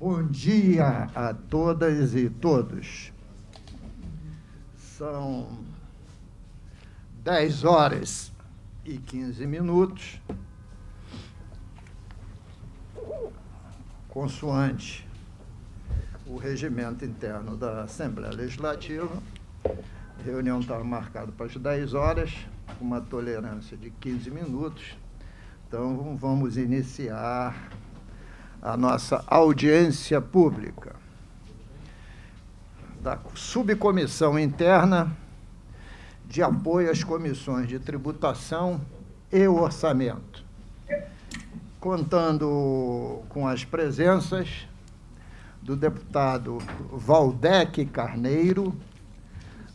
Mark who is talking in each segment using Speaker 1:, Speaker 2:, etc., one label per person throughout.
Speaker 1: Bom dia a todas e todos. São 10 horas e 15 minutos, consoante o regimento interno da Assembleia Legislativa. A reunião estava marcada para as 10 horas, com uma tolerância de 15 minutos. Então, vamos iniciar a nossa audiência pública. Da subcomissão interna de apoio às comissões de tributação e orçamento, contando com as presenças do deputado Valdec Carneiro,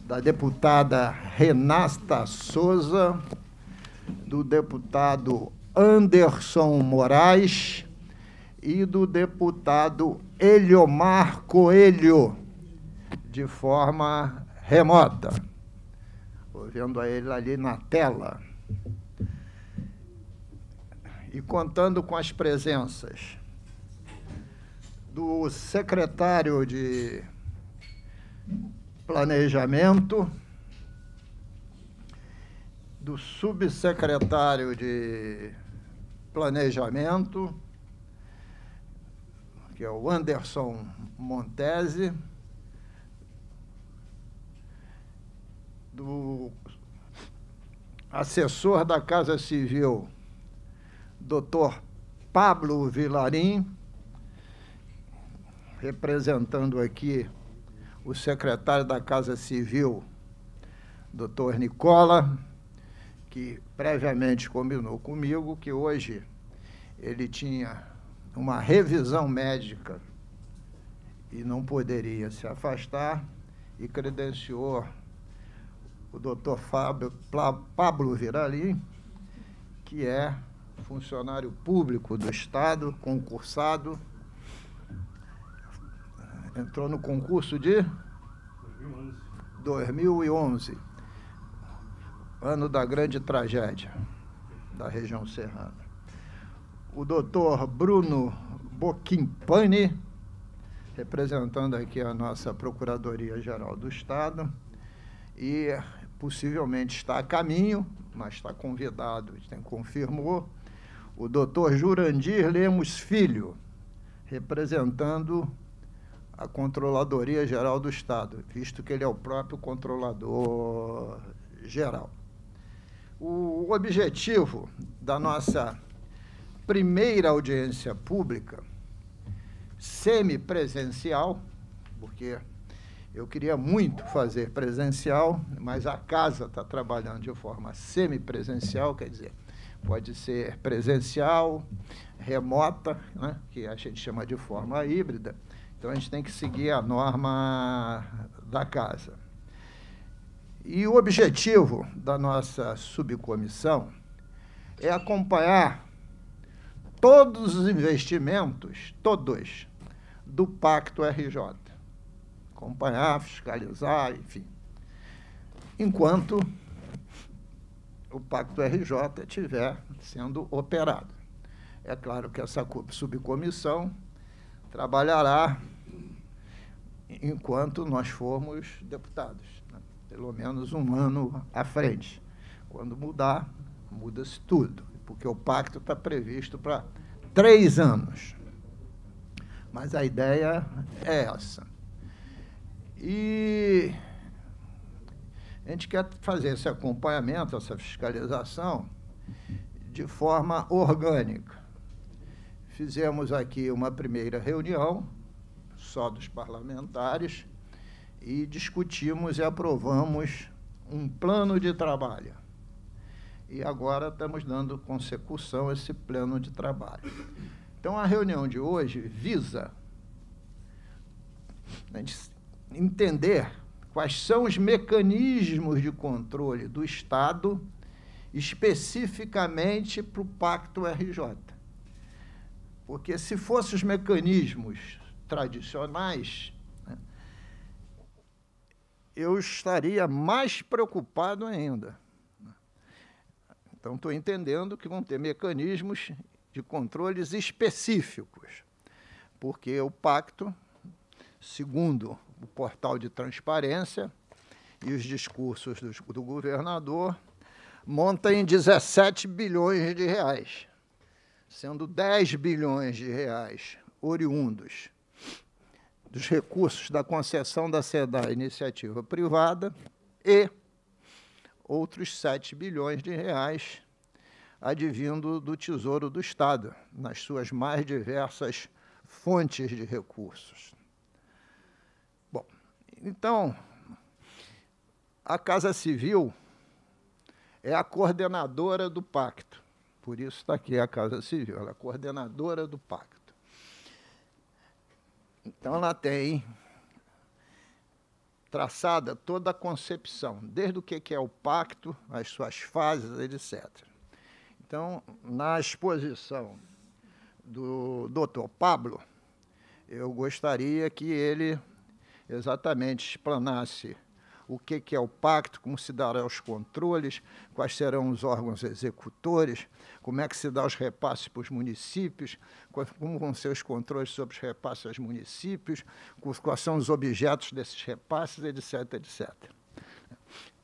Speaker 1: da deputada Renata Souza, do deputado Anderson Moraes e do deputado Eliomar Coelho, de forma remota. Estou vendo ele ali na tela. E contando com as presenças do secretário de Planejamento, do subsecretário de Planejamento, que é o Anderson Montese, do assessor da Casa Civil, doutor Pablo Vilarim, representando aqui o secretário da Casa Civil, doutor Nicola, que previamente combinou comigo que hoje ele tinha uma revisão médica e não poderia se afastar e credenciou o doutor Pablo Virali, que é funcionário público do Estado, concursado, entrou no concurso de 2011. 2011, ano da grande tragédia da região serrana. O doutor Bruno Boquimpani, representando aqui a nossa Procuradoria-Geral do Estado, e possivelmente está a caminho, mas está convidado, tem, confirmou, o doutor Jurandir Lemos Filho, representando a Controladoria Geral do Estado, visto que ele é o próprio controlador geral. O objetivo da nossa primeira audiência pública, semipresencial, porque eu queria muito fazer presencial, mas a casa está trabalhando de forma semipresencial, quer dizer, pode ser presencial, remota, né, que a gente chama de forma híbrida. Então a gente tem que seguir a norma da casa. E o objetivo da nossa subcomissão é acompanhar todos os investimentos, todos, do Pacto RJ acompanhar, fiscalizar, enfim. Enquanto o Pacto RJ estiver sendo operado. É claro que essa subcomissão trabalhará enquanto nós formos deputados, né? pelo menos um ano à frente. Quando mudar, muda-se tudo, porque o pacto está previsto para três anos. Mas a ideia é essa. E a gente quer fazer esse acompanhamento, essa fiscalização, de forma orgânica. Fizemos aqui uma primeira reunião, só dos parlamentares, e discutimos e aprovamos um plano de trabalho. E agora estamos dando consecução a esse plano de trabalho. Então, a reunião de hoje visa entender quais são os mecanismos de controle do Estado, especificamente para o Pacto RJ. Porque se fossem os mecanismos tradicionais, né, eu estaria mais preocupado ainda. Então, estou entendendo que vão ter mecanismos de controles específicos. porque o pacto, segundo o portal de transparência e os discursos do, do governador, monta em 17 bilhões de reais, sendo 10 bilhões de reais oriundos dos recursos da concessão da SEDA iniciativa privada e outros 7 bilhões de reais advindo do Tesouro do Estado, nas suas mais diversas fontes de recursos. Bom, então, a Casa Civil é a coordenadora do pacto. Por isso está aqui a Casa Civil, ela é a coordenadora do pacto. Então, ela tem traçada toda a concepção, desde o que é o pacto, as suas fases, etc. Então, na exposição do Dr. Pablo, eu gostaria que ele exatamente explanasse o que, é o pacto, como se darão os controles, quais serão os órgãos executores, como é que se dá os repasses para os municípios, como vão ser os controles sobre os repasses aos municípios, quais são os objetos desses repasses, etc, etc.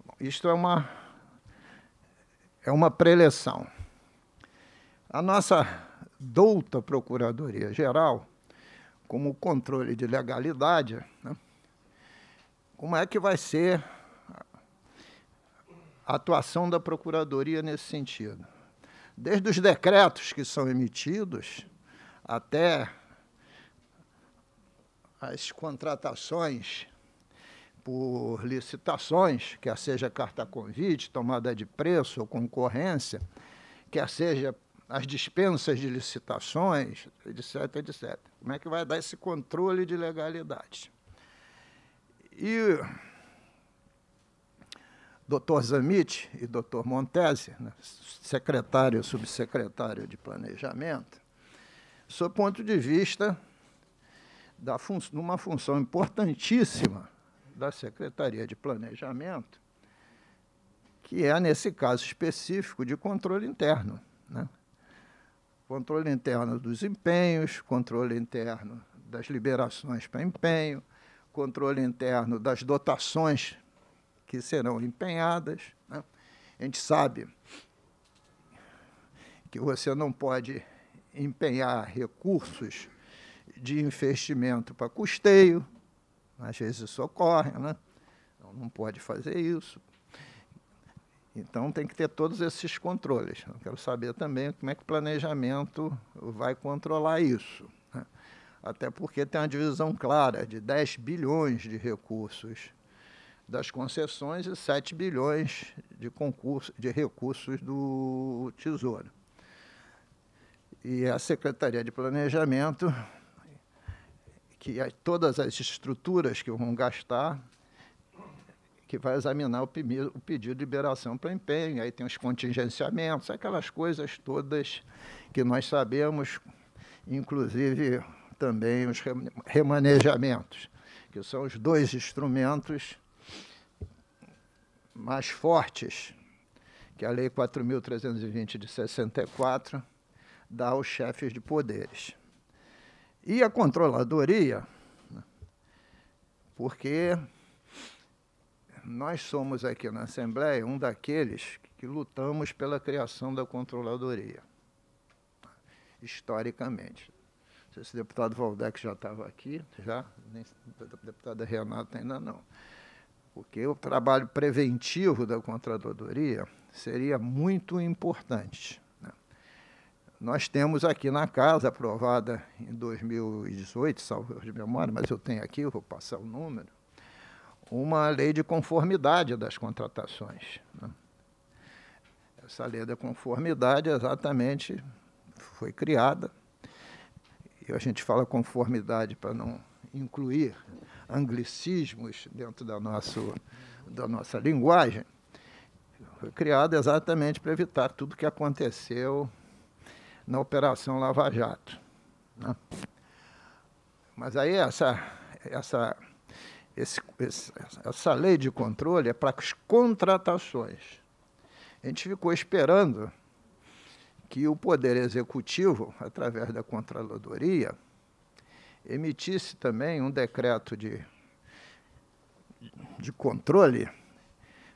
Speaker 1: Bom, isto é uma, é uma preleção. A nossa douta Procuradoria-Geral, como controle de legalidade, né, como é que vai ser a atuação da Procuradoria nesse sentido? Desde os decretos que são emitidos até as contratações por licitações, quer seja carta convite, tomada de preço ou concorrência, quer seja as dispensas de licitações, etc, etc. Como é que vai dar esse controle de legalidade? E doutor Zamit e doutor Montese, né, secretário e subsecretário de Planejamento, sob ponto de vista da fun uma função importantíssima da Secretaria de Planejamento, que é, nesse caso específico, de controle interno. Né? Controle interno dos empenhos, controle interno das liberações para empenho, controle interno das dotações que serão empenhadas. Né? A gente sabe que você não pode empenhar recursos de investimento para custeio, às vezes isso ocorre, né? Então, não pode fazer isso. Então tem que ter todos esses controles. Eu quero saber também como é que o planejamento vai controlar isso até porque tem uma divisão clara de 10 bilhões de recursos das concessões e 7 bilhões de, concurso, de recursos do Tesouro. E a Secretaria de Planejamento, que todas as estruturas que vão gastar, que vai examinar o, o pedido de liberação para empenho, aí tem os contingenciamentos, aquelas coisas todas que nós sabemos, inclusive também os remanejamentos, que são os dois instrumentos mais fortes que a Lei 4.320 de 64 dá aos chefes de poderes. E a controladoria, porque nós somos aqui na Assembleia um daqueles que lutamos pela criação da controladoria, historicamente sei se o deputado Valdec já estava aqui, já, nem a deputada Renata ainda não. Porque o trabalho preventivo da Contradoria seria muito importante. Né? Nós temos aqui na casa, aprovada em 2018, salvo de memória, mas eu tenho aqui, eu vou passar o número, uma lei de conformidade das contratações. Né? Essa lei da conformidade exatamente foi criada e a gente fala conformidade para não incluir anglicismos dentro da, nosso, da nossa linguagem, foi criada exatamente para evitar tudo que aconteceu na Operação Lava Jato. Né? Mas aí essa, essa, esse, essa lei de controle é para as contratações. A gente ficou esperando que o Poder Executivo, através da Contraloria, emitisse também um decreto de, de controle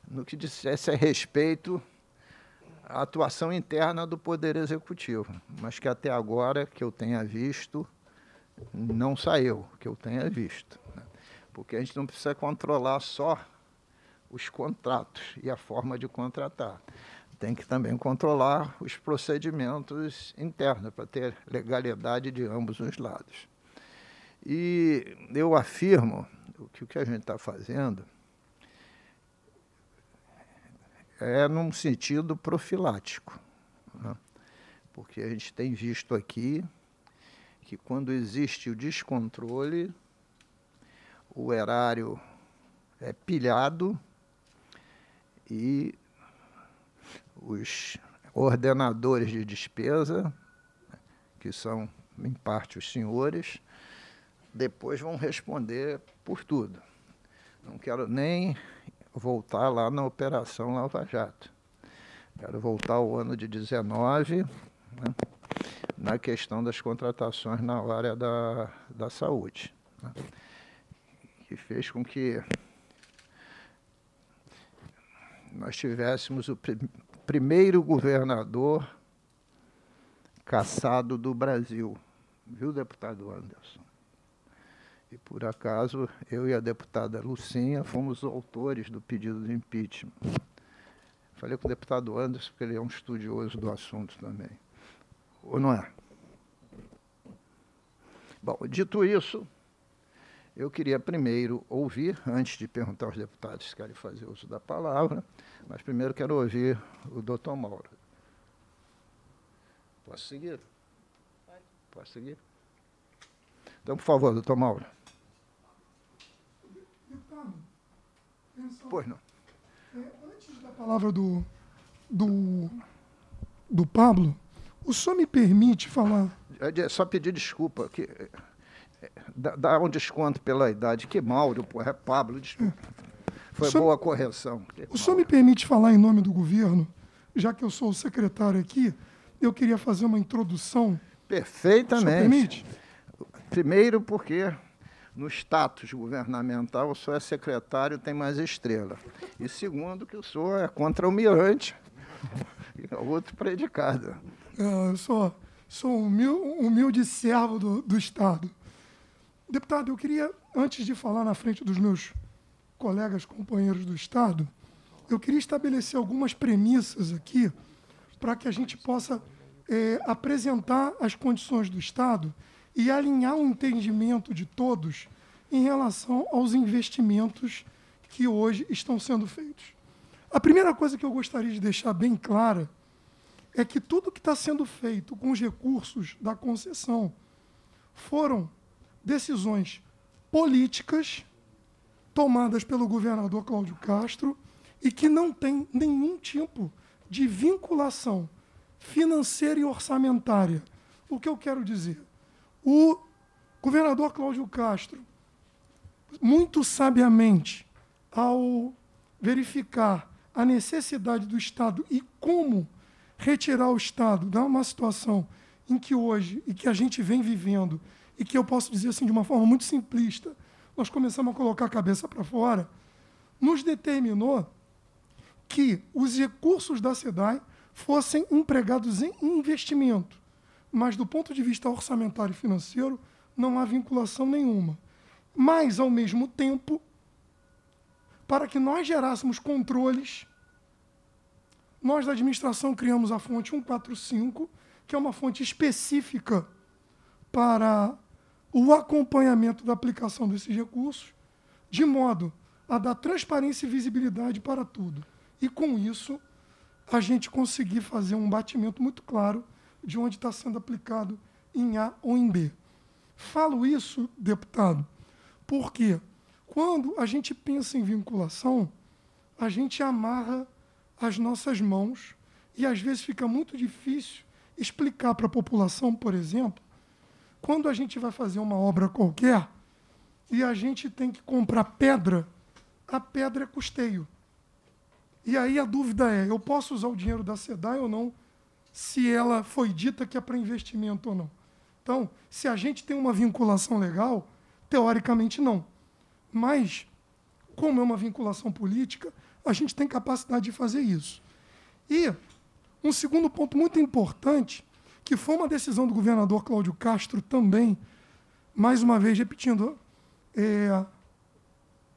Speaker 1: no que dissesse a respeito à atuação interna do Poder Executivo, mas que até agora, que eu tenha visto, não saiu, que eu tenha visto. Né? Porque a gente não precisa controlar só os contratos e a forma de contratar. Tem que também controlar os procedimentos internos para ter legalidade de ambos os lados. E eu afirmo que o que a gente está fazendo é num sentido profilático. Né? Porque a gente tem visto aqui que quando existe o descontrole, o erário é pilhado e os ordenadores de despesa, que são em parte os senhores, depois vão responder por tudo. Não quero nem voltar lá na Operação Lava Jato. Quero voltar ao ano de 19, né, na questão das contratações na área da, da saúde, né, que fez com que nós tivéssemos o primeiro governador caçado do Brasil, viu, deputado Anderson? E por acaso, eu e a deputada Lucinha fomos autores do pedido de impeachment. Falei com o deputado Anderson, porque ele é um estudioso do assunto também. Ou não é? Bom, dito isso, eu queria primeiro ouvir, antes de perguntar aos deputados se querem fazer uso da palavra, mas primeiro quero ouvir o doutor Mauro. Posso seguir? Posso seguir? Então, por favor, doutor Mauro. Pois não.
Speaker 2: É, antes da palavra do, do, do Pablo, o senhor me permite falar.
Speaker 1: É só pedir desculpa. Que, é, dá, um desconto pela idade. Que Mauro, pô, é Pablo, desculpa. Foi senhor, boa correção.
Speaker 2: O Mauro. senhor me permite falar em nome do governo, já que eu sou o secretário aqui, eu queria fazer uma introdução.
Speaker 1: Perfeitamente. O senhor permite? Primeiro porque no status governamental, o senhor é secretário, tem mais estrela. E segundo, que o senhor é contra-almirante, é outro predicado.
Speaker 2: É, eu sou, sou um humilde, humilde servo do, do Estado. Deputado, eu queria, antes de falar na frente dos meus colegas companheiros do Estado, eu queria estabelecer algumas premissas aqui para que a gente possa é, apresentar as condições do Estado e alinhar o entendimento de todos em relação aos investimentos que hoje estão sendo feitos. A primeira coisa que eu gostaria de deixar bem clara é que tudo que está sendo feito com os recursos da concessão foram decisões políticas tomadas pelo governador Cláudio Castro e que não tem nenhum tipo de vinculação financeira e orçamentária. O que eu quero dizer? O governador Cláudio Castro, muito sabiamente, ao verificar a necessidade do Estado e como retirar o Estado de uma situação em que hoje, e que a gente vem vivendo, e que eu posso dizer assim de uma forma muito simplista, nós começamos a colocar a cabeça para fora, nos determinou que os recursos da SEDAI fossem empregados em investimento mas do ponto de vista orçamentário e financeiro, não há vinculação nenhuma. Mas, ao mesmo tempo, para que nós gerássemos controles, nós da administração criamos a fonte 145, que é uma fonte específica para o acompanhamento da aplicação desses recursos, de modo a dar transparência e visibilidade para tudo. E com isso, a gente conseguir fazer um batimento muito claro de onde está sendo aplicado em A ou em B. Falo isso, deputado, porque quando a gente pensa em vinculação, a gente amarra as nossas mãos e às vezes fica muito difícil explicar para a população, por exemplo, quando a gente vai fazer uma obra qualquer e a gente tem que comprar pedra, a pedra é custeio. E aí a dúvida é: eu posso usar o dinheiro da SEDAI ou não? se ela foi dita que é para investimento ou não. Então, se a gente tem uma vinculação legal, teoricamente não. Mas, como é uma vinculação política, a gente tem capacidade de fazer isso. E um segundo ponto muito importante, que foi uma decisão do governador Cláudio Castro também, mais uma vez repetindo, é,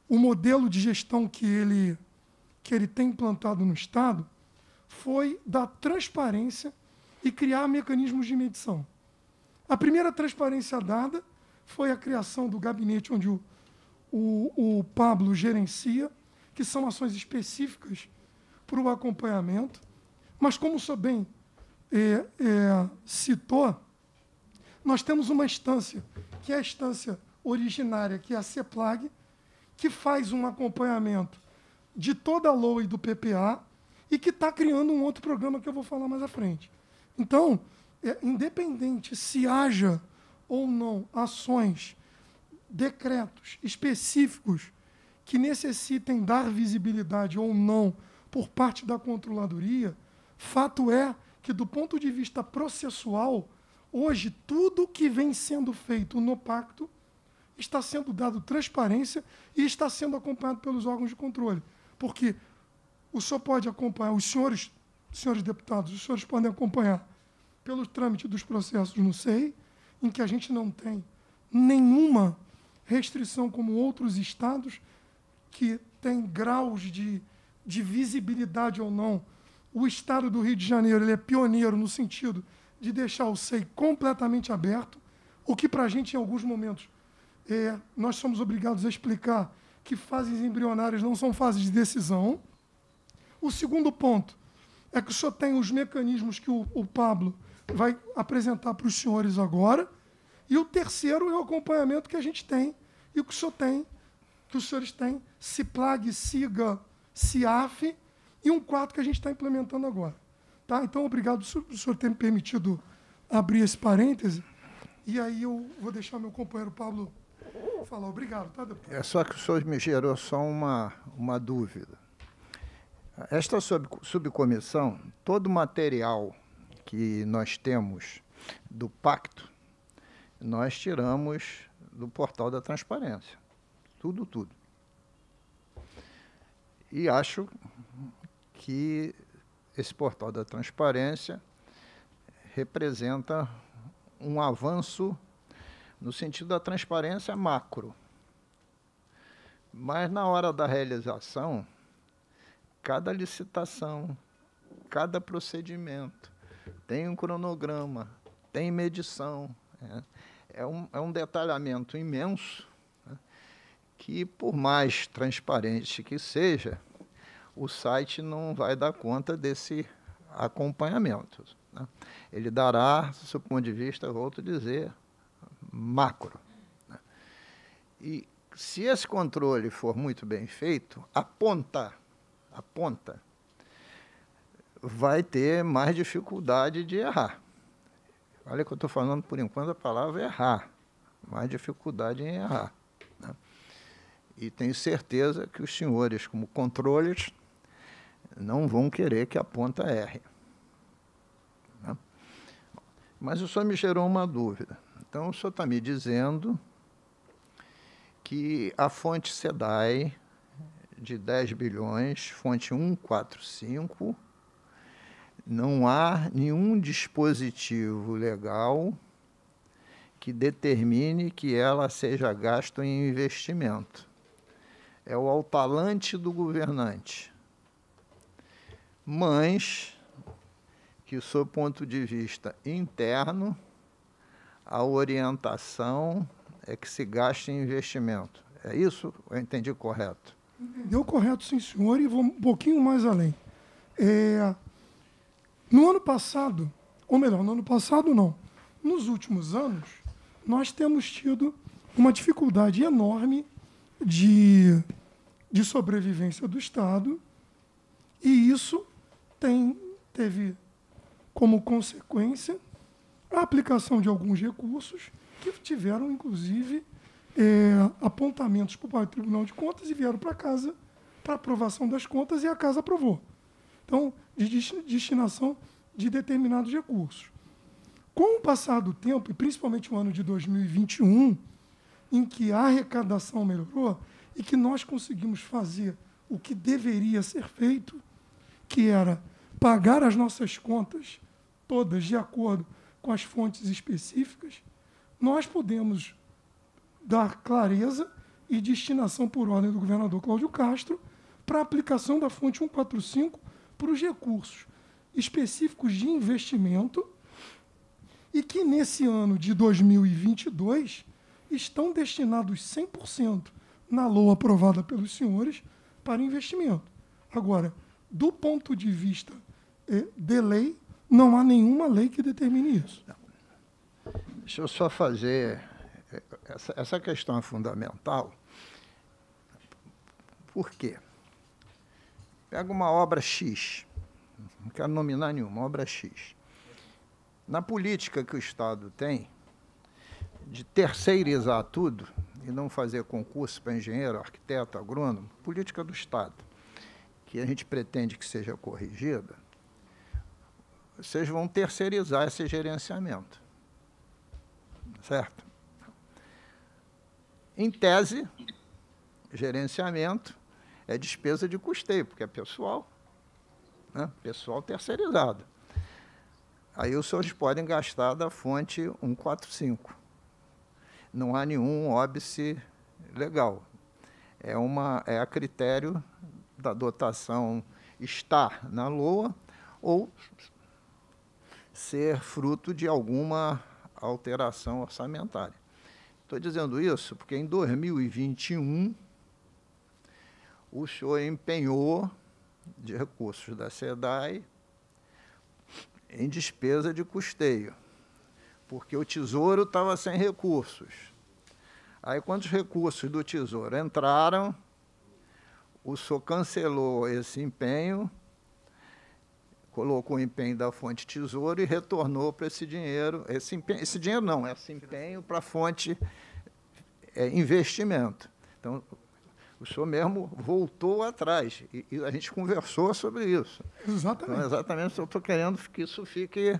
Speaker 2: o modelo de gestão que ele, que ele tem implantado no Estado foi da transparência e criar mecanismos de medição. A primeira transparência dada foi a criação do gabinete onde o, o, o Pablo gerencia, que são ações específicas para o acompanhamento. Mas, como senhor bem é, é, citou, nós temos uma instância, que é a instância originária, que é a CEPLAG, que faz um acompanhamento de toda a LOA e do PPA e que está criando um outro programa que eu vou falar mais à frente. Então, é, independente se haja ou não ações, decretos específicos que necessitem dar visibilidade ou não por parte da controladoria, fato é que, do ponto de vista processual, hoje tudo que vem sendo feito no pacto está sendo dado transparência e está sendo acompanhado pelos órgãos de controle. Porque o senhor pode acompanhar, os senhores, senhores deputados, os senhores podem acompanhar pelo trâmite dos processos no SEI, em que a gente não tem nenhuma restrição como outros estados que têm graus de, de visibilidade ou não. O estado do Rio de Janeiro ele é pioneiro no sentido de deixar o SEI completamente aberto, o que para a gente, em alguns momentos, é, nós somos obrigados a explicar que fases embrionárias não são fases de decisão. O segundo ponto é que o senhor tem os mecanismos que o, o Pablo vai apresentar para os senhores agora. E o terceiro é o acompanhamento que a gente tem e o que o senhor tem, que os senhores têm, CIPLAG, SIGA, CIAF, e um quarto que a gente está implementando agora. Tá? Então, obrigado por senhor ter me permitido abrir esse parêntese. E aí eu vou deixar meu companheiro Pablo falar. Obrigado, tá, deputado?
Speaker 1: É só que o senhor me gerou só uma, uma dúvida. Esta sub, subcomissão, todo o material que nós temos do pacto, nós tiramos do portal da transparência. Tudo, tudo. E acho que esse portal da transparência representa um avanço no sentido da transparência macro. Mas na hora da realização, cada licitação, cada procedimento, tem um cronograma, tem medição. É, é, um, é um detalhamento imenso né, que, por mais transparente que seja, o site não vai dar conta desse acompanhamento. Né? Ele dará, do seu ponto de vista, volto a dizer, macro. Né? E se esse controle for muito bem feito, aponta, aponta vai ter mais dificuldade de errar. Olha que eu estou falando por enquanto a palavra errar, mais dificuldade em errar. Né? E tenho certeza que os senhores, como controles, não vão querer que a ponta erre. Né? Mas o senhor me gerou uma dúvida. Então, o senhor está me dizendo que a fonte SEDAI de 10 bilhões, fonte 145, não há nenhum dispositivo legal que determine que ela seja gasto em investimento. É o altalante do governante. Mas que, do seu ponto de vista interno, a orientação é que se gaste em investimento. É isso? Eu entendi correto?
Speaker 2: Entendeu correto, sim, senhor, e vou um pouquinho mais além. É, no ano passado, ou melhor, no ano passado não, nos últimos anos, nós temos tido uma dificuldade enorme de, de sobrevivência do Estado, e isso tem, teve como consequência a aplicação de alguns recursos que tiveram, inclusive, é, apontamentos parte do Tribunal de Contas e vieram para casa para aprovação das contas e a casa aprovou. Então, de destinação de determinados recursos. Com o passar do tempo, e principalmente o ano de 2021, em que a arrecadação melhorou e que nós conseguimos fazer o que deveria ser feito, que era pagar as nossas contas todas de acordo com as fontes específicas, nós podemos dar clareza e destinação por ordem do governador Cláudio Castro para a aplicação da fonte 145 para os recursos específicos de investimento e que nesse ano de 2022 estão destinados 100% na LOA aprovada pelos senhores para investimento. Agora, do ponto de vista de lei, não há nenhuma lei que determine isso.
Speaker 1: Deixa eu só fazer. Eh, essa, essa questão é fundamental. Por quê? Pega uma obra X, não quero nominar nenhuma, obra X. Na política que o Estado tem, de terceirizar tudo e não fazer concurso para engenheiro, arquiteto, agrônomo, política do Estado, que a gente pretende que seja corrigida, vocês vão terceirizar esse gerenciamento. Certo? Em tese, gerenciamento é despesa de custeio, porque é pessoal, né? pessoal terceirizado. Aí os senhores podem gastar da fonte 145 não há nenhum óbice legal. É, uma, é a critério da dotação estar na LOA ou ser fruto de alguma alteração orçamentária. Estou dizendo isso porque em 2021 o senhor empenhou de recursos da SEDAI em despesa de custeio porque o Tesouro estava sem recursos. Aí, quando os recursos do Tesouro entraram, o senhor cancelou esse empenho, colocou o empenho da fonte Tesouro e retornou para esse dinheiro. Esse, empenho, esse dinheiro não, esse empenho para a fonte é, investimento. Então, o senhor mesmo voltou atrás e, e, a gente conversou sobre isso.
Speaker 2: Exatamente.
Speaker 1: Então, exatamente, eu estou querendo que isso fique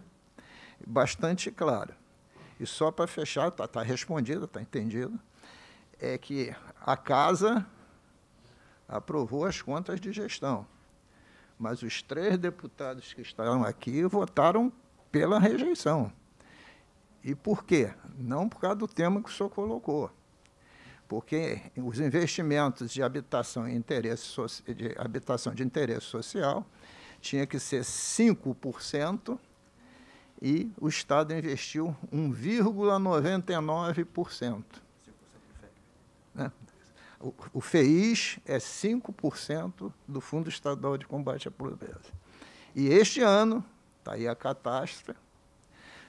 Speaker 1: bastante claro. E só para fechar, está tá respondido, está entendido, é que a casa aprovou as contas de gestão. Mas os três deputados que estão aqui votaram pela rejeição. E por quê? Não por causa do tema que o senhor colocou. Porque os investimentos de habitação, interesse, de habitação de interesse social tinha que ser 5% e o Estado investiu 1,99%. Né? O, FEIS é 5% do Fundo Estadual de Combate à Pobreza. E este ano, está aí a catástrofe,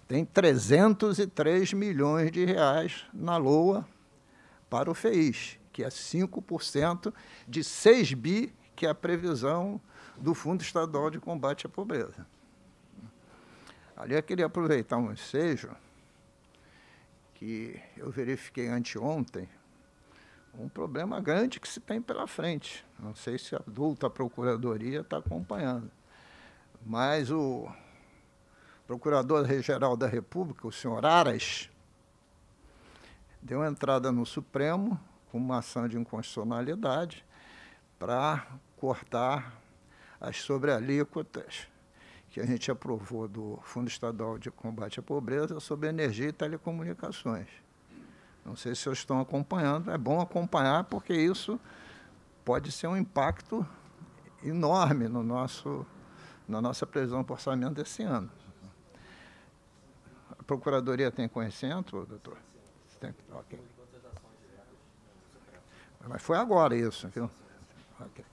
Speaker 1: tem 303 milhões de reais na LOA para o FEIS, que é 5% de 6 bi, que é a previsão do Fundo Estadual de Combate à Pobreza. Ali eu queria aproveitar um ensejo que eu verifiquei anteontem, um problema grande que se tem pela frente. Não sei se a adulta Procuradoria está acompanhando. Mas o Procurador-Geral da República, o senhor Aras, deu entrada no Supremo com uma ação de inconstitucionalidade para cortar as sobrealíquotas que a gente aprovou do Fundo Estadual de Combate à Pobreza sobre energia e telecomunicações. Não sei se vocês estão acompanhando, é bom acompanhar porque isso pode ser um impacto enorme no nosso, na nossa previsão para orçamento desse ano. A Procuradoria tem conhecimento, doutor? Tem, ok. Mas foi agora isso, viu? Okay.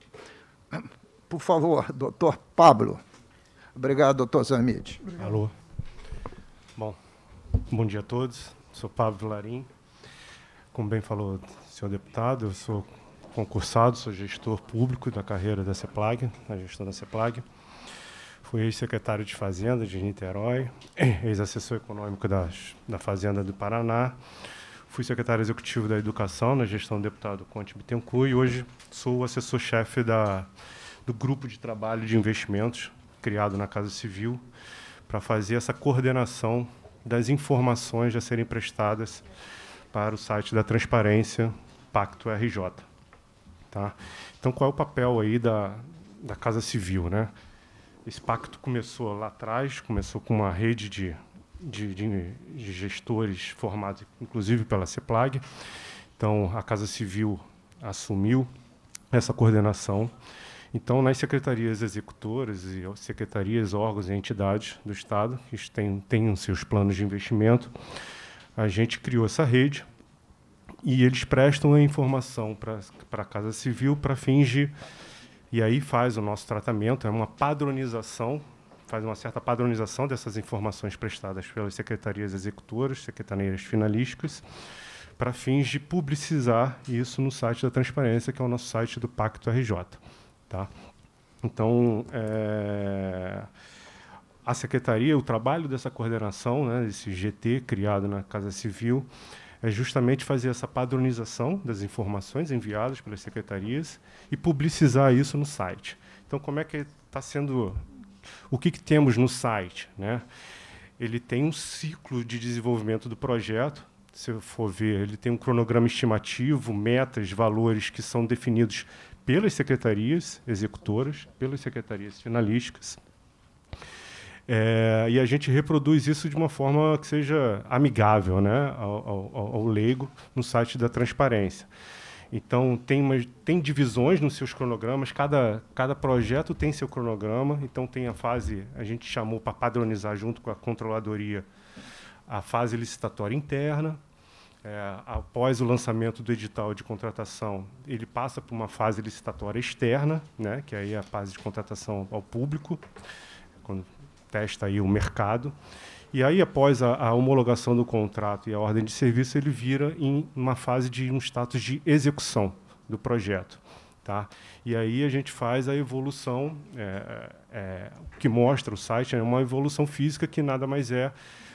Speaker 1: Por favor, doutor Pablo. Obrigado, doutor Zamid.
Speaker 3: Alô. Bom, bom dia a todos. Sou Pablo Vilarim. Como bem falou o senhor deputado, eu sou concursado, sou gestor público da carreira da CEPLAG, na gestão da CEPLAG. Fui ex-secretário de Fazenda de Niterói, ex-assessor econômico da, da Fazenda do Paraná. Fui secretário executivo da Educação na gestão do deputado Conte Bittencourt e hoje sou assessor-chefe do grupo de trabalho de investimentos criado na Casa Civil para fazer essa coordenação das informações a serem prestadas para o site da transparência Pacto RJ. Tá? Então, qual é o papel aí da, da Casa Civil? Né? Esse pacto começou lá atrás, começou com uma rede de, de, de, de gestores formados, inclusive pela CEPLAG. Então, a Casa Civil assumiu essa coordenação. Então, nas secretarias executoras e secretarias, órgãos e entidades do Estado, que têm, têm seus planos de investimento, a gente criou essa rede e eles prestam a informação para a Casa Civil para fins de. E aí faz o nosso tratamento, é uma padronização, faz uma certa padronização dessas informações prestadas pelas secretarias executoras, secretarias finalísticas, para fins de publicizar isso no site da transparência, que é o nosso site do Pacto RJ. Tá? Então, é, a secretaria, o trabalho dessa coordenação, né, desse GT criado na Casa Civil, é justamente fazer essa padronização das informações enviadas pelas secretarias e publicizar isso no site. Então, como é que está sendo... O que, que temos no site? Né? Ele tem um ciclo de desenvolvimento do projeto, se for ver, ele tem um cronograma estimativo, metas, valores que são definidos pelas secretarias executoras, pelas secretarias finalísticas. É, e a gente reproduz isso de uma forma que seja amigável né, ao, ao, ao leigo no site da transparência. Então, tem, uma, tem divisões nos seus cronogramas, cada, cada projeto tem seu cronograma, então tem a fase, a gente chamou para padronizar junto com a controladoria, a fase licitatória interna, é, após o lançamento do edital de contratação, ele passa por uma fase licitatória externa, né, que aí é a fase de contratação ao público, quando testa aí o mercado. E aí, após a, a, homologação do contrato e a ordem de serviço, ele vira em uma fase de um status de execução do projeto. Tá? E aí a gente faz a evolução, é, é, que mostra o site, é uma evolução física que nada mais é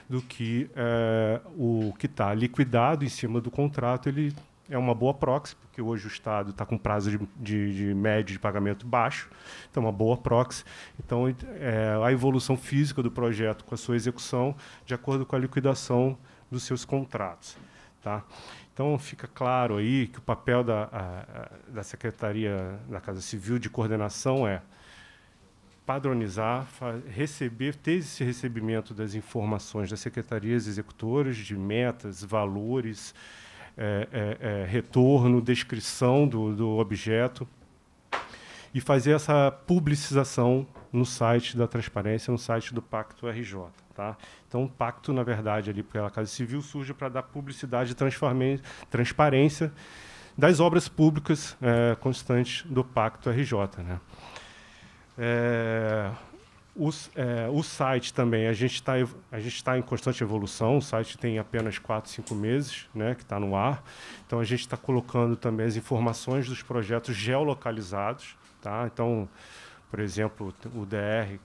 Speaker 3: do que é, o que está liquidado em cima do contrato, ele é uma boa proxy, porque hoje o Estado está com prazo de, de, de, médio de pagamento baixo, então é uma boa proxy. Então, é, a evolução física do projeto com a sua execução de acordo com a liquidação dos seus contratos. Tá? Então, fica claro aí que o papel da, a, da Secretaria da Casa Civil de coordenação é padronizar, receber, ter esse recebimento das informações das secretarias executoras, de metas, valores, é, é, é, retorno, descrição do, do objeto, e fazer essa publicização no site da transparência, no site do Pacto RJ. Tá? Então, o pacto, na verdade, ali pela Casa Civil surge para dar publicidade e transparência das obras públicas é, constantes do Pacto RJ. Né? É, os, é, o site também, a gente está tá em constante evolução, o site tem apenas 4, 5 meses né, que está no ar. Então, a gente está colocando também as informações dos projetos geolocalizados. Tá? Então, por exemplo, o DR,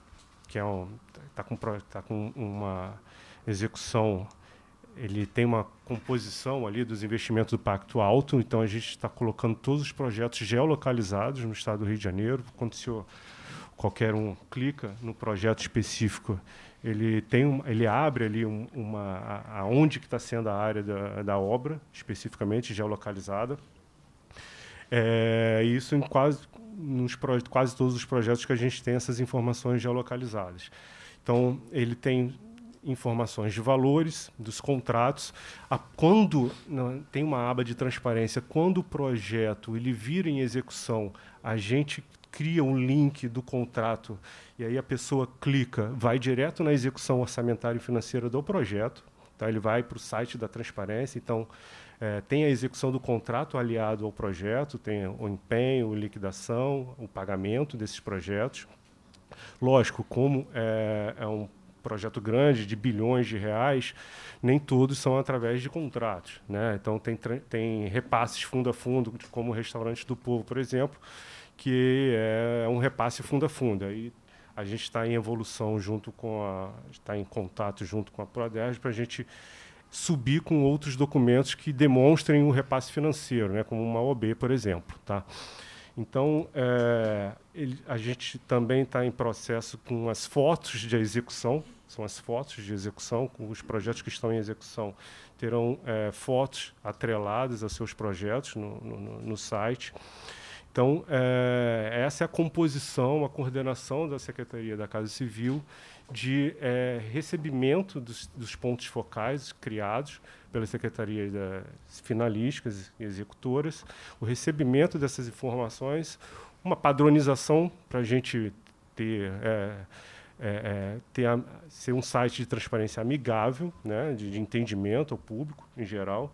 Speaker 3: que é um, está com, tá com uma execução, ele tem uma composição ali dos investimentos do Pacto Alto, então a gente está colocando todos os projetos geolocalizados no estado do Rio de Janeiro. Aconteceu qualquer um clica no projeto específico, ele tem um, ele abre ali um, uma aonde que está sendo a área da, da obra especificamente geolocalizada. É, isso em quase nos quase todos os projetos que a gente tem essas informações geolocalizadas. Então ele tem informações de valores dos contratos. A, quando tem uma aba de transparência, quando o projeto ele vira em execução, a gente cria um link do contrato e aí a pessoa clica, vai direto na execução orçamentária e financeira do projeto, tá? ele vai para o site da transparência, então é, tem a execução do contrato aliado ao projeto, tem o empenho, liquidação, o pagamento desses projetos. Lógico, como é, é um projeto grande de bilhões de reais, nem todos são através de contratos. Né? Então, tem, tem repasses fundo a fundo, como o Restaurante do Povo, por exemplo, que é um repasse fundo a fundo. Aí a gente está em evolução junto com a, está em contato junto com a Proderj para a gente subir com outros documentos que demonstrem o repasse financeiro, né, como uma OB, por exemplo, tá? Então, é, ele, a gente também está em processo com as fotos de execução, são as fotos de execução, os projetos que estão em execução terão é, fotos atreladas a seus projetos no, no, no site. Então, é, essa é a composição, a coordenação da Secretaria da Casa Civil de é, recebimento dos, dos, pontos focais criados pelas secretarias da, finalísticas e executoras, o recebimento dessas informações, uma padronização para a gente ter, é, é, é, a, ser um site de transparência amigável, né, de, de entendimento ao público em geral,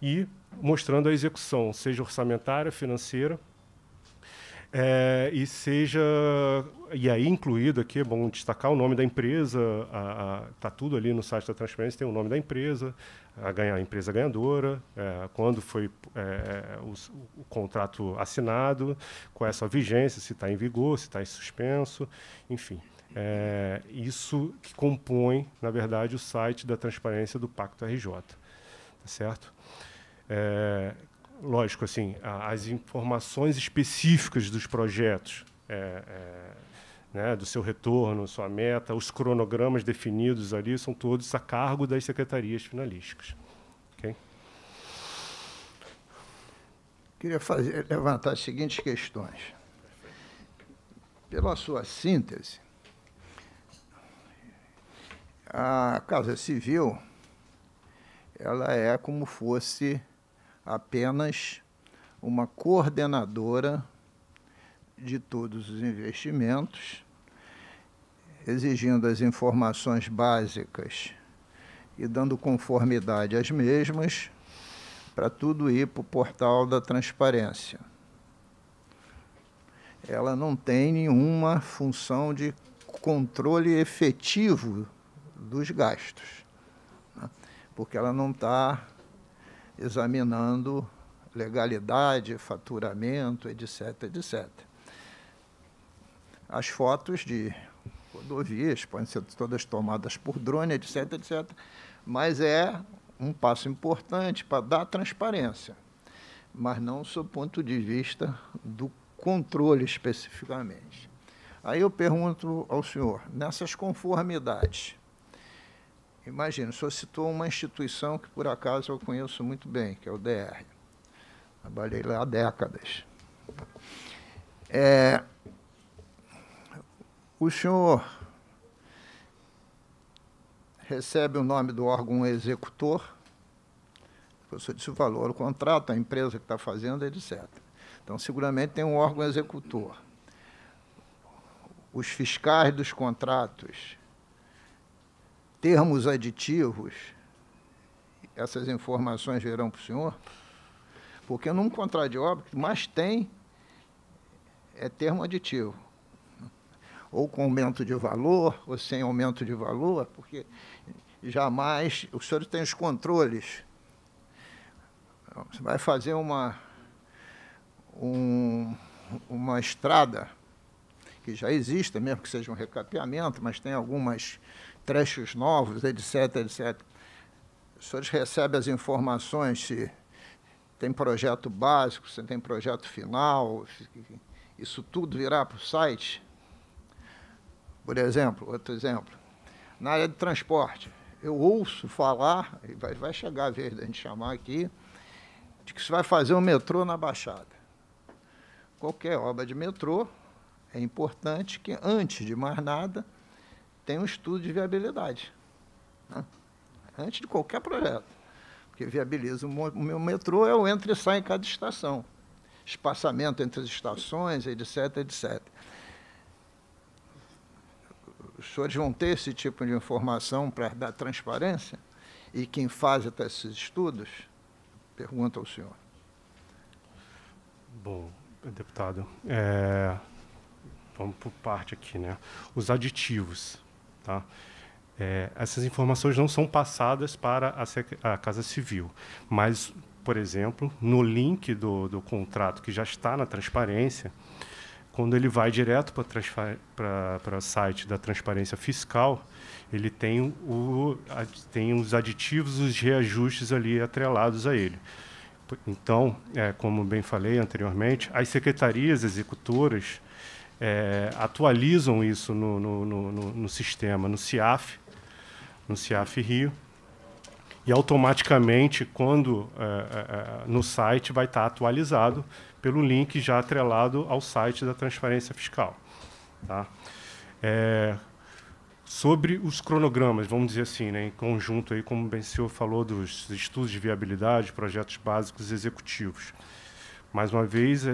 Speaker 3: e mostrando a execução, seja orçamentária, financeira, é, e seja e aí incluído aqui é bom destacar o nome da empresa está tudo ali no site da transparência tem o nome da empresa a, ganha, a empresa ganhadora é, quando foi é, o, o, contrato assinado qual é a sua vigência se está em vigor se está em suspenso enfim. É, isso que compõe na verdade o site da transparência do Pacto RJ tá certo? É, lógico, assim, as informações específicas dos projetos, é, é, né, do seu retorno, sua meta, os cronogramas definidos ali, são todos a cargo das secretarias finalísticas. Okay?
Speaker 1: Queria fazer, levantar as seguintes questões. Pela sua síntese, a Casa Civil ela é como fosse apenas uma coordenadora de todos os investimentos, exigindo as informações básicas e dando conformidade às mesmas, para tudo ir para o portal da transparência. Ela não tem nenhuma função de controle efetivo dos gastos, né? porque ela não está examinando legalidade, faturamento, etc, etc. As fotos de rodovias podem ser todas tomadas por drone, etc, etc. Mas é um passo importante para dar transparência, mas não sob o ponto de vista do controle especificamente. Aí eu pergunto ao senhor, nessas conformidades, Imagina, o senhor citou uma instituição que por acaso eu conheço muito bem, que é o DR. Trabalhei lá há décadas. É, o senhor recebe o nome do órgão executor, professor disse o valor, o contrato, a empresa que está fazendo, etc. Então, seguramente tem um órgão executor. Os fiscais dos contratos termos aditivos, essas informações virão para o senhor? Porque num contrato de obra, o que mais tem é termo aditivo. Ou com aumento de valor, ou sem aumento de valor, porque jamais os senhores têm os controles. Você vai fazer uma, um, uma estrada que já exista, mesmo que seja um recapeamento, mas tem algumas trechos novos, etc, etc. Os senhores recebem as informações se tem projeto básico, se tem projeto final, isso tudo virá para o site. Por exemplo, outro exemplo, na área de transporte, eu ouço falar, e vai, vai chegar a vez da gente chamar aqui, de que se vai fazer um metrô na Baixada. Qualquer obra de metrô, é importante que, antes de mais nada, tem um estudo de viabilidade. Né? Antes de qualquer projeto. Porque viabiliza o meu metrô é o entra e sai em cada estação. Espaçamento entre as estações, etc, etc. Os senhores vão ter esse tipo de informação para dar transparência? E quem faz esses estudos? Pergunta ao senhor.
Speaker 3: Bom, deputado, é, vamos por parte aqui, né? Os aditivos. Tá? É, essas informações não são passadas para a, a, Casa Civil, mas, por exemplo, no link do, do contrato que já está na transparência, quando ele vai direto para o site da transparência fiscal, ele tem, o, tem os aditivos, os reajustes ali atrelados a ele. Então, é, como bem falei anteriormente, as secretarias executoras é, atualizam isso no, no, no, no, sistema, no CIAF, no CIAF Rio. E automaticamente, quando é, é, no site, vai estar atualizado pelo link já atrelado ao site da transparência fiscal. Tá? É, sobre os cronogramas, vamos dizer assim, né, em conjunto, aí, como o senhor falou, dos estudos de viabilidade, projetos básicos executivos. Mais uma vez,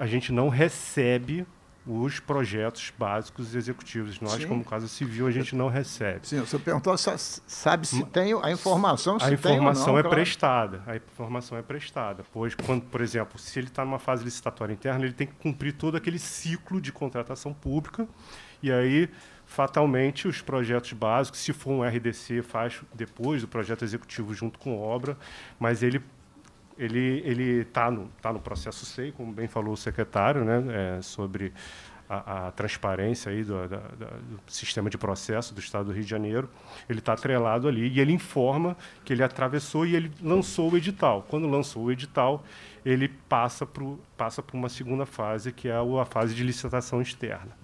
Speaker 3: a gente não recebe os projetos básicos executivos. Nós, Sim. como Casa Civil, a gente não recebe.
Speaker 1: Sim, você perguntou, sabe se tem a informação, se
Speaker 3: A informação não, é claro. prestada. A informação é prestada. Pois, quando, por exemplo, se ele está numa fase licitatória interna, ele tem que cumprir todo aquele ciclo de contratação pública. E aí, fatalmente, os projetos básicos, se for um RDC, faz depois do projeto executivo junto com obra, mas ele ele ele está no tá no processo SEI, como bem falou o secretário, né, é, sobre a, a, transparência aí do, da, do, sistema de processo do Estado do Rio de Janeiro. Ele está atrelado ali e ele informa que ele atravessou e ele lançou o edital. Quando lançou o edital, ele passa para passa uma segunda fase, que é a fase de licitação externa.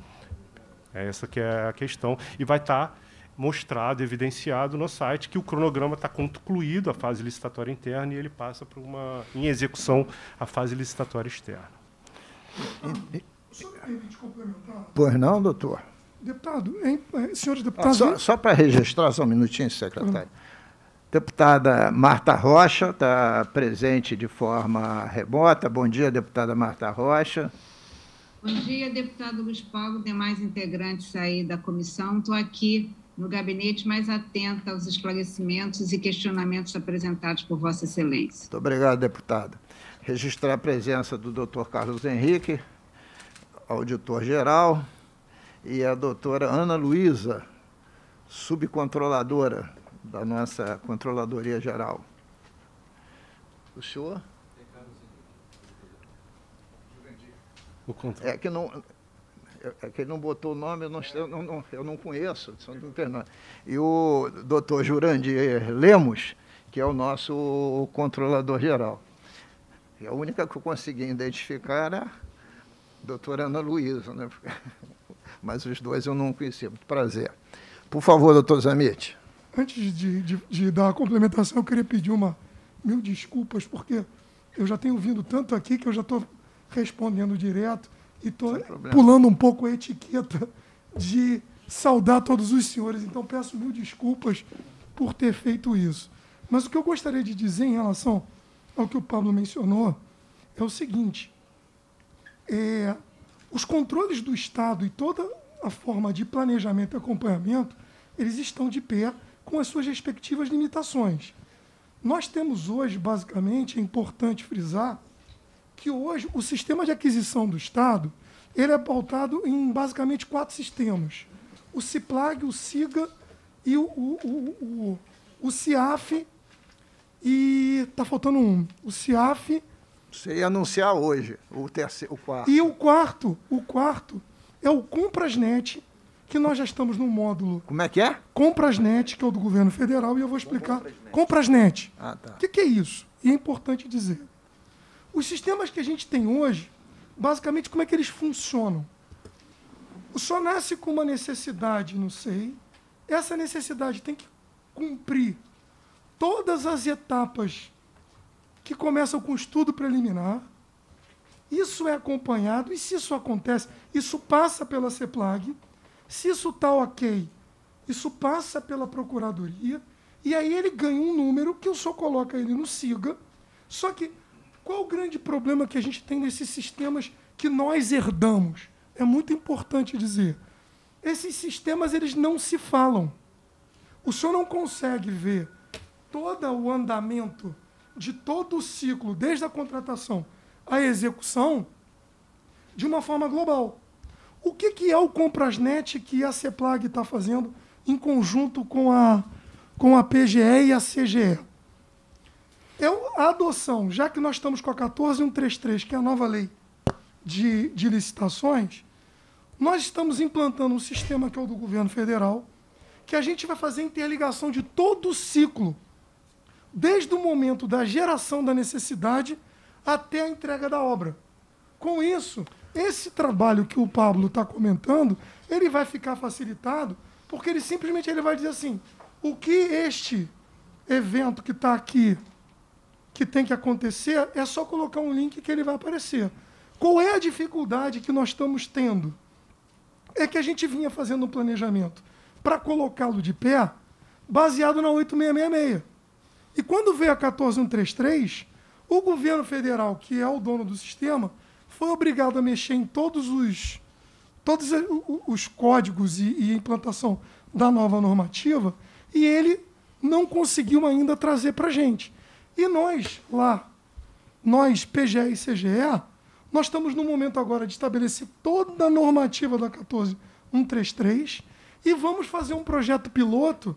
Speaker 3: É essa que é a questão. E vai estar tá mostrado, evidenciado no site que o cronograma está concluído, a fase licitatória interna, e ele passa para uma, em execução, a fase licitatória externa.
Speaker 1: Pois não, doutor?
Speaker 2: Deputado, hein, eh, senhores deputados.
Speaker 1: Ah, só, só para registrar, só um minutinho, secretário. Deputada Marta Rocha está presente de forma remota. Bom dia, deputada Marta Rocha.
Speaker 4: Bom dia, deputado Luiz Paulo, demais integrantes aí da comissão. Estou aqui no gabinete mais atenta aos esclarecimentos e questionamentos apresentados por Vossa Excelência.
Speaker 1: Muito obrigado, deputada. Registrar a presença do doutor Carlos Henrique, auditor-geral, e a doutora Ana Luísa, subcontroladora da nossa Controladoria Geral. O senhor? É que não, é que ele não botou o nome, eu não, eu não, eu não conheço, E o doutor Jurandir Lemos, que é o nosso controlador geral. E a única que eu consegui identificar era a doutora Ana Luísa, né? mas os dois eu não conhecia. Muito prazer. Por favor, doutor Zamit.
Speaker 2: Antes de, de, de dar a complementação, eu queria pedir uma mil desculpas, porque eu já tenho vindo tanto aqui que eu já estou respondendo direto e estou pulando um pouco a etiqueta de saudar todos os senhores. Então peço mil desculpas por ter feito isso. Mas o que eu gostaria de dizer em relação ao que o Pablo mencionou é o seguinte: é, os controles do Estado e toda a forma de planejamento e acompanhamento, eles estão de pé com as suas respectivas limitações. Nós temos hoje, basicamente, é importante frisar, que hoje o sistema de aquisição do Estado ele é pautado em basicamente quatro sistemas. O CIPLAG, o SIGA e o, o, o, o, o CIAF. E está faltando um. O CIAF.
Speaker 1: Você ia anunciar hoje o terceiro, o quarto.
Speaker 2: E o quarto, o quarto é o Comprasnet, que nós já estamos no módulo.
Speaker 1: Como é que é?
Speaker 2: Comprasnet, que é o do governo federal, e eu vou explicar. Comprasnet.
Speaker 1: Ah, tá.
Speaker 2: O que, que é isso? E é importante dizer. Os sistemas que a gente tem hoje, basicamente, como é que eles funcionam? O só nasce com uma necessidade no SEI, essa necessidade tem que cumprir todas as etapas que começam com o estudo preliminar. Isso é acompanhado, e se isso acontece, isso passa pela CEPLAG. Se isso está ok, isso passa pela Procuradoria, e aí ele ganha um número que o senhor coloca ele no SIGA. Só que qual o grande problema que a gente tem nesses sistemas que nós herdamos? É muito importante dizer. Esses sistemas eles não se falam. O senhor não consegue ver todo o andamento de todo o ciclo, desde a contratação à execução, de uma forma global. O que, que é o Comprasnet que a CEPLAG está fazendo em conjunto com a, com a PGE e a CGE? É a adoção, já que nós estamos com a 14133, que é a nova lei de, de licitações, nós estamos implantando um sistema que é o do governo federal, que a gente vai fazer interligação de todo o ciclo, desde o momento da geração da necessidade até a entrega da obra. Com isso, esse trabalho que o Pablo está comentando, ele vai ficar facilitado, porque ele simplesmente ele vai dizer assim: O que este evento que está aqui, que tem que acontecer, é só colocar um link que ele vai aparecer. Qual é a dificuldade que nós estamos tendo? É que a gente vinha fazendo um planejamento para colocá-lo de pé baseado na 8666. E quando veio a 14133, o governo federal, que é o dono do sistema, foi obrigado a mexer em todos os, todos os códigos e, e implantação da nova normativa e ele não conseguiu ainda trazer para a gente. E nós, lá, nós, PGE e CGE, nós estamos no momento agora de estabelecer toda a normativa da 14133 e vamos fazer um projeto piloto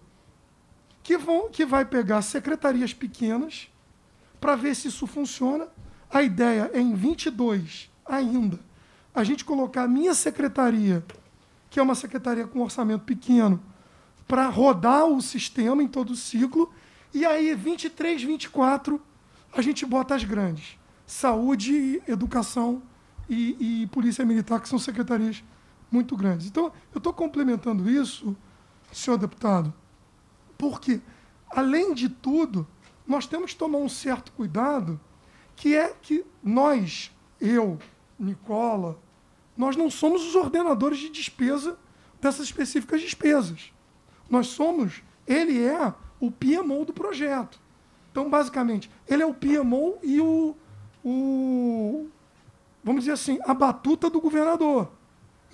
Speaker 2: que, vão, que vai pegar secretarias pequenas para ver se isso funciona. A ideia é em 22 ainda a gente colocar a minha secretaria, que é uma secretaria com orçamento pequeno, para rodar o sistema em todo o ciclo. E aí, 23, 24, a gente bota as grandes. Saúde, educação e, e polícia militar, que são secretarias muito grandes. Então, eu estou complementando isso, senhor deputado, porque, além de tudo, nós temos que tomar um certo cuidado, que é que nós, eu, Nicola, nós não somos os ordenadores de despesa dessas específicas despesas. Nós somos, ele é o PMO do projeto. Então, basicamente, ele é o PMO e o, o vamos dizer assim, a batuta do governador.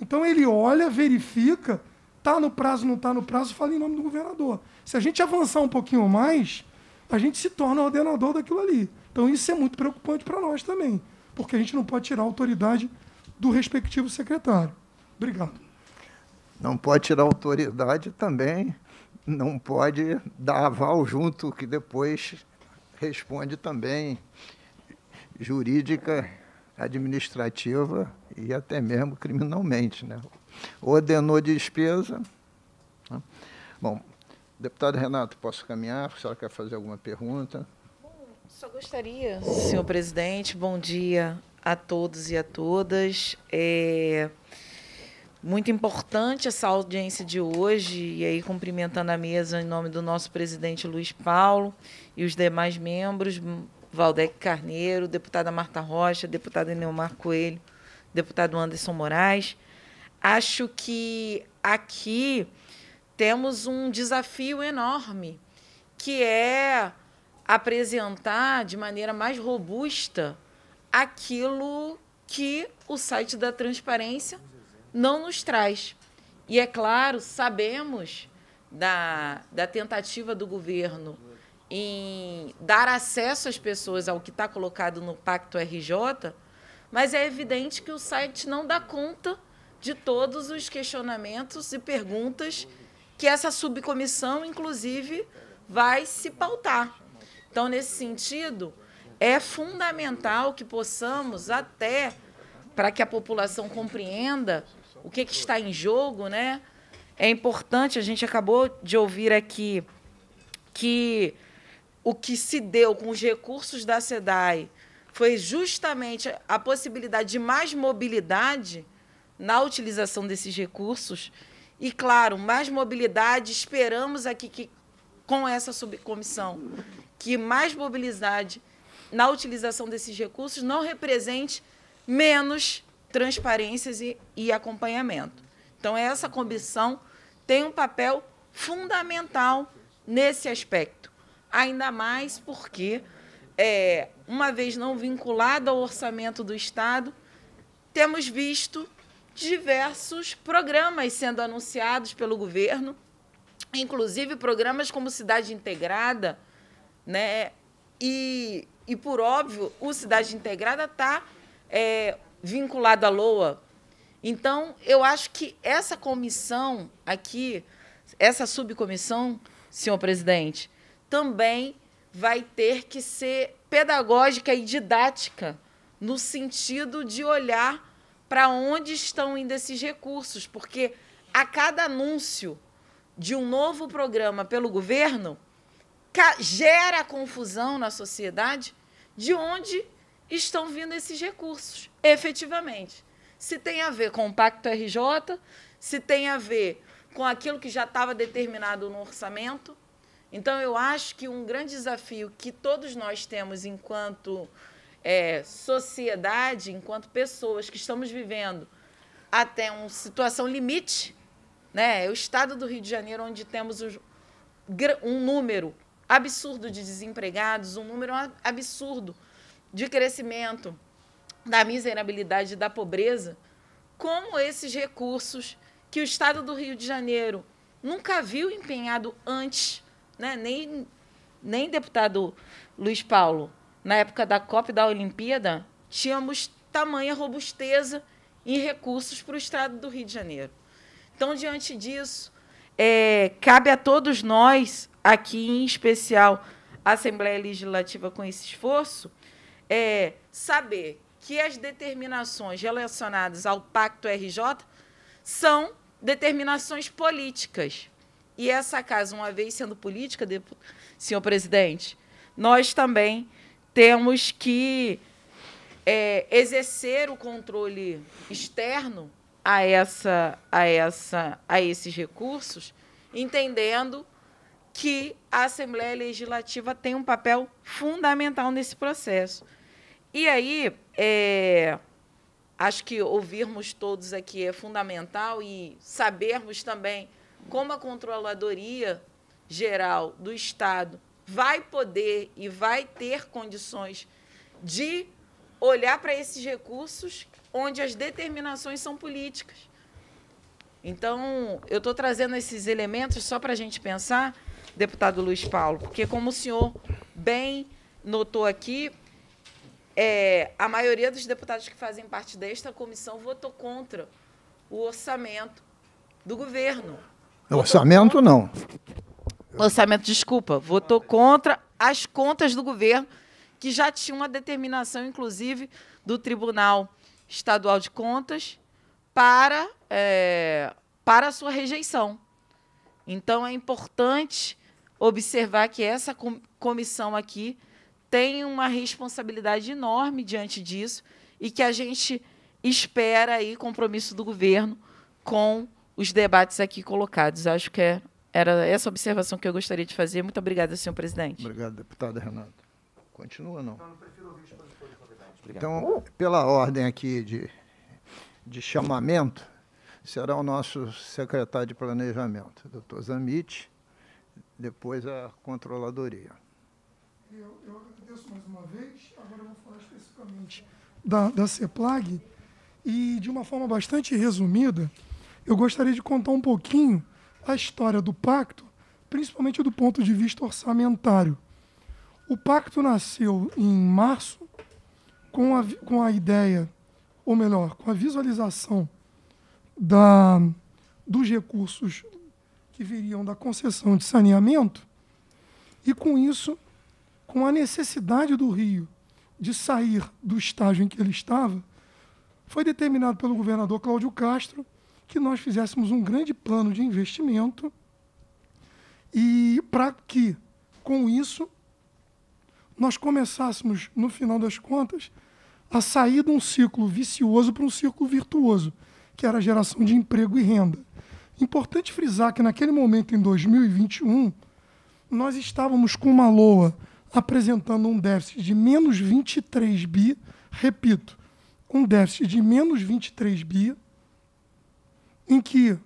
Speaker 2: Então ele olha, verifica, está no prazo, não está no prazo, fala em nome do governador. Se a gente avançar um pouquinho mais, a gente se torna ordenador daquilo ali. Então isso é muito preocupante para nós também, porque a gente não pode tirar a autoridade do respectivo secretário. Obrigado.
Speaker 1: Não pode tirar autoridade também, não pode dar aval junto, que depois responde também jurídica, administrativa e até mesmo criminalmente. Né? Ordenou despesa. Né? Bom, deputado Renato, posso caminhar? A senhora quer fazer alguma pergunta?
Speaker 5: Só gostaria, senhor presidente, bom dia a todos e a todas. É muito importante essa audiência de hoje, e aí cumprimentando a mesa em nome do nosso presidente Luiz Paulo e os demais membros, Valdec Carneiro, deputada Marta Rocha, deputada Neomar Coelho, deputado Anderson Moraes. Acho que aqui temos um desafio enorme, que é apresentar de maneira mais robusta aquilo que o site da transparência não nos traz. E é claro, sabemos da, da tentativa do governo em dar acesso às pessoas ao que está colocado no Pacto RJ, mas é evidente que o site não dá conta de todos os questionamentos e perguntas que essa subcomissão, inclusive, vai se pautar. Então, nesse sentido, é fundamental que possamos, até para que a população compreenda o que, que está em jogo, né? É importante, a gente acabou de ouvir aqui que o que se deu com os recursos da SEDAI foi justamente a possibilidade de mais mobilidade na utilização desses recursos. E, claro, mais mobilidade, esperamos aqui que, com essa subcomissão, que mais mobilidade na utilização desses recursos não represente menos transparências e, e acompanhamento. Então, essa comissão tem um papel fundamental nesse aspecto, ainda mais porque, é, uma vez não vinculado ao orçamento do Estado, temos visto diversos programas sendo anunciados pelo governo, inclusive programas como Cidade Integrada, né? E, e por óbvio, o Cidade Integrada está é, vinculado à LOA. Então, eu acho que essa comissão aqui, essa subcomissão, senhor presidente, também vai ter que ser pedagógica e didática no sentido de olhar para onde estão indo esses recursos, porque a cada anúncio de um novo programa pelo governo gera confusão na sociedade de onde estão vindo esses recursos, efetivamente. Se tem a ver com o Pacto RJ, se tem a ver com aquilo que já estava determinado no orçamento, Então, eu acho que um grande desafio que todos nós temos enquanto é, sociedade, enquanto pessoas que estamos vivendo até uma situação limite, né? É o estado do Rio de Janeiro, onde temos um número absurdo de desempregados, um número absurdo de crescimento da miserabilidade da pobreza, como esses recursos que o Estado do Rio de Janeiro nunca viu empenhado antes, né? nem, nem deputado Luiz Paulo, na época da COP da Olimpíada, tínhamos tamanha robusteza em recursos para o Estado do Rio de Janeiro. Então, diante disso, é, cabe a todos nós, aqui em especial a Assembleia Legislativa com esse esforço, é, saber que as determinações relacionadas ao Pacto RJ são determinações políticas. E essa casa, uma vez sendo política, senhor presidente, nós também temos que é, exercer o controle externo a essa a essa a esses recursos, entendendo que a Assembleia Legislativa tem um papel fundamental nesse processo. E aí, é, acho que ouvirmos todos aqui é fundamental e sabermos também como a Controladoria Geral do Estado vai poder e vai ter condições de olhar para esses recursos onde as determinações são políticas. Então, eu estou trazendo esses elementos só para a gente pensar, deputado Luiz Paulo, porque, como o senhor bem notou aqui, é, a maioria dos deputados que fazem parte desta comissão votou contra o orçamento do governo.
Speaker 1: O orçamento, não.
Speaker 5: Orçamento, desculpa. Votou contra as contas do governo, que já tinha uma determinação, inclusive, do Tribunal Estadual de Contas para, é, para a sua rejeição. Então, é importante observar que essa comissão aqui tem uma responsabilidade enorme diante disso e que a gente espera aí compromisso do governo com os debates aqui colocados. Acho que é, era essa observação que eu gostaria de fazer. Muito obrigada, senhor presidente.
Speaker 1: Obrigado, deputada Renata. Continua, não? Então, pela ordem aqui de, de chamamento, será o nosso secretário de Planejamento, doutor Zamit, depois a Controladoria.
Speaker 2: Eu, eu agradeço mais uma vez. Agora eu vou falar especificamente da, da CEPLAG. E, de uma forma bastante resumida, eu gostaria de contar um pouquinho a história do pacto, principalmente do ponto de vista orçamentário. O pacto nasceu em março com a, com a ideia, ou melhor, com a visualização da, dos recursos que viriam da concessão de saneamento, e com isso com a necessidade do Rio de sair do estágio em que ele estava, foi determinado pelo governador Cláudio Castro que nós fizéssemos um grande plano de investimento e para que, com isso, nós começássemos, no final das contas, a sair de um ciclo vicioso para um ciclo virtuoso, que era a geração de emprego e renda. Importante frisar que, naquele momento, em 2021, nós estávamos com uma LOA apresentando um déficit de menos 23 bi, repito, um déficit de menos 23 bi, em que,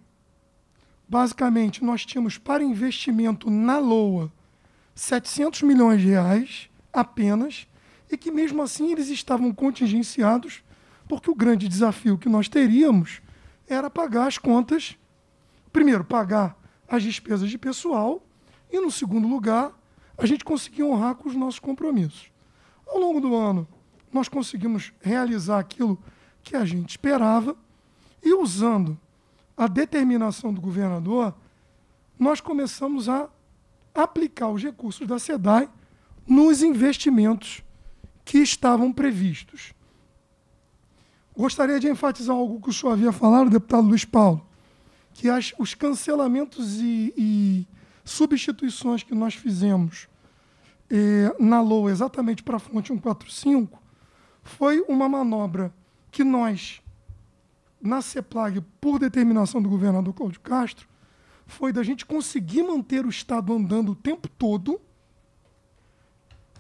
Speaker 2: basicamente, nós tínhamos para investimento na LOA 700 milhões de reais apenas, e que mesmo assim eles estavam contingenciados, porque o grande desafio que nós teríamos era pagar as contas, primeiro, pagar as despesas de pessoal, e no segundo lugar, a gente conseguiu honrar com os nossos compromissos. Ao longo do ano, nós conseguimos realizar aquilo que a gente esperava e, usando a determinação do governador, nós começamos a aplicar os recursos da SEDAI nos investimentos que estavam previstos. Gostaria de enfatizar algo que o senhor havia falado, deputado Luiz Paulo, que as, os cancelamentos e, e substituições que nós fizemos na LOA exatamente para a fonte 145 foi uma manobra que nós, na CEPLAG, por determinação do governador Cláudio Castro, foi da gente conseguir manter o Estado andando o tempo todo,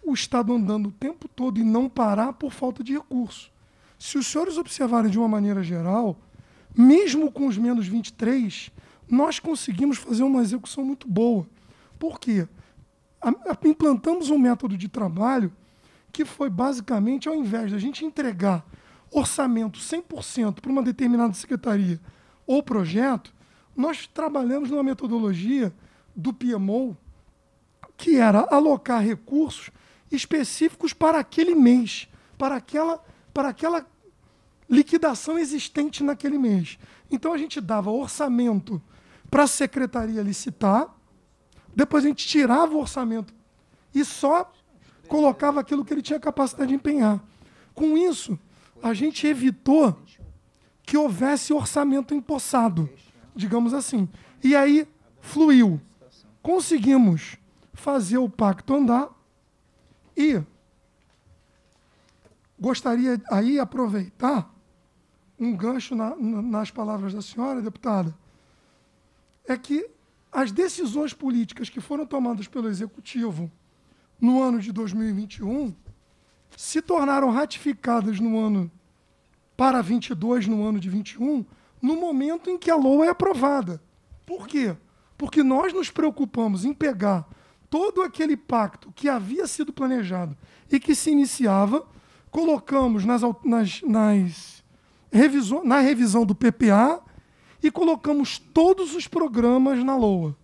Speaker 2: o Estado andando o tempo todo e não parar por falta de recursos. Se os senhores observarem de uma maneira geral, mesmo com os menos 23, nós conseguimos fazer uma execução muito boa. Por quê? implantamos um método de trabalho que foi basicamente, ao invés de a gente entregar orçamento 100% para uma determinada secretaria ou projeto, nós trabalhamos numa metodologia do PMO, que era alocar recursos específicos para aquele mês, para aquela, para aquela liquidação existente naquele mês. Então a gente dava orçamento para a secretaria licitar, depois a gente tirava o orçamento e só colocava aquilo que ele tinha capacidade de empenhar. Com isso, a gente evitou que houvesse orçamento empossado, digamos assim. E aí fluiu. Conseguimos fazer o pacto andar e gostaria aí aproveitar um gancho na, na, nas palavras da senhora, deputada, é que as decisões políticas que foram tomadas pelo Executivo no ano de 2021 se tornaram ratificadas no ano para 22, no ano de 21, no momento em que a LOA é aprovada. Por quê? Porque nós nos preocupamos em pegar todo aquele pacto que havia sido planejado e que se iniciava, colocamos nas, nas, nas revisão, na revisão do PPA e colocamos todos os programas na LOA.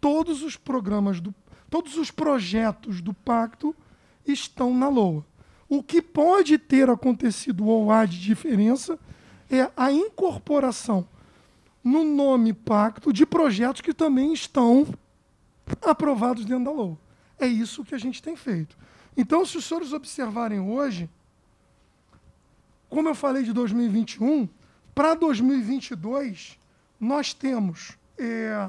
Speaker 2: Todos os programas do todos os projetos do pacto estão na LOA. O que pode ter acontecido ou há de diferença é a incorporação no nome pacto de projetos que também estão aprovados dentro da LOA. É isso que a gente tem feito. Então, se os senhores observarem hoje, como eu falei de 2021, para 2022, nós temos é,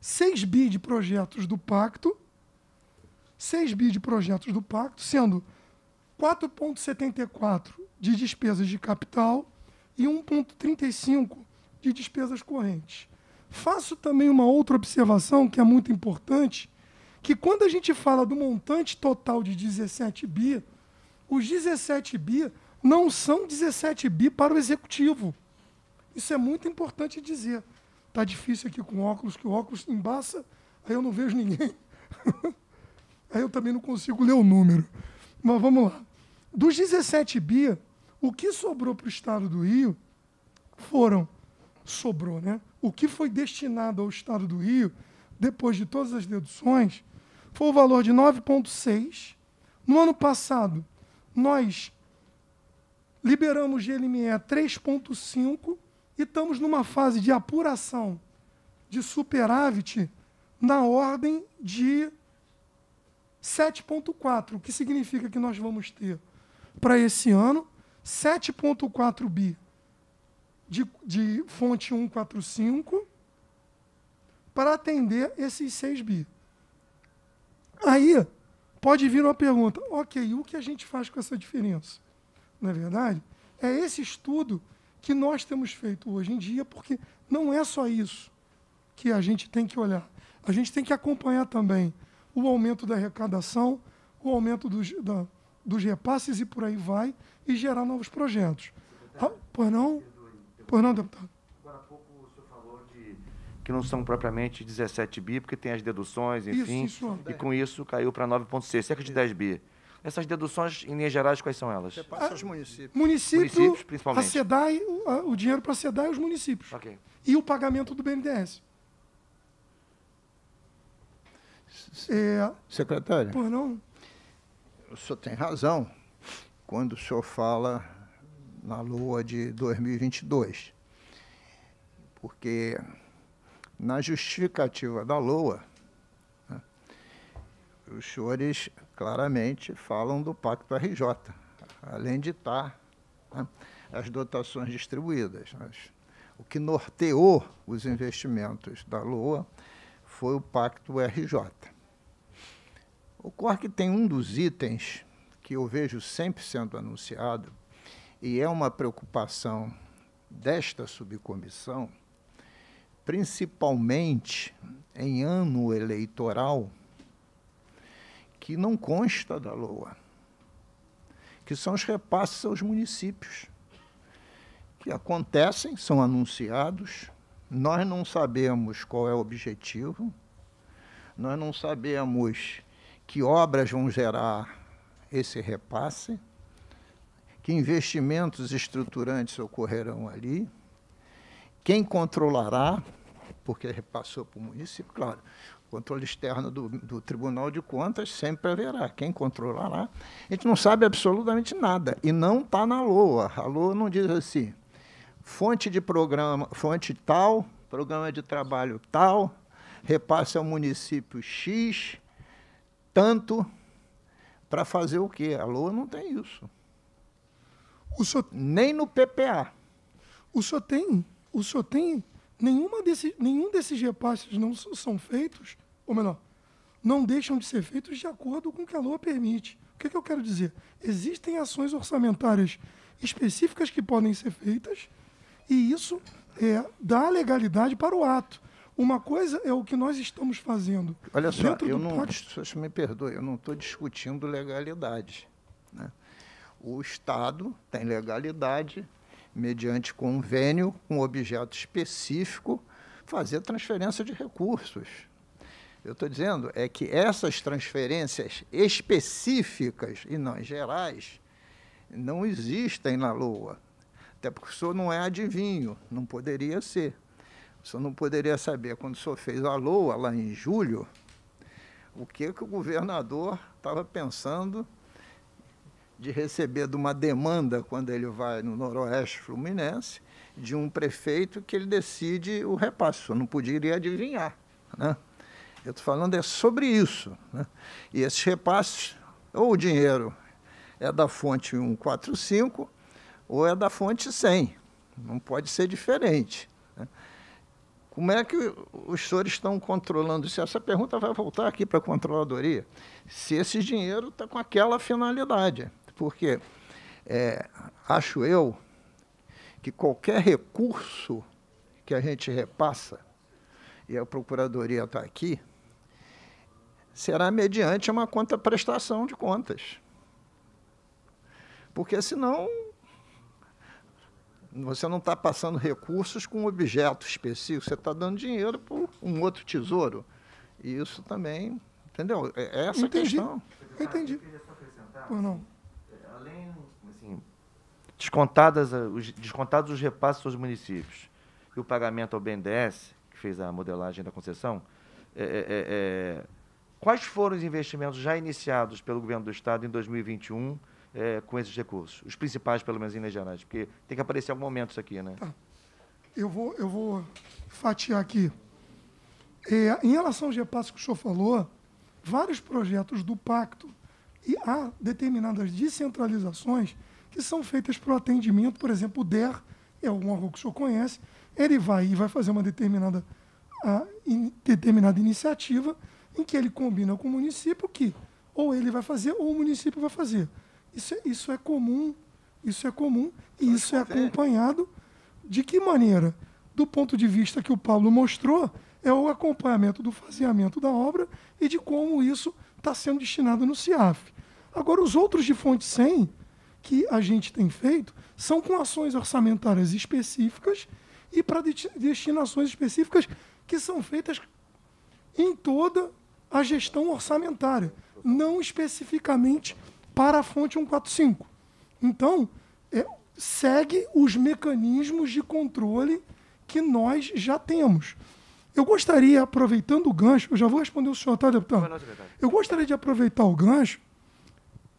Speaker 2: 6 bi de projetos do pacto, 6 bi de projetos do pacto, sendo 4,74 de despesas de capital e 1,35 de despesas correntes. Faço também uma outra observação que é muito importante, que quando a gente fala do montante total de 17 bi, os 17 bi não são 17 bi para o executivo. Isso é muito importante dizer. Está difícil aqui com óculos, que o óculos embaça, aí eu não vejo ninguém. aí eu também não consigo ler o número. Mas vamos lá. Dos 17 bi, o que sobrou para o estado do Rio foram, sobrou, né? O que foi destinado ao estado do Rio, depois de todas as deduções, foi o valor de 9,6. No ano passado, nós liberamos de LME 3,5 e estamos numa fase de apuração de superávit na ordem de 7,4, o que significa que nós vamos ter para esse ano 7,4 bi de, de fonte 145 para atender esses 6 bi. Aí pode vir uma pergunta: ok, o que a gente faz com essa diferença? Não é verdade? É esse estudo que nós temos feito hoje em dia, porque não é só isso que a gente tem que olhar. A gente tem que acompanhar também o aumento da arrecadação, o aumento dos, da, dos repasses e por aí vai, e gerar novos projetos. Ah, pois não? Pois não, deputado?
Speaker 6: Agora há pouco o senhor falou de que não são propriamente 17 bi, porque tem as deduções, enfim, isso, isso. e com isso caiu para 9,6, cerca de 10 bi. Essas deduções, em linhas gerais, quais são elas? Você
Speaker 2: passa aos municípios. Município, municípios, principalmente. A SEDAI, o, o dinheiro para a SEDAI e os municípios.
Speaker 6: Okay.
Speaker 2: E o pagamento do BNDES.
Speaker 1: É, Secretário?
Speaker 2: Por não?
Speaker 1: O senhor tem razão quando o senhor fala na lua de 2022. Porque na justificativa da lua, os senhores claramente falam do Pacto RJ, além de estar né, as dotações distribuídas. Mas o que norteou os investimentos da Lua foi o Pacto RJ. Ocorre que tem um dos itens que eu vejo sempre sendo anunciado, e é uma preocupação desta subcomissão, principalmente em ano eleitoral, que não consta da LOA, que são os repasses aos municípios, que acontecem, são anunciados, nós não sabemos qual é o objetivo, nós não sabemos que obras vão gerar esse repasse, que investimentos estruturantes ocorrerão ali, quem controlará, porque repassou para o município, claro, controle externo do, do, Tribunal de Contas sempre haverá. Quem controlará? A gente não sabe absolutamente nada. E não está na LOA. A LOA não diz assim, fonte de programa, fonte tal, programa de trabalho tal, repasse ao município X, tanto, para fazer o quê? A LOA não tem isso. Senhor, Nem no PPA.
Speaker 2: O senhor tem, o senhor tem nenhuma desse, nenhum desses repasses não são feitos, ou melhor, não deixam de ser feitos de acordo com o que a LOA permite. O que, que eu quero dizer? Existem ações orçamentárias específicas que podem ser feitas e isso é, dá legalidade para o ato. Uma coisa é o que nós estamos fazendo.
Speaker 1: Olha só, eu não, pacto... me perdoe, eu não estou discutindo legalidade. Né? O Estado tem legalidade mediante convênio com objeto específico, fazer transferência de recursos. Eu estou dizendo é que essas transferências específicas e não gerais não existem na LOA. Até porque o senhor não é adivinho, não poderia ser. O senhor não poderia saber, quando o senhor fez a LOA lá em julho, o que, que o governador estava pensando de receber de uma demanda, quando ele vai no Noroeste Fluminense, de um prefeito que ele decide o repasse. Eu não poderia adivinhar. Né? Eu estou falando é sobre isso. Né? E esses repasses, ou o dinheiro é da fonte 145, ou é da fonte 100. Não pode ser diferente. Né? Como é que os senhores estão controlando isso? Essa pergunta vai voltar aqui para a controladoria. Se esse dinheiro está com aquela finalidade porque é, acho eu que qualquer recurso que a gente repassa, e a Procuradoria está aqui, será mediante uma contraprestação de contas. Porque senão você não está passando recursos com um objeto específico, você está dando dinheiro para um outro tesouro. E isso também, entendeu? É essa
Speaker 2: Entendi.
Speaker 1: questão.
Speaker 2: Entendi. Ou não?
Speaker 6: Descontadas, os, descontados os repasses aos municípios e o pagamento ao BNDES, que fez a modelagem da concessão, é, é, é, é, quais foram os investimentos já iniciados pelo governo do Estado em 2021 é, com esses recursos? Os principais, pelo menos em Minas Gerais, porque tem que aparecer algum momento isso aqui, né? Tá.
Speaker 2: Eu, vou, eu vou fatiar aqui. É, em relação aos repasses que o senhor falou, vários projetos do pacto e há determinadas descentralizações que são feitas para o atendimento. Por exemplo, o DER é um órgão que o senhor conhece, ele vai e vai fazer uma determinada, a, in, determinada iniciativa em que ele combina com o município que ou ele vai fazer ou o município vai fazer. Isso é, isso é comum, isso é comum e isso é acompanhado de que maneira? Do ponto de vista que o Paulo mostrou, é o acompanhamento do faseamento da obra e de como isso está sendo destinado no CIAF. Agora, os outros de fonte 100, que a gente tem feito são com ações orçamentárias específicas e para destinações específicas que são feitas em toda a gestão orçamentária, não especificamente para a fonte 145. Então, é, segue os mecanismos de controle que nós já temos. Eu gostaria, aproveitando o gancho, eu já vou responder o senhor, tá, deputado? Eu gostaria de aproveitar o gancho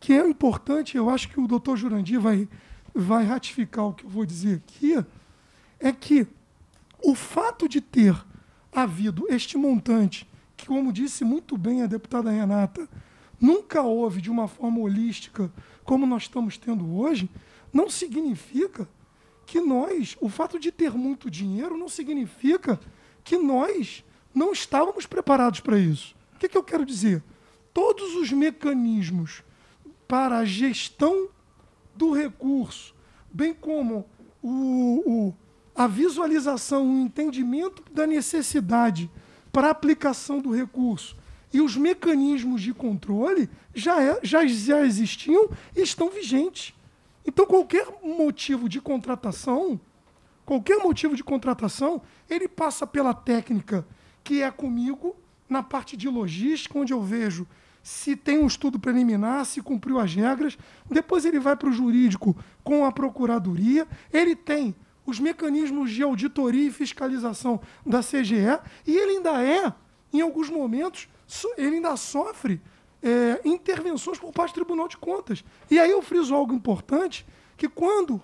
Speaker 2: que é importante, eu acho que o doutor Jurandir vai, vai ratificar o que eu vou dizer aqui, é que o fato de ter havido este montante, que, como disse muito bem a deputada Renata, nunca houve de uma forma holística como nós estamos tendo hoje, não significa que nós, o fato de ter muito dinheiro, não significa que nós não estávamos preparados para isso. O que, que eu quero dizer? Todos os mecanismos para a gestão do recurso, bem como o, o, a visualização, o entendimento da necessidade para a aplicação do recurso e os mecanismos de controle já, é, já, já existiam e estão vigentes. Então, qualquer motivo de contratação, qualquer motivo de contratação, ele passa pela técnica que é comigo, na parte de logística, onde eu vejo se tem um estudo preliminar, se cumpriu as regras. Depois ele vai para o jurídico com a procuradoria. Ele tem os mecanismos de auditoria e fiscalização da CGE e ele ainda é, em alguns momentos, ele ainda sofre é, intervenções por parte do Tribunal de Contas. E aí eu friso algo importante, que quando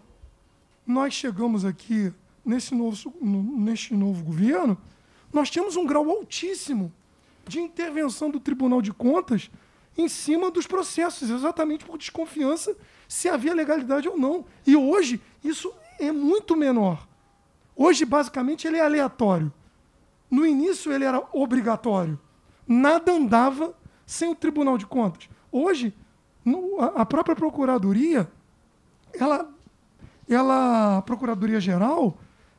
Speaker 2: nós chegamos aqui nesse novo, neste novo governo, nós tínhamos um grau altíssimo de intervenção do Tribunal de Contas em cima dos processos, exatamente por desconfiança se havia legalidade ou não. E hoje isso é muito menor. Hoje, basicamente, ele é aleatório. No início, ele era obrigatório. Nada andava sem o Tribunal de Contas. Hoje, no, a, própria Procuradoria, ela, ela, a Procuradoria Geral,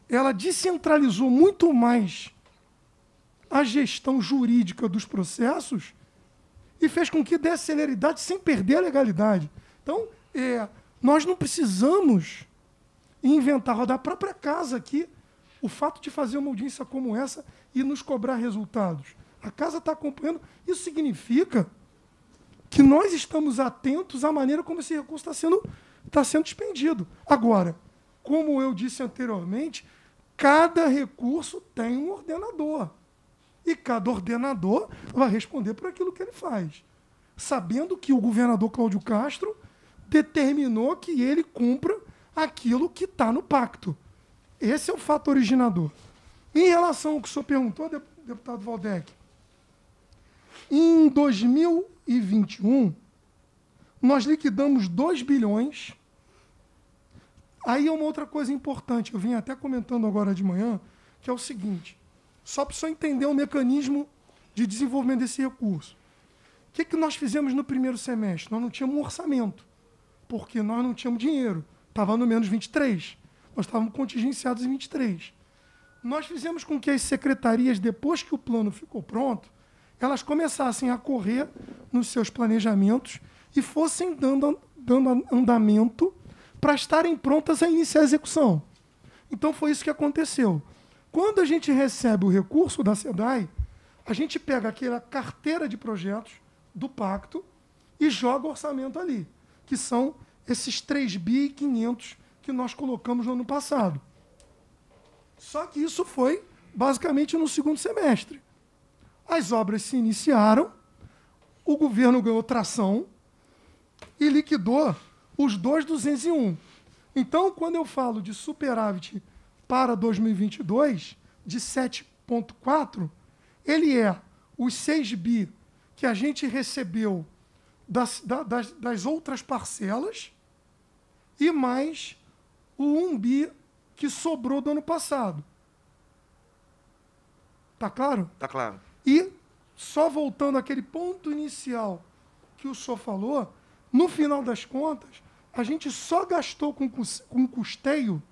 Speaker 2: ela descentralizou muito mais a gestão jurídica dos processos e fez com que desse celeridade sem perder a legalidade. Então, é, nós não precisamos inventar da própria casa aqui o fato de fazer uma audiência como essa e nos cobrar resultados. A casa está acompanhando. Isso significa que nós estamos atentos à maneira como esse recurso está sendo, está sendo expendido. Agora, como eu disse anteriormente, cada recurso tem um ordenador. E cada ordenador vai responder por aquilo que ele faz. Sabendo que o governador Cláudio Castro determinou que ele cumpra aquilo que está no pacto. Esse é o fato originador. Em relação ao que o senhor perguntou, deputado Valdec, em 2021, nós liquidamos 2 bilhões. Aí é uma outra coisa importante, eu vim até comentando agora de manhã, que é o seguinte: só para você entender o mecanismo de desenvolvimento desse recurso. O que, que nós fizemos no primeiro semestre? Nós não tínhamos um orçamento, porque nós não tínhamos dinheiro. Estava no menos 23. Nós estávamos contingenciados em 23. Nós fizemos com que as secretarias, depois que o plano ficou pronto, elas começassem a correr nos seus planejamentos e fossem dando, dando andamento para estarem prontas a iniciar a execução. Então foi isso que aconteceu. Quando a gente recebe o recurso da SEDAI, a gente pega aquela carteira de projetos do pacto e joga o orçamento ali, que são esses 3 bi e 500 que nós colocamos no ano passado. Só que isso foi basicamente no segundo semestre. As obras se iniciaram, o governo ganhou tração e liquidou os dois 201. Então, quando eu falo de superávit para 2022 de 7,4, ele é os 6 bi que a gente recebeu das, das, das outras parcelas e mais o 1 bi que sobrou do ano passado. Tá claro?
Speaker 6: Tá claro.
Speaker 2: E, só voltando àquele ponto inicial que o senhor falou, no final das contas, a gente só gastou com, com custeio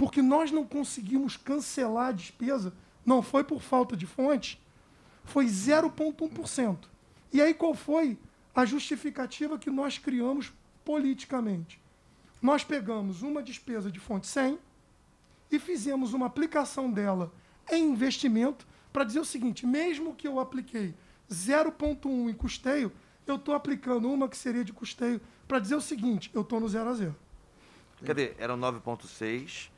Speaker 2: porque nós não conseguimos cancelar a despesa, não foi por falta de fonte, foi 0,1%. E aí qual foi a justificativa que nós criamos politicamente? Nós pegamos uma despesa de fonte 100 e fizemos uma aplicação dela em investimento para dizer o seguinte: mesmo que eu apliquei 0,1 em custeio, eu estou aplicando uma que seria de custeio para dizer o seguinte: eu estou no 0 a 0.
Speaker 6: Cadê? Eram 9,6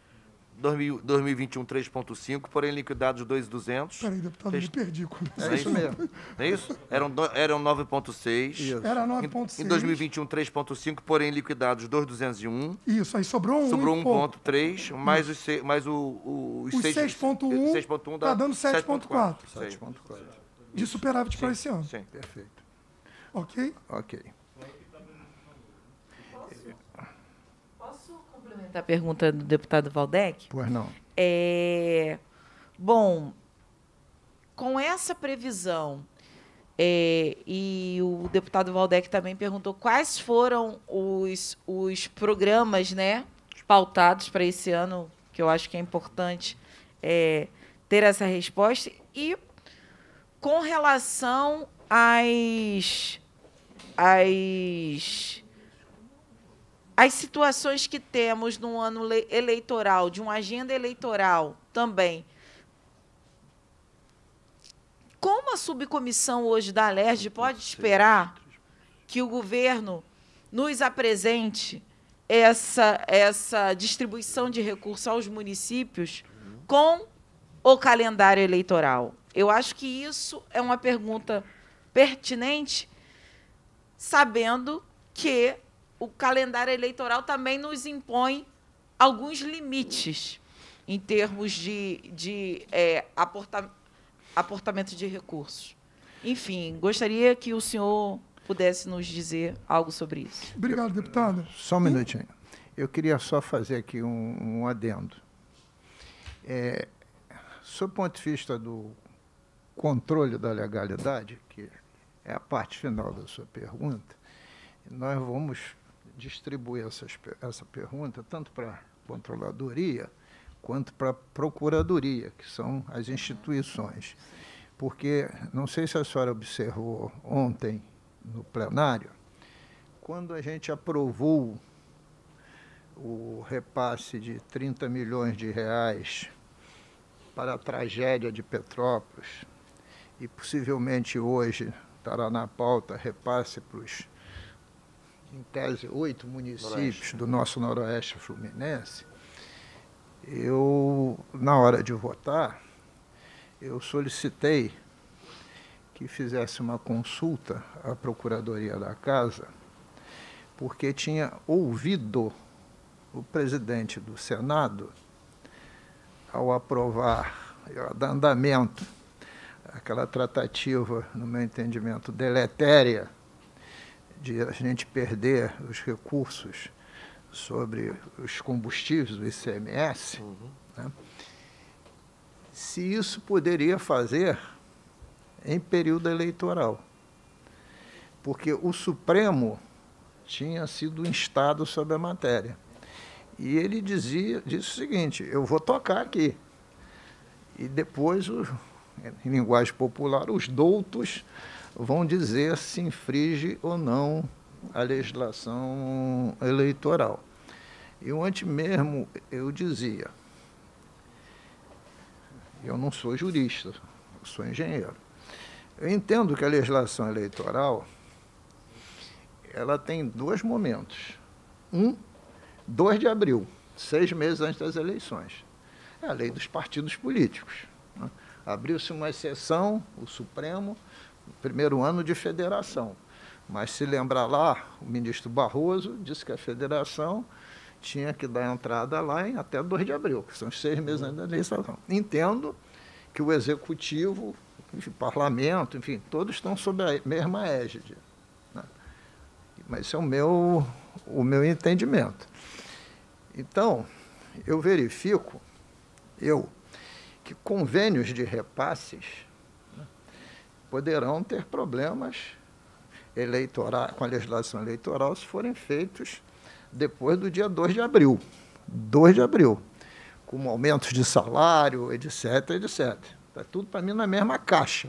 Speaker 6: 2021 3.5, porém liquidados 2.200.
Speaker 2: Peraí, deputado, Fez... me perdi. Com
Speaker 1: isso. É, isso mesmo.
Speaker 6: É isso? Eram, do... eram 9.6.
Speaker 2: Era 9.6.
Speaker 6: Em 2021 3.5, porém liquidados 2.201.
Speaker 2: Isso, aí sobrou um
Speaker 6: Sobrou 1.3, mais, os, se... mais o, o,
Speaker 2: os, os 6.1 está dando 7.4.
Speaker 1: 7.4.
Speaker 2: De superávit para esse ano.
Speaker 6: Sim.
Speaker 1: Perfeito.
Speaker 2: Ok?
Speaker 1: Ok.
Speaker 5: A pergunta do deputado Valdec?
Speaker 1: Pois não.
Speaker 5: É, bom, com essa previsão, é, e o deputado Valdec também perguntou quais foram os, os programas né, pautados para esse ano que eu acho que é importante é, ter essa resposta. E com relação às, às, às situações que temos no ano eleitoral, de uma agenda eleitoral também, como a subcomissão hoje da Alerj pode esperar que o governo nos apresente essa, essa distribuição de recursos aos municípios com o calendário eleitoral? Eu acho que isso é uma pergunta pertinente, sabendo que o calendário eleitoral também nos impõe alguns limites em termos de, de é, aportamento aportamento de recursos. Enfim, gostaria que o senhor pudesse nos dizer algo sobre isso.
Speaker 2: Obrigado, deputada.
Speaker 1: Só um minutinho. Eu queria só fazer aqui um, um adendo. É, sob o ponto de vista do controle da legalidade, que é a parte final da sua pergunta, nós vamos distribuir essas, essa pergunta tanto para a controladoria quanto para a Procuradoria, que são as instituições. Porque, não sei se a senhora observou ontem no plenário, quando a gente aprovou o repasse de 30 milhões de reais para a tragédia de Petrópolis, e possivelmente hoje estará na pauta repasse para os, em tese, oito municípios Noroeste. do nosso noroeste fluminense, eu, na hora de votar, eu solicitei que fizesse uma consulta à Procuradoria da Casa, porque tinha ouvido o presidente do Senado ao aprovar, dar andamento aquela tratativa, no meu entendimento, deletéria de a gente perder os recursos sobre os combustíveis do ICMS, uhum. né, se isso poderia fazer em período eleitoral. Porque o Supremo tinha sido instado sobre a matéria. E ele dizia, disse o seguinte, eu vou tocar aqui. E depois, o, em linguagem popular, os doutos vão dizer se infringe ou não a legislação eleitoral. E ontem mesmo eu dizia, eu não sou jurista, eu sou engenheiro. Eu entendo que a legislação eleitoral ela tem dois momentos. Um, 2 de abril, seis meses antes das eleições. É a lei dos partidos políticos. Né? Abriu-se uma exceção, o Supremo, primeiro ano de federação. Mas se lembrar lá, o ministro Barroso disse que a federação tinha que dar entrada lá em até 2 de abril, que são os seis meses antes da eleição. Entendo que o executivo, o parlamento, enfim, todos estão sob a mesma égide. Né? Mas esse é o meu, o meu entendimento. Então, eu verifico, eu, que convênios de repasses poderão ter problemas eleitorais, com a legislação eleitoral se forem feitos depois do dia 2 de abril. 2 de abril. Com aumentos de salário, etc, etc. Está tudo para mim na mesma caixa.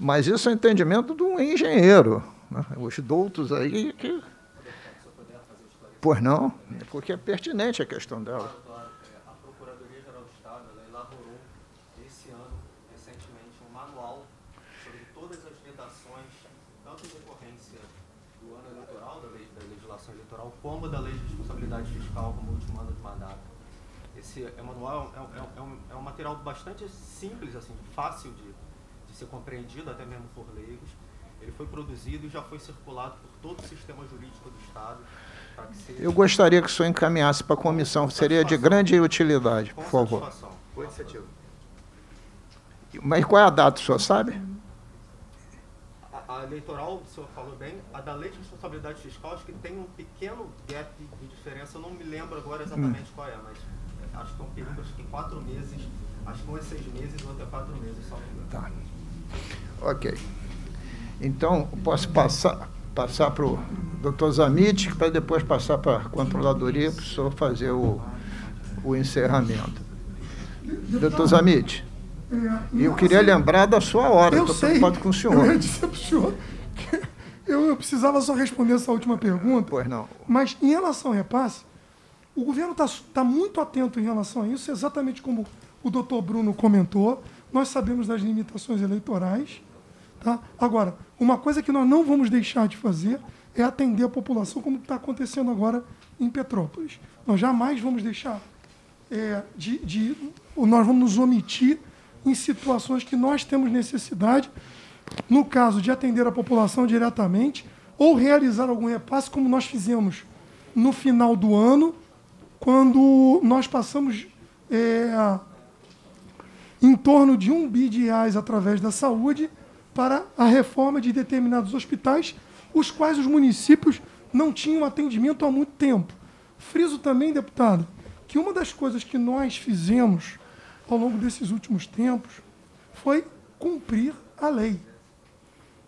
Speaker 1: Mas isso é entendimento de um engenheiro. Né? Os doutos aí que. Pois não, porque é pertinente a questão dela.
Speaker 7: Como da Lei de Responsabilidade Fiscal como último ano de mandato. Esse é, manual é, é, é, um, é um material bastante simples, assim, fácil de, de ser compreendido, até mesmo por leigos. Ele foi produzido e já foi circulado por todo o sistema jurídico do Estado.
Speaker 1: Eu gostaria que o senhor encaminhasse para a comissão, seria de grande utilidade, por favor.
Speaker 7: Boa iniciativa.
Speaker 1: Mas qual é a data, o senhor sabe?
Speaker 7: A eleitoral, o senhor falou bem, a da lei de responsabilidade fiscal, acho que tem um pequeno gap de diferença, eu não me lembro agora exatamente hum. qual é, mas é, acho que é um período acho que quatro meses, acho que um é seis meses, o outro é quatro meses, só
Speaker 1: Tá. Ok. Então, posso passar, passar para o doutor Zamit, para depois passar para a controladoria, para o senhor fazer o, o encerramento. Doutor Zamit, e eu queria lembrar da sua hora,
Speaker 2: Eu
Speaker 1: estou preocupado com o
Speaker 2: Eu
Speaker 1: senhor.
Speaker 2: ia dizer pro senhor que eu, eu precisava só responder essa última pergunta.
Speaker 1: Pois não.
Speaker 2: Mas em relação ao repasse, o governo está muito atento em relação a isso, exatamente como o doutor Bruno comentou. Nós sabemos das limitações eleitorais. Tá? Agora, uma coisa que nós não vamos deixar de fazer é atender a população, como está acontecendo agora em Petrópolis. Nós jamais vamos deixar é, de, de. Nós vamos nos omitir em situações que nós temos necessidade, no caso de atender a população diretamente, ou realizar algum repasse, como nós fizemos no final do ano, quando nós passamos é, em torno de um bi de reais através da saúde para a reforma de determinados hospitais, os quais os municípios não tinham atendimento há muito tempo. Friso também, deputado, que uma das coisas que nós fizemos ao longo desses últimos tempos foi cumprir a lei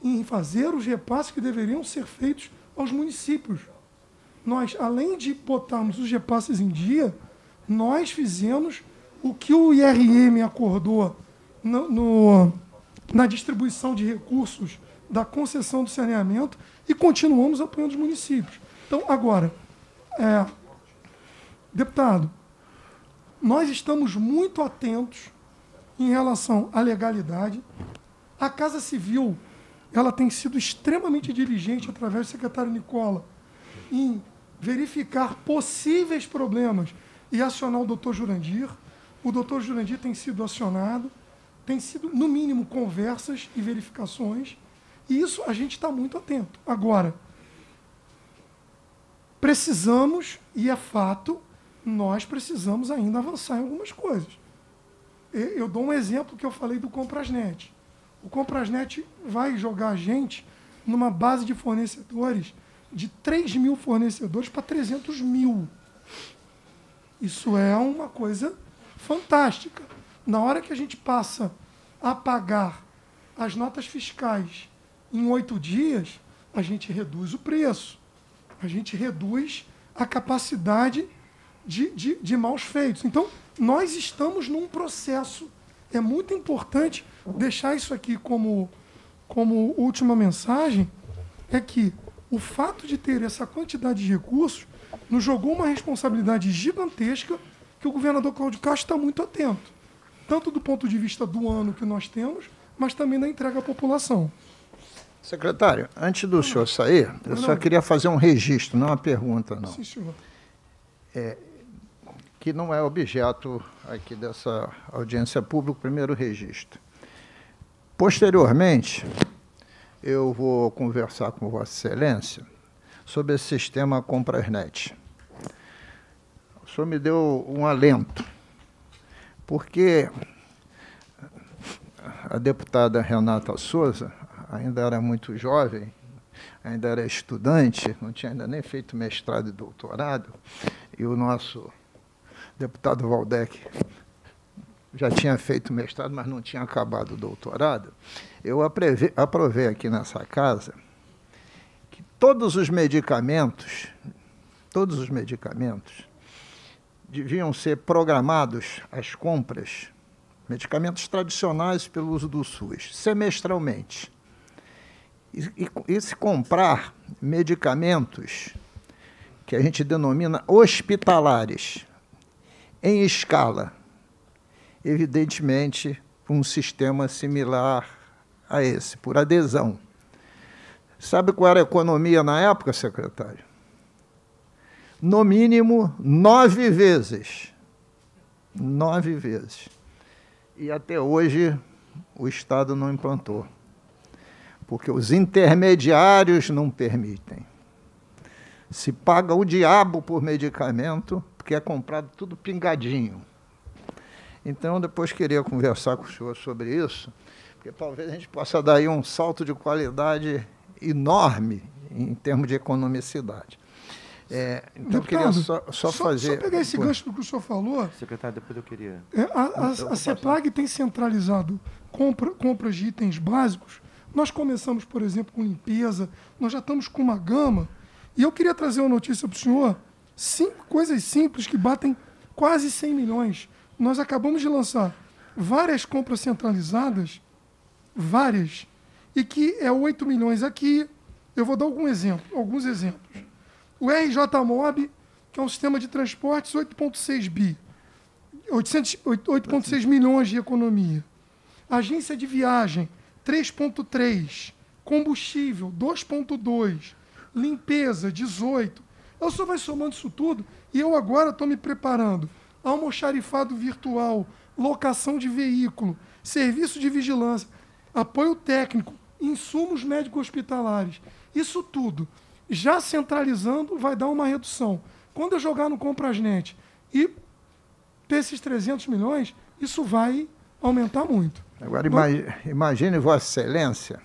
Speaker 2: em fazer os repasses que deveriam ser feitos aos municípios. Nós, além de botarmos os repasses em dia, nós fizemos o que o IRM acordou no, no- na distribuição de recursos da concessão do saneamento e continuamos apoiando os municípios. Então, agora, é, deputado, nós estamos muito atentos em relação à legalidade. A Casa Civil ela tem sido extremamente diligente através do secretário Nicola em verificar possíveis problemas e acionar o doutor Jurandir. O doutor Jurandir tem sido acionado, tem sido, no mínimo, conversas e verificações, e isso a gente está muito atento. Agora, precisamos, e é fato, nós precisamos ainda avançar em algumas coisas. Eu dou um exemplo que eu falei do Comprasnet. O Comprasnet vai jogar a gente numa base de fornecedores de 3 mil fornecedores para 300 mil. Isso é uma coisa fantástica. Na hora que a gente passa a pagar as notas fiscais em oito dias, a gente reduz o preço. A gente reduz a capacidade de, de, de maus feitos. Então, nós estamos num processo. É muito importante deixar isso aqui como, como última mensagem, é que o fato de ter essa quantidade de recursos nos jogou uma responsabilidade gigantesca que o governador Cláudio Castro está muito atento. Tanto do ponto de vista do ano que nós temos, mas também da entrega à população.
Speaker 1: Secretário, antes do senhor sair, eu só queria fazer um registro, não uma pergunta, não.
Speaker 2: Sim, senhor.
Speaker 1: Que não é objeto aqui dessa audiência pública, primeiro registro. Posteriormente, eu vou conversar com Vossa Excelência sobre esse sistema Comprasnet. O senhor me deu um alento, porque a deputada Renata Souza ainda era muito jovem, ainda era estudante, não tinha ainda nem feito mestrado e doutorado, e o nosso deputado Valdec já tinha feito mestrado, mas não tinha acabado o doutorado, eu aprovei aqui nessa casa que todos os medicamentos, todos os medicamentos, deviam ser programados, as compras, medicamentos tradicionais pelo uso do SUS, semestralmente. E, e, e se comprar medicamentos que a gente denomina hospitalares, em escala, evidentemente, um sistema similar a esse, por adesão. Sabe qual era a economia na época, secretário? No mínimo nove vezes. Nove vezes. E até hoje o Estado não implantou. Porque os intermediários não permitem. Se paga o diabo por medicamento, porque é comprado tudo pingadinho. Então, depois queria conversar com o senhor sobre isso, porque talvez a gente possa dar aí um salto de qualidade enorme em termos de economicidade. É, então, eu queria
Speaker 2: Deputado,
Speaker 1: só, só
Speaker 2: Só,
Speaker 1: fazer.
Speaker 2: pegar esse
Speaker 1: Pô,
Speaker 2: gancho do que o senhor falou,
Speaker 6: Secretário, depois eu queria.
Speaker 2: É, a, a, a CEPLAG tem centralizado compra- compras de itens básicos. Nós começamos, por exemplo, com limpeza, nós já estamos com uma gama. E eu queria trazer uma notícia para o senhor: cinco coisas simples que batem quase 100 milhões. nós acabamos de lançar várias compras centralizadas, várias, e que é 8 milhões aqui. Eu vou dar algum exemplo, alguns exemplos. O RJ Mob, que é um sistema de transportes, 8,6 bi. 8,6 milhões de economia. Agência de viagem, 3,3. Combustível, 2,2. Limpeza, 18. Eu só vai somando isso tudo e eu agora estou me preparando. Almoxarifado virtual, locação de veículo, serviço de vigilância, apoio técnico, insumos médico-hospitalares. Isso tudo, já centralizando, vai dar uma redução. Quando eu jogar no Comprasnet e ter esses 300 milhões, isso vai aumentar muito.
Speaker 1: Agora, imagine, Vossa Excelência,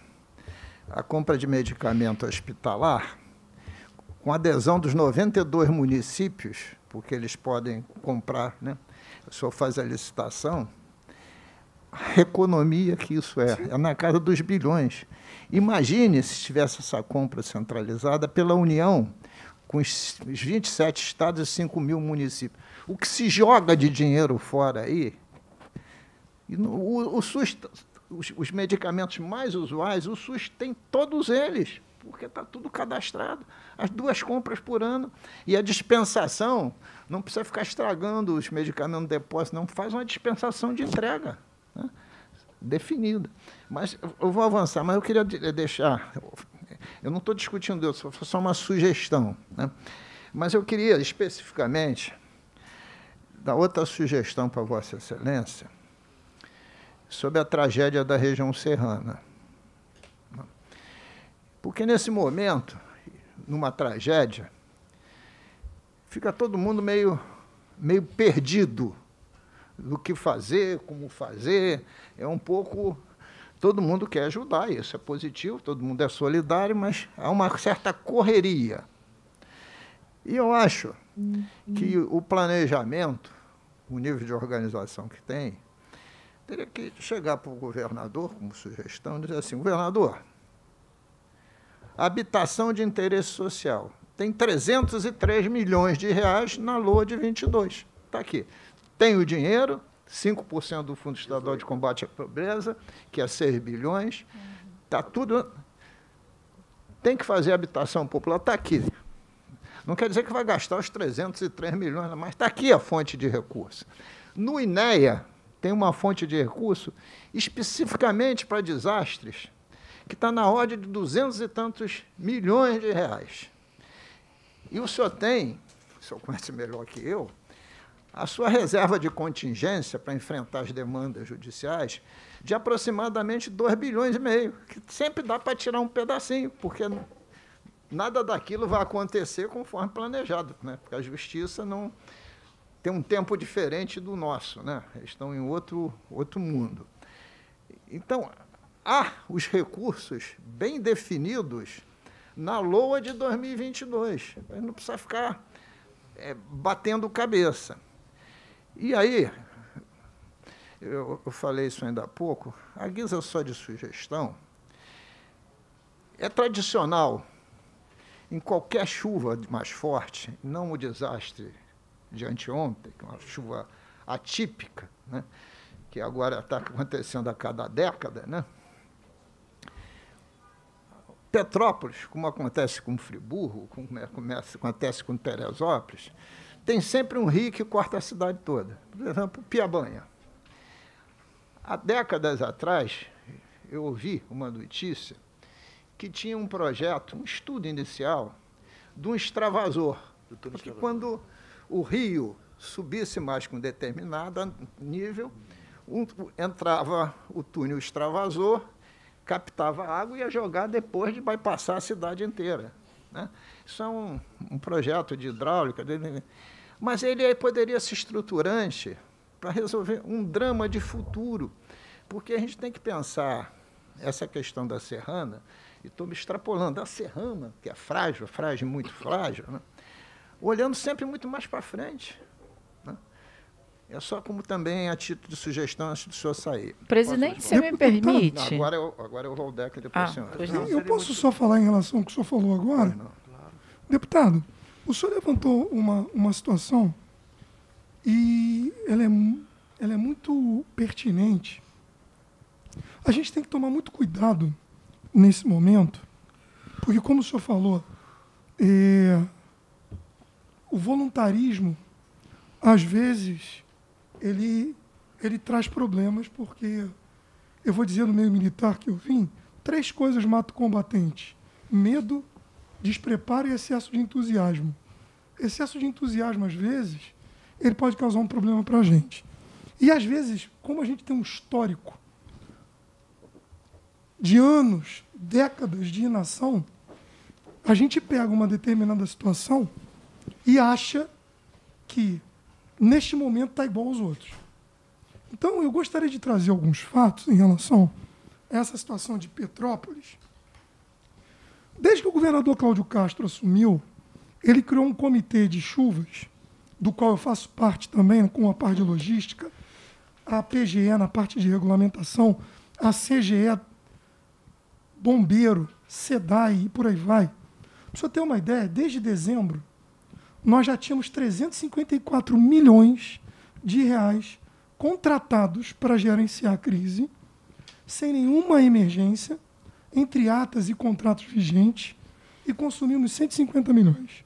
Speaker 1: a compra de medicamento hospitalar, com adesão dos 92 municípios, porque eles podem comprar, né? o senhor faz a licitação, a economia que isso é, é na casa dos bilhões. Imagine se tivesse essa compra centralizada pela União, com os 27 estados e 5 mil municípios. O que se joga de dinheiro fora aí, o, o SUS, os, os medicamentos mais usuais, o SUS tem todos eles, porque está tudo cadastrado. As duas compras por ano. E a dispensação, não precisa ficar estragando os medicamentos no depósito, não, faz uma dispensação de entrega. Né? Definida. Mas eu vou avançar, mas eu queria deixar. Eu não estou discutindo isso, foi só uma sugestão. Né? Mas eu queria especificamente dar outra sugestão para Vossa Excelência sobre a tragédia da região serrana. Porque nesse momento, numa tragédia, fica todo mundo meio, meio perdido do que fazer, como fazer. É um pouco. Todo mundo quer ajudar, isso é positivo, todo mundo é solidário, mas há uma certa correria. E eu acho que o planejamento, o nível de organização que tem, teria que chegar para o governador, como sugestão, e dizer assim: governador, habitação de interesse social. Tem 303 milhões de reais na LOA de 22. Está aqui. Tem o dinheiro, 5% do Fundo Estadual de Combate à Pobreza, que é 6 bilhões. Está tudo. Tem que fazer habitação popular, está aqui. Não quer dizer que vai gastar os 303 milhões, mas está aqui a fonte de recurso. No INEA, tem uma fonte de recurso especificamente para desastres, que está na ordem de duzentos e tantos milhões de reais. E o senhor tem, o senhor conhece melhor que eu, a sua reserva de contingência para enfrentar as demandas judiciais de aproximadamente 2 bilhões e meio, que sempre dá para tirar um pedacinho, porque nada daquilo vai acontecer conforme planejado, né? porque a justiça não tem um tempo diferente do nosso, né? Eles estão em outro, outro mundo. Então, há os recursos bem definidos na LOA de 2022. A gente não precisa ficar é, batendo cabeça. E aí, eu, eu falei isso ainda há pouco, a guisa só de sugestão, é tradicional, em qualquer chuva mais forte, não o desastre de anteontem, que é uma chuva atípica, né? que agora está acontecendo a cada década, né? Petrópolis, como acontece com Friburgo, como acontece com Teresópolis, tem sempre um rio que corta a cidade toda. Por exemplo, Piabanha. Há décadas atrás, eu ouvi uma notícia que tinha um projeto, um estudo inicial, de um extravasor. Porque quando o rio subisse mais com determinado nível, um, entrava o túnel extravasor, captava água e ia jogar depois de bypassar a cidade inteira. Né? Isso é um, um projeto de hidráulica, mas ele poderia ser estruturante para resolver um drama de futuro, porque a gente tem que pensar essa questão da serrana, e estou me extrapolando, a serrana, que é frágil, frágil, muito frágil, né? olhando sempre muito mais para frente. É só como também a título de sugestão antes do senhor sair.
Speaker 5: Presidente, você me permite?
Speaker 1: Não, agora, eu, agora eu vou e depois ah, o senhor.
Speaker 2: Eu, eu posso só falar em relação ao que o senhor falou agora? Não, claro. Deputado, o senhor levantou uma, uma situação e ela é ela é muito pertinente. A gente tem que tomar muito cuidado nesse momento, porque, como o senhor falou, é, o voluntarismo, às vezes, ele, ele traz problemas, porque, eu vou dizer no meio militar que eu vim, três coisas matam o combatente: medo, despreparo e excesso de entusiasmo. Excesso de entusiasmo, às vezes, ele pode causar um problema para a gente. E, às vezes, como a gente tem um histórico de anos, décadas de inação, a gente pega uma determinada situação e acha que, neste momento, está igual aos outros. Então, eu gostaria de trazer alguns fatos em relação a essa situação de Petrópolis. Desde que o governador Cláudio Castro assumiu, ele criou um comitê de chuvas, do qual eu faço parte também, com a parte de logística, a PGE na parte de regulamentação, a CGE, bombeiro, SEDAI e por aí vai. Para você ter uma ideia, desde dezembro, nós já tínhamos 354 milhões de reais contratados para gerenciar a crise, sem nenhuma emergência, entre atas e contratos vigentes, e consumimos 150 milhões.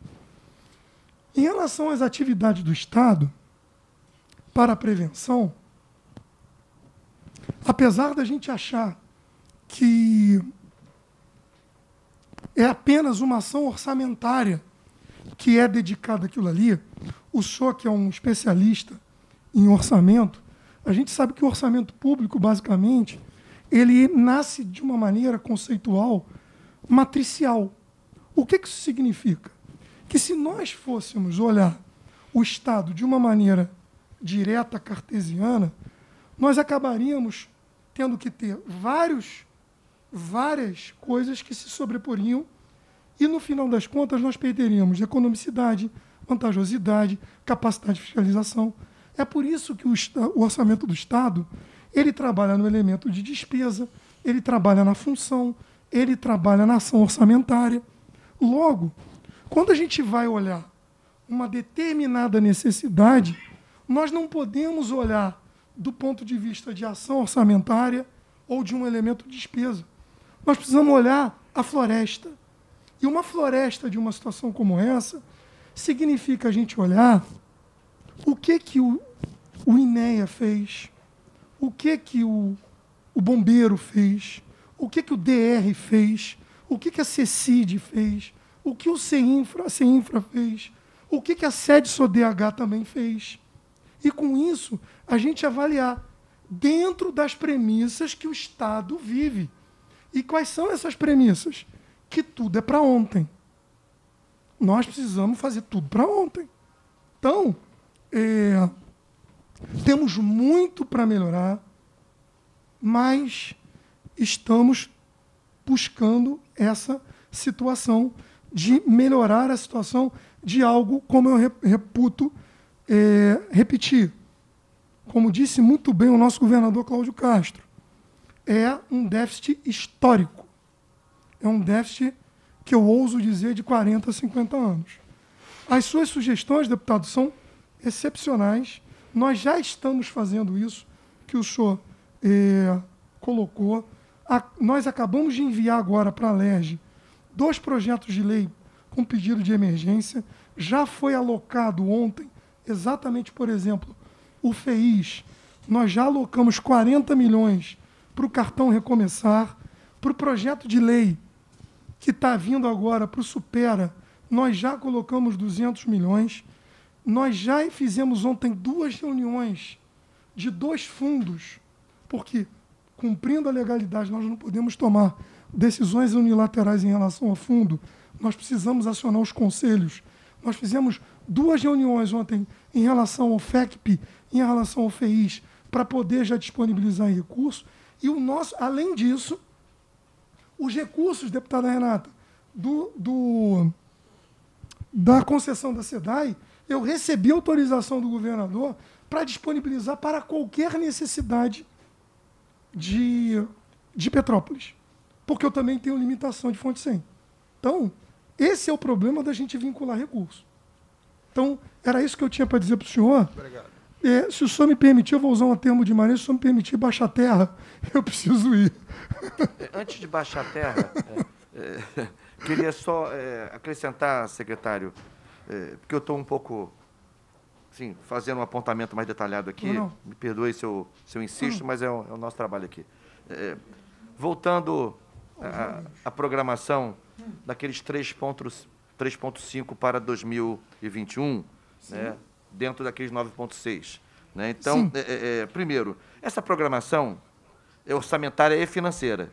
Speaker 2: Em relação às atividades do Estado para a prevenção, apesar da gente achar que é apenas uma ação orçamentária que é dedicada àquilo ali, o senhor, que é um especialista em orçamento, a gente sabe que o orçamento público, basicamente, ele nasce de uma maneira conceitual matricial. O que, que isso significa? Que se nós fôssemos olhar o Estado de uma maneira direta cartesiana, nós acabaríamos tendo que ter vários, várias coisas que se sobreporiam e, no final das contas, nós perderíamos economicidade, vantajosidade, capacidade de fiscalização. É por isso que o, o orçamento do Estado ele trabalha no elemento de despesa, ele trabalha na função, ele trabalha na ação orçamentária. Logo, quando a gente vai olhar uma determinada necessidade, nós não podemos olhar do ponto de vista de ação orçamentária ou de um elemento de despesa. Nós precisamos olhar a floresta. E uma floresta de uma situação como essa significa a gente olhar o que que o, o INEA fez, o que que o, o bombeiro fez, o que que o DR fez, o que que a CECID fez, o que o CEINFRA, a CEINFRA fez, o que que a sede SODH também fez. E com isso, a gente avaliar dentro das premissas que o Estado vive. E quais são essas premissas? Que tudo é para ontem. Nós precisamos fazer tudo para ontem. Então, é, temos muito para melhorar, mas estamos buscando essa situação de melhorar a situação de algo, como eu reputo, é, repetir, como disse muito bem o nosso governador Cláudio Castro, é um déficit histórico. É um déficit que eu ouso dizer de 40 a 50 anos. As suas sugestões, deputado, são excepcionais. Nós já estamos fazendo isso que o senhor é, colocou. A, nós acabamos de enviar agora para a LERJ dois projetos de lei com pedido de emergência. Já foi alocado ontem exatamente, por exemplo, o FEIS, nós já alocamos 40 milhões para o cartão recomeçar, para o projeto de lei que está vindo agora para o Supera, nós já colocamos 200 milhões. Nós já fizemos ontem duas reuniões de dois fundos, porque, cumprindo a legalidade, nós não podemos tomar decisões unilaterais em relação ao fundo, nós precisamos acionar os conselhos. Nós fizemos duas reuniões ontem em relação ao FECP, em relação ao FEIS, para poder já disponibilizar recursos. E o nosso, além disso, os recursos, deputada Renata, do, do, da concessão da SEDAI, eu recebi autorização do governador para disponibilizar para qualquer necessidade de, de Petrópolis. Porque eu também tenho limitação de fonte 100. Então, esse é o problema da gente vincular recursos. Então, era isso que eu tinha para dizer para o senhor. Obrigado. É, se o senhor me permitir, eu vou usar um termo de maneira, se o senhor me permitir baixar a terra, eu preciso ir.
Speaker 6: É, antes de baixar a terra, é, é, queria só é, acrescentar, secretário, é, porque eu estou um pouco sim, fazendo um apontamento mais detalhado aqui.
Speaker 2: Não, não.
Speaker 6: Me perdoe se eu, se eu insisto, mas é o, o nosso trabalho aqui. Voltando à programação daqueles 3,5 para 2021, né, dentro daqueles 9,6. Né? Então, é, é, é, primeiro, essa programação é orçamentária e financeira.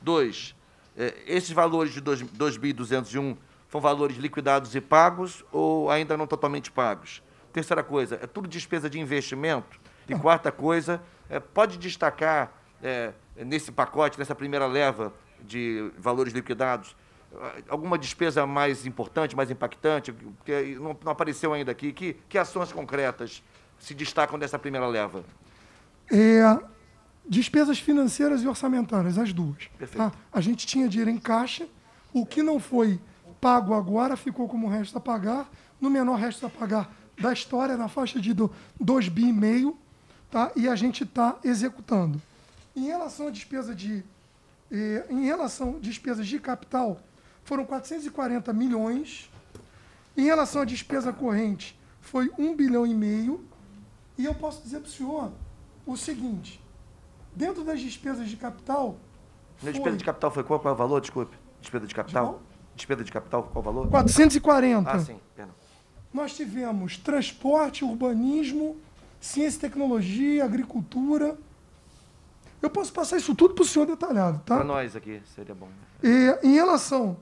Speaker 6: Dois, é, esses valores de 2 2.201 são valores liquidados e pagos ou ainda não totalmente pagos? Terceira coisa, é tudo despesa de investimento? E quarta coisa, é, pode destacar é, nesse pacote, nessa primeira leva de valores liquidados, alguma despesa mais importante, mais impactante, que não, não apareceu ainda aqui? Que, que ações concretas se destacam dessa primeira leva?
Speaker 2: É, despesas financeiras e orçamentárias, as duas.
Speaker 6: Perfeito.
Speaker 2: tá? A gente tinha dinheiro em caixa, o que não foi pago agora ficou como resto a pagar, no menor resto a pagar da história, na faixa de 2 bi e meio, tá? e a gente está executando. Em relação à despesa de. eh, em relação a despesas de capital, foram 440 milhões. Em relação à despesa corrente, foi 1 bilhão e meio. E eu posso dizer para o senhor o seguinte: dentro das despesas de capital.
Speaker 6: Na despesa de capital foi qual? Qual é o valor? Desculpe. Despesa de capital?
Speaker 2: qual?
Speaker 6: Despesa de capital, qual é o valor?
Speaker 2: 440.
Speaker 6: Ah, sim. Perdão.
Speaker 2: Nós tivemos transporte, urbanismo, ciência e tecnologia, agricultura. Eu posso passar isso tudo para o senhor detalhado, tá?
Speaker 6: Para nós aqui, seria bom.
Speaker 2: É, em relação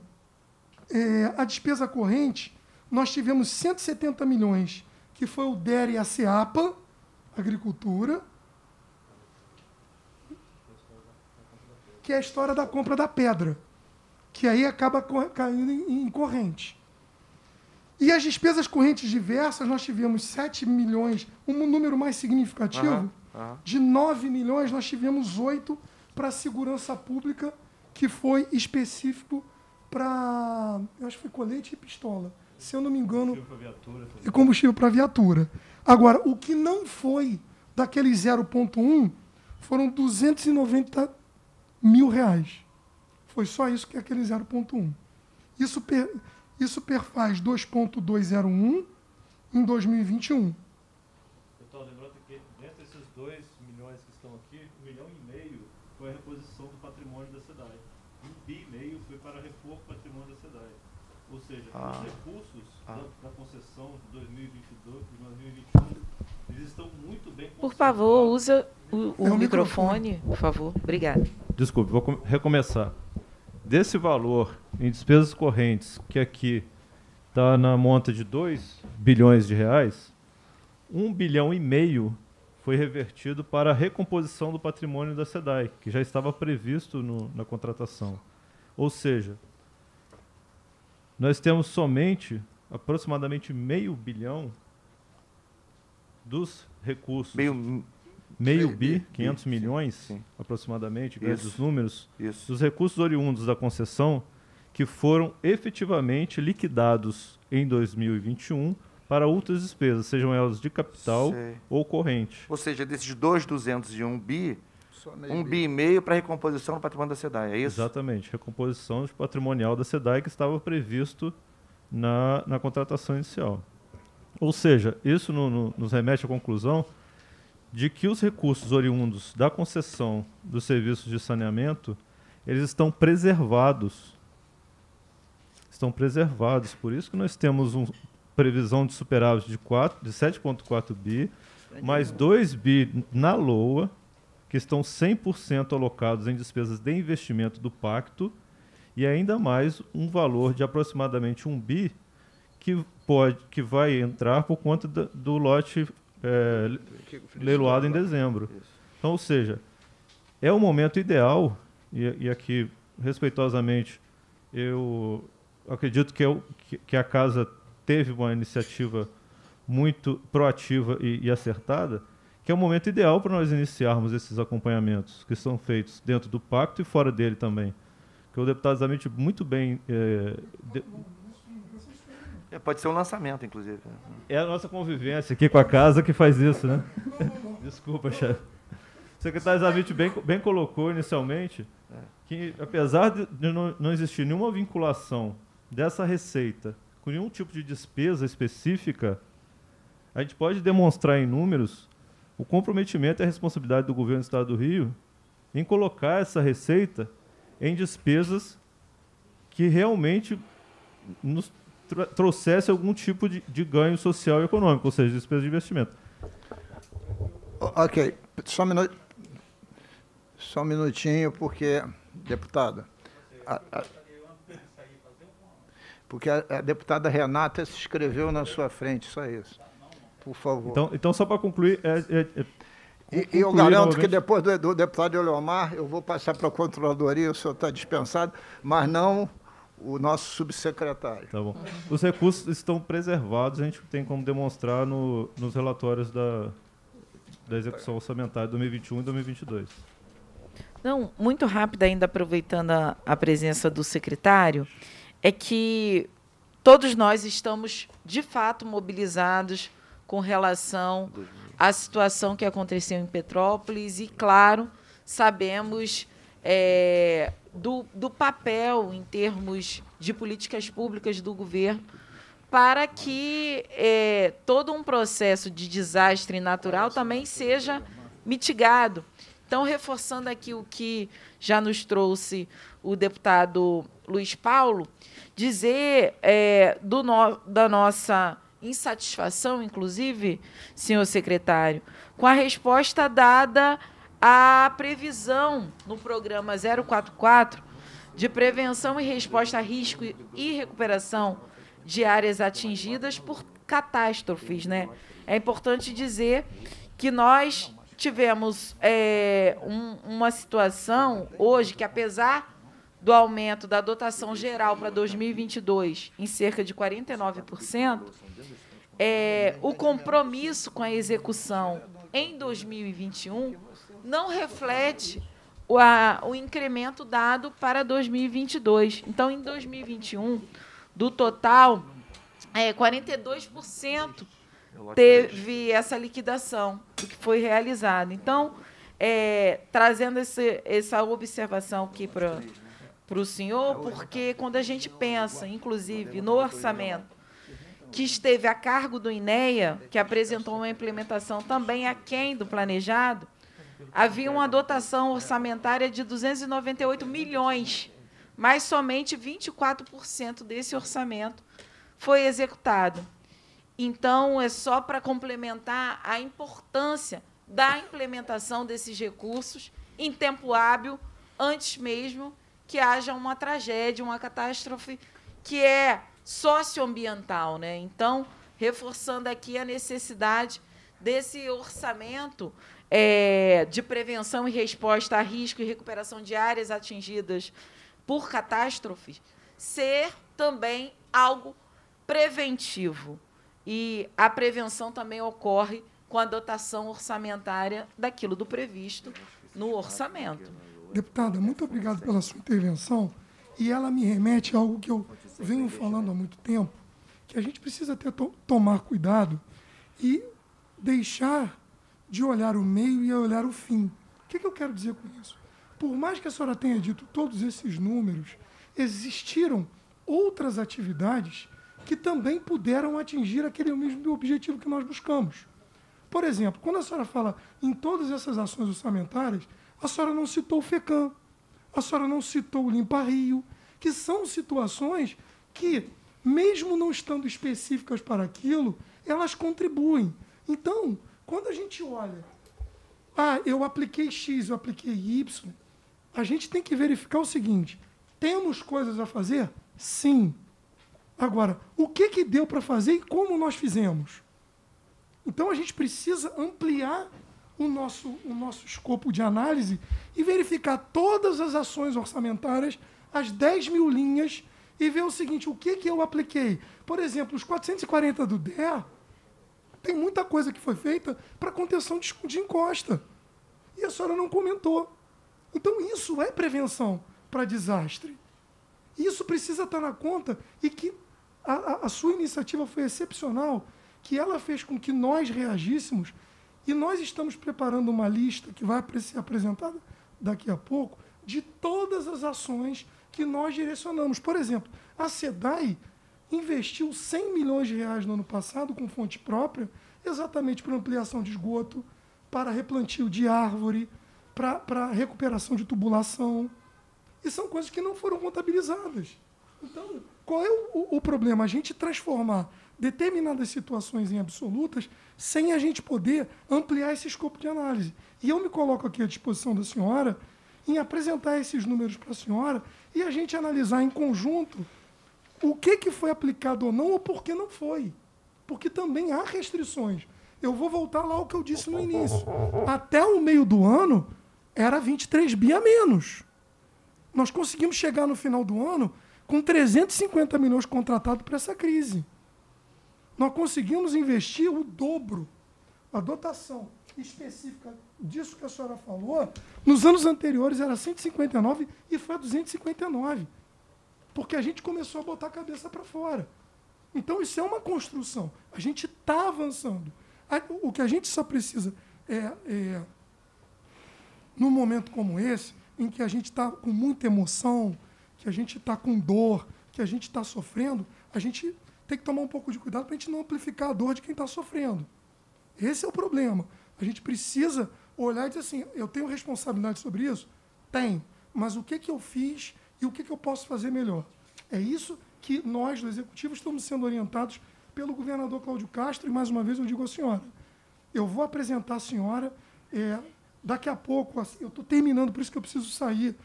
Speaker 2: é, à despesa corrente, nós tivemos 170 milhões, que foi o DER e a CEAPA, Agricultura, que é a história da compra da pedra, que aí acaba caindo em, em corrente. E as despesas correntes diversas, nós tivemos 7 milhões, um número mais significativo,
Speaker 6: Aham, aham.
Speaker 2: de 9 milhões, nós tivemos 8 para a segurança pública, que foi específico para, eu acho que foi colete e pistola. Se eu não me engano, e combustível para viatura. Agora, o que não foi daquele 0,1 foram 290 mil reais. Foi só isso que é aquele 0,1. Isso, per, isso perfaz 2,201 em 2021.
Speaker 8: Então, lembrando que dentre esses 2 milhões que estão aqui, 1 milhão e meio foi a reposição do patrimônio da cidade. 1 bi e meio foi para repor o patrimônio da cidade. Ou seja,
Speaker 6: Ah.
Speaker 8: os recursos
Speaker 6: Ah.
Speaker 8: da, da concessão de 2022 e 2021, eles estão muito bem
Speaker 5: Por favor, usa o, o
Speaker 2: É o
Speaker 5: microfone, por favor. Obrigada.
Speaker 8: Desculpe, vou com- recomeçar. Desse valor em despesas correntes, que aqui está na monta de 2 bilhões de reais, 1 bilhão e meio foi revertido para a recomposição do patrimônio da SEDAI, que já estava previsto no- na contratação. Ou seja, nós temos somente aproximadamente meio bilhão dos recursos
Speaker 6: Meio.
Speaker 8: meio
Speaker 6: Bi-
Speaker 8: bi,
Speaker 6: bi,
Speaker 8: 500
Speaker 6: sim,
Speaker 8: milhões
Speaker 6: sim.
Speaker 8: aproximadamente,
Speaker 6: Isso.
Speaker 8: grandes números,
Speaker 6: Isso.
Speaker 8: dos recursos oriundos da concessão que foram efetivamente liquidados em 2021 para outras despesas, sejam elas de capital
Speaker 6: Sei.
Speaker 8: ou corrente.
Speaker 6: Ou seja, desses 2,201 bi, um bi e meio para recomposição do patrimônio da SEDAI, é isso?
Speaker 8: Exatamente, recomposição de patrimonial da SEDAI que estava previsto na, na contratação inicial. Ou seja, isso no- no- nos remete à conclusão de que os recursos oriundos da concessão dos serviços de saneamento, eles estão preservados. Estão preservados. Por isso que nós temos uma previsão de superávit de, 4, de 7,4 bi, mais 2 bi na LOA, que estão 100% alocados em despesas de investimento do pacto, e ainda mais um valor de aproximadamente 1 bi que, pode, que vai entrar por conta da- do lote eh, leiloado em dezembro. Então, ou seja, é o momento ideal, e, e aqui, respeitosamente, eu acredito que, é o- que- que a Casa teve uma iniciativa muito proativa e, e acertada, que é o momento ideal para nós iniciarmos esses acompanhamentos que são feitos dentro do pacto e fora dele também. Que o deputado Zamit muito bem eh, de-
Speaker 6: É, pode ser um lançamento, inclusive.
Speaker 8: É a nossa convivência aqui com a casa que faz isso, né? Desculpa, chefe. O secretário Zavit bem, bem colocou inicialmente que, apesar de não, não existir nenhuma vinculação dessa receita com nenhum tipo de despesa específica, a gente pode demonstrar em números o comprometimento e a responsabilidade do governo do Estado do Rio em colocar essa receita em despesas que realmente nos trouxesse algum tipo de, de, ganho social e econômico, ou seja, despesa de investimento.
Speaker 1: Ok, só um, minuto, só um minutinho, porque, deputada, a, a, porque a, a, deputada Renata se inscreveu na sua frente, só isso. Por favor.
Speaker 8: Então, então só para concluir, é, é, é
Speaker 1: e, e, eu garanto novamente. que depois do, do deputado Eleomar, eu vou passar para a Controladoria, o senhor está dispensado, mas não o nosso subsecretário.
Speaker 8: Tá bom. Os recursos estão preservados, a gente tem como demonstrar no, nos relatórios da, da execução orçamentária de 2021 e 2022.
Speaker 5: Não, muito rápido ainda aproveitando a, a presença do secretário, é que todos nós estamos de fato mobilizados com relação à situação que aconteceu em Petrópolis e, claro, sabemos é, do, do papel em termos de políticas públicas do governo para que é, todo um processo de desastre natural também seja mitigado. Então, reforçando aqui o que já nos trouxe o deputado Luiz Paulo, dizer é, do no, da nossa insatisfação, inclusive, senhor secretário, com a resposta dada a previsão no programa 044 de prevenção e resposta a risco e recuperação de áreas atingidas por catástrofes. Né? É importante dizer que nós tivemos é, um, uma situação hoje que, apesar do aumento da dotação geral para 2022 em cerca de 49%, é, o compromisso com a execução em 2021 não reflete o, a, o incremento dado para 2022. Então, em 2021, do total, é, 42% teve essa liquidação do que foi realizado. Então, é, trazendo esse, essa observação aqui para o senhor, porque quando a gente pensa, inclusive, no orçamento que esteve a cargo do INEA, que apresentou uma implementação também aquém do planejado, havia uma dotação orçamentária de 298 milhões, mas somente 24% desse orçamento foi executado. Então, é só para complementar a importância da implementação desses recursos em tempo hábil, antes mesmo que haja uma tragédia, uma catástrofe que é socioambiental. Né? Então, reforçando aqui a necessidade desse orçamento é, de prevenção e resposta a risco e recuperação de áreas atingidas por catástrofes ser também algo preventivo. E a prevenção também ocorre com a dotação orçamentária daquilo do previsto no orçamento.
Speaker 2: Deputada, muito obrigado pela sua intervenção. E ela me remete a algo que eu venho falando há muito tempo, que a gente precisa ter, tomar cuidado e deixar de olhar o meio e olhar o fim. O que, que eu quero dizer com isso? Por mais que a senhora tenha dito todos esses números, existiram outras atividades que também puderam atingir aquele mesmo objetivo que nós buscamos. Por exemplo, quando a senhora fala em todas essas ações orçamentárias, a senhora não citou o FECAM, a senhora não citou o Limpa Rio, que são situações que, mesmo não estando específicas para aquilo, elas contribuem. Então, quando a gente olha, ah, eu apliquei X, eu apliquei Y, a gente tem que verificar o seguinte: temos coisas a fazer? Sim. Agora, o que, que deu para fazer e como nós fizemos? Então a gente precisa ampliar o nosso, o nosso escopo de análise e verificar todas as ações orçamentárias, as 10 mil linhas, e ver o seguinte: o que, que eu apliquei? Por exemplo, os 440 do DER, tem muita coisa que foi feita para contenção de, de encosta. E a senhora não comentou. Então, isso é prevenção para desastre. Isso precisa estar na conta e que a, a, a sua iniciativa foi excepcional, que ela fez com que nós reagíssemos e nós estamos preparando uma lista que vai ser apresentada daqui a pouco de todas as ações que nós direcionamos. Por exemplo, a SEDAI investiu 100 milhões de reais no ano passado com fonte própria, exatamente para ampliação de esgoto, para replantio de árvore, para, para recuperação de tubulação. E são coisas que não foram contabilizadas. Então, qual é o, o problema? A gente transformar determinadas situações em absolutas sem a gente poder ampliar esse escopo de análise. E eu me coloco aqui à disposição da senhora em apresentar esses números para a senhora e a gente analisar em conjunto o que, que foi aplicado ou não ou por que não foi. Porque também há restrições. Eu vou voltar lá ao que eu disse no início. Até o meio do ano, era 23 bi a menos. Nós conseguimos chegar no final do ano com 350 milhões contratados para essa crise. Nós conseguimos investir o dobro. A dotação específica disso que a senhora falou, nos anos anteriores era 159 e foi a 259. Porque a gente começou a botar a cabeça para fora. Então isso é uma construção. A gente está avançando. O que a gente só precisa é, é num momento como esse, em que a gente está com muita emoção, que a gente está com dor, que a gente está sofrendo, a gente tem que tomar um pouco de cuidado para a gente não amplificar a dor de quem está sofrendo. Esse é o problema. A gente precisa olhar e dizer assim: eu tenho responsabilidade sobre isso? Tenho. Mas o que, que eu fiz e o que, que eu posso fazer melhor? É isso que nós, do Executivo, estamos sendo orientados pelo governador Cláudio Castro. E, mais uma vez, eu digo à senhora: eu vou apresentar à senhora. É, daqui a pouco, assim, eu estou terminando, por isso que eu preciso sair.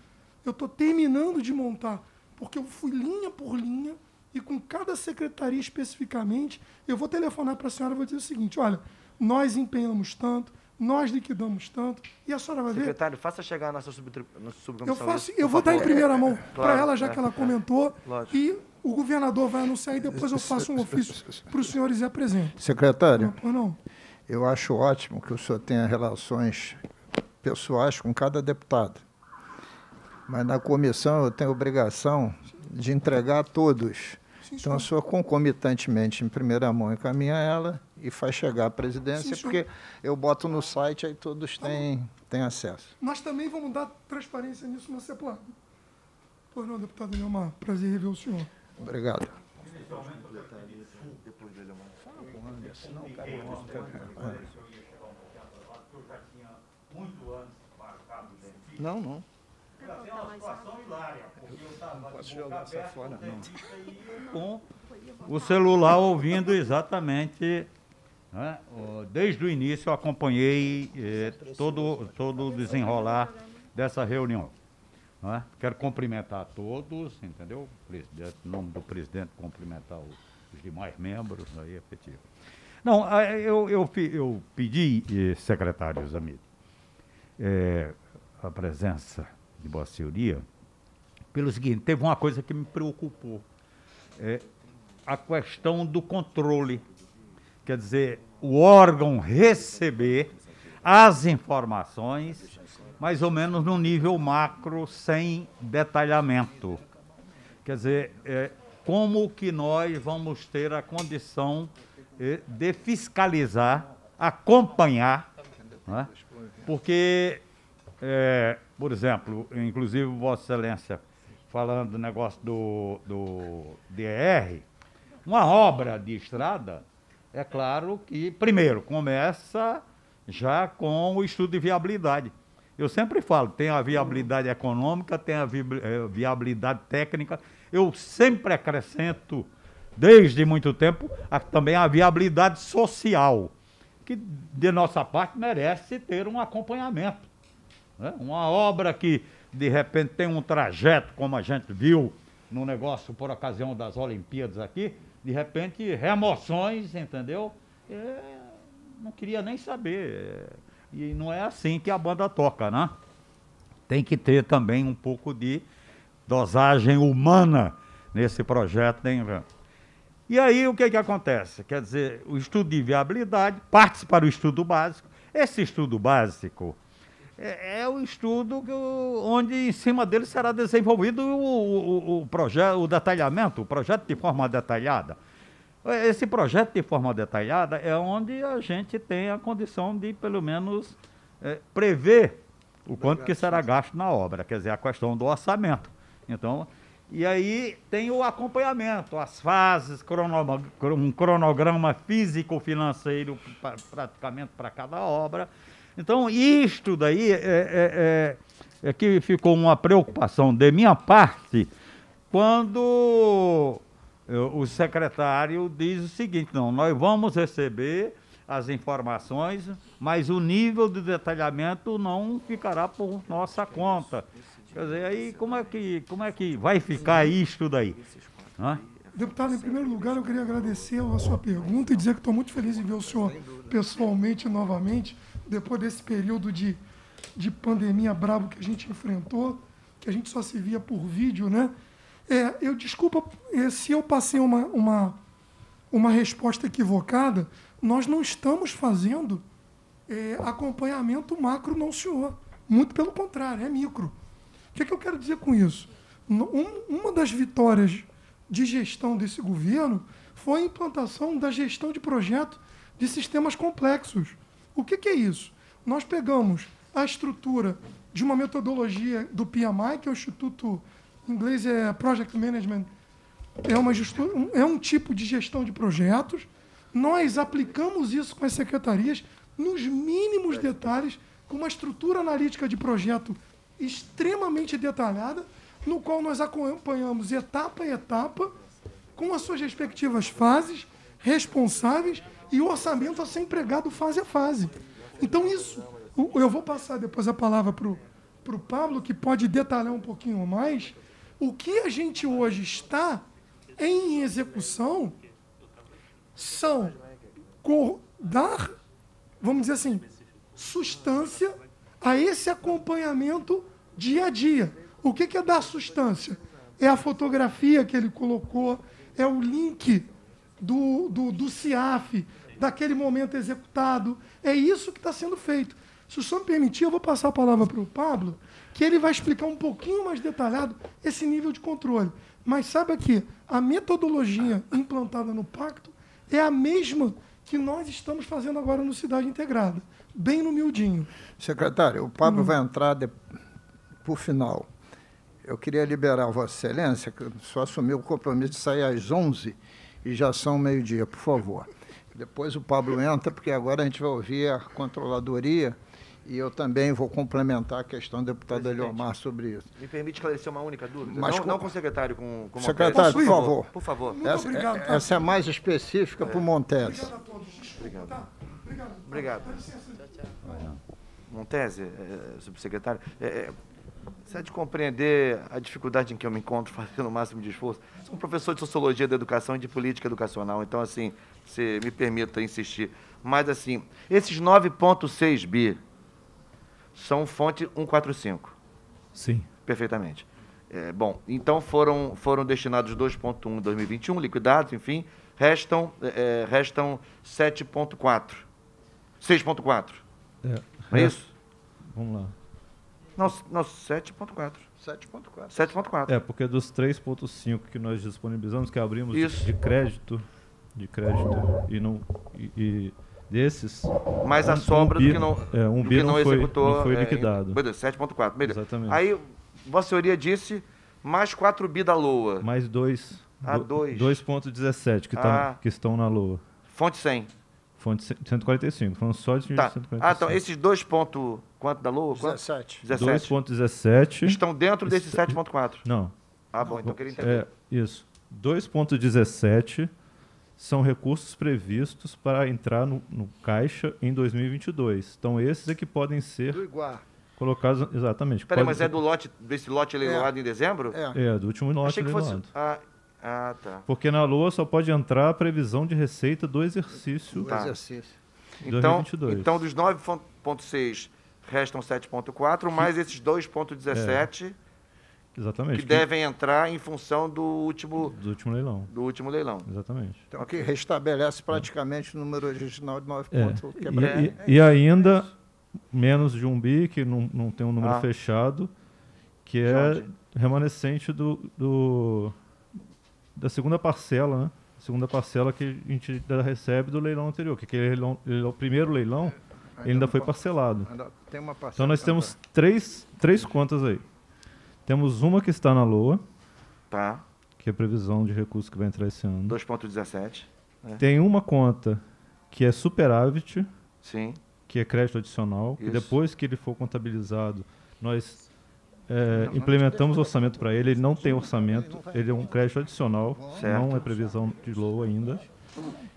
Speaker 2: Eu estou terminando de montar, porque eu fui linha por linha e com cada secretaria especificamente, eu vou telefonar para a senhora e vou dizer o seguinte: olha, nós empenhamos tanto, nós liquidamos tanto, e a senhora vai
Speaker 6: ver. Secretário, faça chegar a nossa subcomissão.
Speaker 2: Eu, faço, eu vou dar em primeira mão claro, para ela, já é, que ela comentou, é, e o governador vai anunciar e depois eu faço um ofício para os senhores e apresento.
Speaker 1: Secretário, não, não. eu acho ótimo que o senhor tenha relações pessoais com cada deputado. Mas na comissão eu tenho obrigação de entregar a todos. Sim, então, o senhor concomitantemente, em primeira mão, encaminha ela e faz chegar à presidência, Sim, porque eu boto no site, aí todos tá têm, têm acesso.
Speaker 2: Nós também vamos dar transparência nisso no CEPLAG. Pois não, deputado Leomar, prazer rever o senhor.
Speaker 1: Obrigado. Não, não. Tem uma situação hilária,
Speaker 9: posso jogar essa fora, não. com o celular ouvindo exatamente né? Desde o início eu acompanhei eh, todo, todo o desenrolar dessa reunião. Né? Quero cumprimentar a todos, entendeu? Presidente, em nome do presidente, cumprimentar os, os demais membros aí, efetivo. Não, eu, eu, eu pedi, eh, secretários amigos, eh, a presença de Vossa Senhoria, pelo seguinte, teve uma coisa que me preocupou. É, a questão do controle quer dizer, o órgão receber as informações mais ou menos no nível macro, sem detalhamento. Quer dizer, é, como que nós vamos ter a condição é, de fiscalizar, acompanhar, né? porque, é, por exemplo, inclusive Vossa Excelência falando do negócio do, do DR, uma obra de estrada é claro que, primeiro, começa já com o estudo de viabilidade. Eu sempre falo, tem a viabilidade econômica, tem a eh, viabilidade técnica. Eu sempre acrescento, desde muito tempo, a, também a viabilidade social, que de nossa parte merece ter um acompanhamento. Né? Uma obra que, de repente, tem um trajeto, como a gente viu no negócio por ocasião das Olimpíadas aqui, de repente, remoções, entendeu? É, não queria nem saber. E não é assim que a banda toca, né? Tem que ter também um pouco de dosagem humana nesse projeto. Né? E aí o que, que acontece? Quer dizer, o estudo de viabilidade parte para o estudo básico. Esse estudo básico, é, é o estudo que onde em cima dele será desenvolvido o, o, o projeto, o detalhamento, o projeto de forma detalhada. Esse projeto de forma detalhada é onde a gente tem a condição de, pelo menos, eh, prever o quanto que será gasto na obra, quer dizer, a questão do orçamento. Então, e aí tem o acompanhamento, as fases, um cronograma físico-financeiro pra- praticamente para cada obra. Então, isto daí é, é- é- é que ficou uma preocupação de minha parte quando eu- o secretário diz o seguinte, não, nós vamos receber as informações, mas o nível de detalhamento não ficará por nossa conta. Quer dizer, aí como é que, como é que vai ficar isto daí? Hã?
Speaker 2: Deputado, em primeiro lugar, eu queria agradecer a sua pergunta e dizer que estou muito feliz em ver o senhor pessoalmente novamente, depois desse período de, de pandemia brabo que a gente enfrentou, que a gente só se via por vídeo, né? É, eu desculpa eh, se eu passei uma, uma, uma resposta equivocada, nós não estamos fazendo eh, acompanhamento macro, não, senhor. Muito pelo contrário, é micro. O que, é que eu quero dizer com isso? Um- uma das vitórias de gestão desse governo foi a implantação da gestão de projeto de sistemas complexos. O que, que é isso? Nós pegamos a estrutura de uma metodologia do PMI, que é o Instituto em inglês é Project Management, é, uma um- é um tipo de gestão de projetos. Nós aplicamos isso com as secretarias nos mínimos detalhes, com uma estrutura analítica de projeto extremamente detalhada, no qual nós acompanhamos etapa a etapa, com as suas respectivas fases, responsáveis e o orçamento a ser empregado fase a fase. Então, isso, eu vou passar depois a palavra para o Pablo, que pode detalhar um pouquinho mais. O que a gente hoje está em execução são dar, vamos dizer assim, substância a esse acompanhamento dia a dia. O que, é dar substância? É a fotografia que ele colocou, é o link do, do, do CIAF, daquele momento executado. É isso que está sendo feito. Se o senhor me permitir, eu vou passar a palavra para o Pablo, que ele vai explicar um pouquinho mais detalhado esse nível de controle. Mas saiba que a metodologia implantada no pacto é a mesma que nós estamos fazendo agora no Cidade Integrada, bem no miudinho.
Speaker 1: Secretário, o Pablo vai entrar de- por final. Eu queria liberar Vossa Excelência, que só assumiu o compromisso de sair às 11 e já são meio-dia, por favor. Depois o Pablo entra, porque agora a gente vai ouvir a controladoria e eu também vou complementar a questão do deputado
Speaker 6: Presidente.
Speaker 1: Eliomar sobre isso.
Speaker 6: Me permite esclarecer uma única dúvida?
Speaker 1: Mas
Speaker 6: não,
Speaker 1: com-
Speaker 6: não com o secretário, com, com o
Speaker 1: Secretário, por favor.
Speaker 6: Por favor.
Speaker 2: Muito
Speaker 1: Essa,
Speaker 2: obrigado,
Speaker 1: é-
Speaker 2: tá?
Speaker 1: essa é mais específica para o Montese.
Speaker 2: Obrigado a todos. Desculpa,
Speaker 6: Obrigado.
Speaker 2: tá? Obrigado.
Speaker 6: Obrigado.
Speaker 2: Dá licença.
Speaker 6: Montese, eh, subsecretário, eh, eh, você há de compreender a dificuldade em que eu me encontro fazendo o máximo de esforço. Sou um professor de Sociologia da Educação e de Política Educacional, então, assim, se me permita insistir. Mas, assim, esses 9,6 bi são fonte 145,
Speaker 8: Sim.
Speaker 6: perfeitamente. Eh, bom, então foram, foram destinados 2,1 em 2021, liquidados, enfim, restam, eh, eh, restam 7,4. 6,4.
Speaker 8: É,
Speaker 6: Não é isso?
Speaker 8: Vamos lá.
Speaker 6: Não, não 7,4.
Speaker 1: 7.4.
Speaker 6: 7,4.
Speaker 8: É, porque dos 3.5 que nós disponibilizamos, que abrimos de-
Speaker 6: Isso.
Speaker 8: de crédito, de crédito, e não e, e desses,
Speaker 6: Mais a
Speaker 8: um-
Speaker 6: sobra
Speaker 8: um bi-
Speaker 6: do que não,
Speaker 8: é, um
Speaker 6: do
Speaker 8: bi
Speaker 6: que
Speaker 8: não
Speaker 6: não
Speaker 8: foi-
Speaker 6: executou.
Speaker 8: não foi
Speaker 6: é,
Speaker 8: liquidado.
Speaker 6: Beleza, 7,4. Beleza.
Speaker 8: Exatamente.
Speaker 6: Aí, Vossa Senhoria disse mais 4 bi da LOA.
Speaker 8: mais dois.
Speaker 6: Ah,
Speaker 8: do-
Speaker 6: dois.
Speaker 8: 2.17 que, tá-
Speaker 6: Ah.
Speaker 8: que estão na LOA.
Speaker 6: Fonte 100.
Speaker 8: Fonte ce- 145, falando só de
Speaker 6: Tá.
Speaker 8: 145.
Speaker 6: Ah, então esses dois pontos. Quanto da LOA? Quanto?
Speaker 1: 17.
Speaker 6: 17.
Speaker 8: 2.17.
Speaker 6: Estão dentro desses
Speaker 8: Este-
Speaker 6: 7,4.
Speaker 8: Não.
Speaker 6: Ah, bom, então queria entender.
Speaker 8: É, isso. 2.17 são recursos previstos para entrar no, no caixa em 2022. Então, esses é que podem ser
Speaker 1: Do Iguar.
Speaker 8: colocados... Exatamente.
Speaker 6: Peraí, mas
Speaker 8: ser-
Speaker 6: é do lote, desse lote leiloado em dezembro?
Speaker 1: É.
Speaker 8: É, do último lote
Speaker 6: Achei que fosse. Ah, ah, tá.
Speaker 8: Porque na LOA só pode entrar a previsão de receita do exercício
Speaker 1: Do
Speaker 6: Tá.
Speaker 1: exercício.
Speaker 6: Então,
Speaker 8: 2022.
Speaker 6: então dos 9,6 restam 7,4, mais esses 2,17
Speaker 8: Exatamente.
Speaker 6: que devem entrar em função do último,
Speaker 8: Do último leilão.
Speaker 6: do último leilão.
Speaker 8: Exatamente.
Speaker 1: Então, que restabelece praticamente o número original de 9
Speaker 8: É.
Speaker 1: pontos.
Speaker 8: E,
Speaker 1: quebrado.
Speaker 8: e- e ainda, menos de um bi, que não, não tem um número
Speaker 6: Ah.
Speaker 8: fechado, que
Speaker 6: De
Speaker 8: é
Speaker 6: onde?
Speaker 8: remanescente do, do- da segunda parcela, né? Segunda parcela que a gente ainda recebe do leilão anterior, que aquele leilão, leilão- o primeiro leilão ele ainda
Speaker 1: não
Speaker 8: foi
Speaker 1: pa-
Speaker 8: parcelado.
Speaker 1: ainda tem uma parcela
Speaker 8: Então nós
Speaker 1: que
Speaker 8: temos três, três contas aí. Temos uma que está na LOA,
Speaker 6: Tá.
Speaker 8: que é a previsão de recursos que vai entrar esse ano.
Speaker 6: 2,17. né?
Speaker 8: Tem uma conta que é superávit,
Speaker 6: Sim.
Speaker 8: que é crédito adicional,
Speaker 6: Isso.
Speaker 8: depois que ele for contabilizado, nós é, implementamos o orçamento para ele, ele não tem orçamento, ele é um crédito adicional,
Speaker 6: Certo.
Speaker 8: não é previsão de LOA ainda.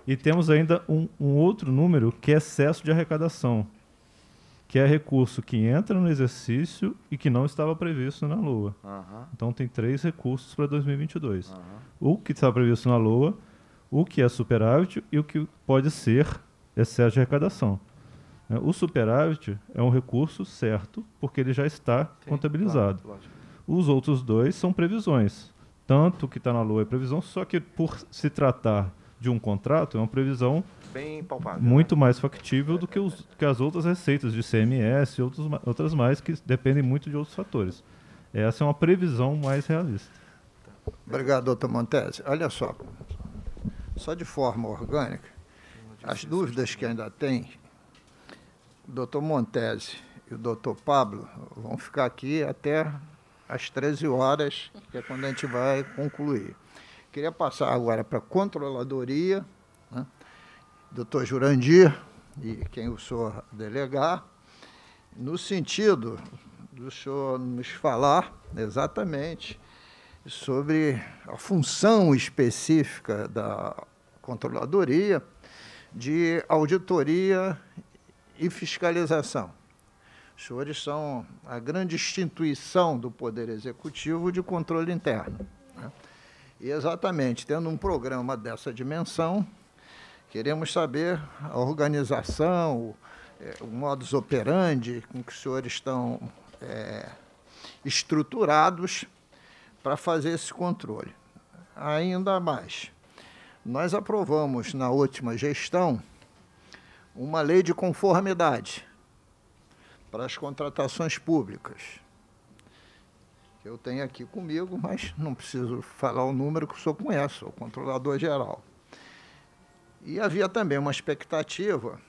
Speaker 8: E temos ainda um, um outro número que é excesso de arrecadação, que é recurso que entra no exercício e que não estava previsto na LOA.
Speaker 6: Aham.
Speaker 8: Então tem três recursos para 2022.
Speaker 6: Aham.
Speaker 8: O que está previsto na LOA, o que é superávit e o que pode ser excesso de arrecadação. né? O superávit é um recurso certo, porque ele já está
Speaker 6: Sim,
Speaker 8: contabilizado.
Speaker 6: claro.
Speaker 8: Os outros dois são previsões. Tanto o que está na LOA é previsão, só que por se tratar de um contrato, é uma previsão
Speaker 6: Bem palpável.
Speaker 8: muito mais factível do que, os- que as outras receitas de CMS e outros, outras mais que dependem muito de outros fatores. Essa é uma previsão mais realista.
Speaker 1: Obrigado, doutor Montese. Olha só, só de forma orgânica, as dúvidas que ainda tem, o doutor Montese e o doutor Pablo vão ficar aqui até às 13 horas, que é quando a gente vai concluir. Queria passar agora para a controladoria, né? doutor Jurandir, e quem o senhor delegar, no sentido do senhor nos falar exatamente sobre a função específica da controladoria de auditoria e fiscalização. Os senhores são a grande instituição do Poder Executivo de controle interno. né? E exatamente, tendo um programa dessa dimensão, queremos saber a organização, o, eh, o modus operandi com que os senhores estão eh, estruturados para fazer esse controle. Ainda mais, nós aprovamos na última gestão uma lei de conformidade para as contratações públicas. Que Eu tenho aqui comigo, mas não preciso falar o número que o senhor conhece, o controlador geral. E havia também uma expectativa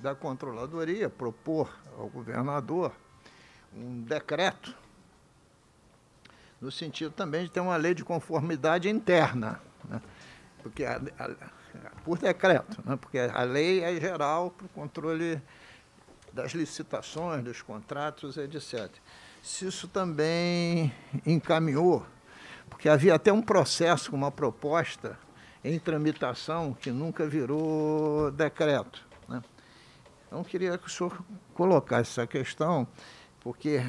Speaker 1: da controladoria propor ao governador um decreto no sentido também de ter uma lei de conformidade interna, né? porque a- a- por decreto, né? porque a lei é geral para o controle das licitações, dos contratos, etc. Se isso também encaminhou, porque havia até um processo, uma proposta em tramitação que nunca virou decreto. Né? Então, queria que o senhor colocasse essa questão, porque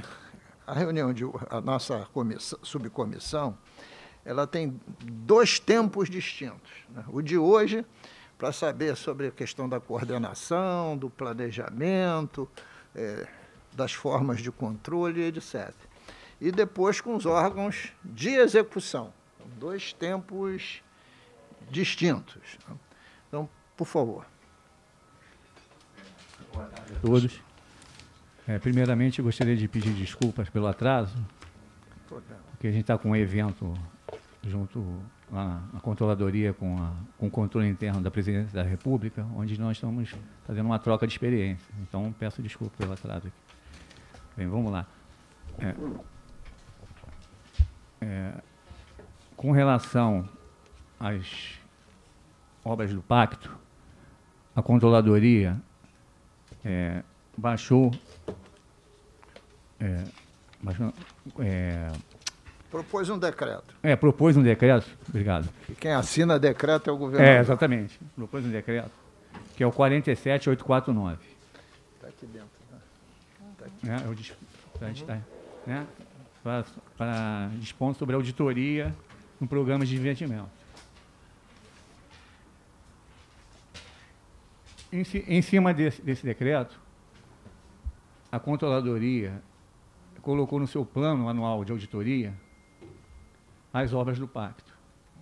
Speaker 1: a reunião de a nossa comissão, subcomissão, ela tem dois tempos distintos. né? O de hoje, para saber sobre a questão da coordenação, do planejamento, eh, das formas de controle, etc. E depois com os órgãos de execução. Dois tempos distintos. né? Então, por favor.
Speaker 10: todos. É, primeiramente, gostaria de pedir desculpas pelo atraso, porque a gente está com um evento junto lá na, na controladoria com, a, com o controle interno da presidência da República, onde nós estamos fazendo uma troca de experiência. Então, peço desculpa pelo atraso aqui. Bem, vamos lá. É, é, com relação às obras do pacto, a controladoria é, baixou, é, baixou é,
Speaker 1: Propôs um decreto.
Speaker 10: é, propôs um decreto, obrigado.
Speaker 1: E quem assina decreto é o
Speaker 10: É,
Speaker 1: governador.
Speaker 10: exatamente, propôs um decreto, que é o 47849.
Speaker 1: Está aqui dentro. Né?
Speaker 10: é pra gente tá, né, para, para dispor sobre auditoria no programa de investimento. Em, em cima desse, desse decreto, a controladoria colocou no seu plano anual de auditoria as obras do pacto.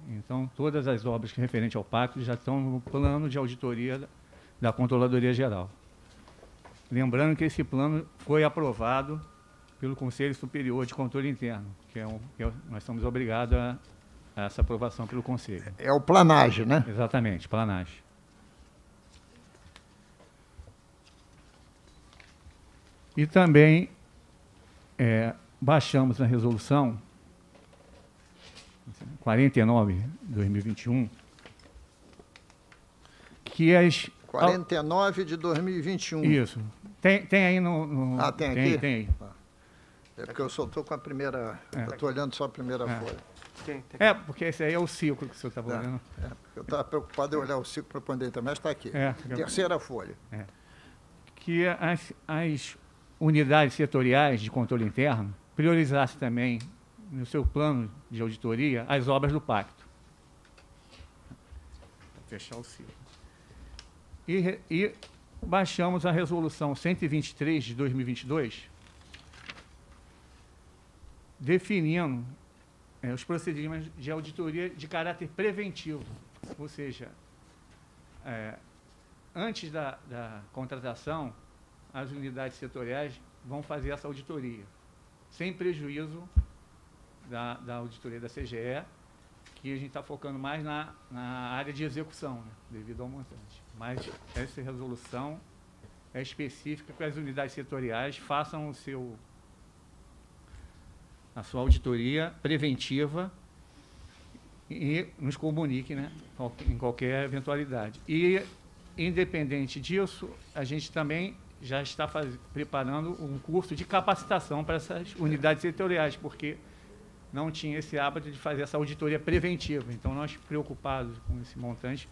Speaker 10: Então, todas as obras referentes ao pacto já estão no plano de auditoria da Controladoria Geral. Lembrando que esse plano foi aprovado pelo Conselho Superior de Controle Interno, que é um, que é, nós somos obrigados a, a, essa aprovação pelo Conselho.
Speaker 1: É o planagem, né?
Speaker 10: Exatamente, planagem. E também é, baixamos na resolução 49 de 2021 que as
Speaker 1: 49 de 2021.
Speaker 10: Isso. Tem, tem aí no, no
Speaker 1: Ah, tem,
Speaker 10: tem
Speaker 1: aqui?
Speaker 10: Tem aí.
Speaker 1: É porque eu só estou com a primeira.
Speaker 10: É.
Speaker 1: Eu estou olhando só a primeira
Speaker 10: É.
Speaker 1: folha.
Speaker 10: É, porque esse aí é o ciclo que o senhor estava
Speaker 1: É,
Speaker 10: olhando.
Speaker 1: é, eu estava preocupado em olhar o ciclo para poder também, mas está aqui.
Speaker 10: É.
Speaker 1: Terceira folha.
Speaker 10: É. Que as, as unidades setoriais de controle interno priorizassem também, no seu plano de auditoria, as obras do pacto. Vou fechar o ciclo. E, e baixamos a resolução 123 de 2022, definindo eh, os procedimentos de auditoria de caráter preventivo, ou seja, eh, antes da, da contratação, as unidades setoriais vão fazer essa auditoria, sem prejuízo da, da auditoria da CGE, que a gente está focando mais na, na área de execução, né, devido ao montante. Mas essa resolução é específica para as unidades setoriais façam o seu a sua auditoria preventiva e nos comunique né, em qualquer eventualidade. E, independente disso, a gente também já está faz- preparando um curso de capacitação para essas unidades setoriais, porque não tinha esse hábito de fazer essa auditoria preventiva. Então, nós, preocupados com esse montante,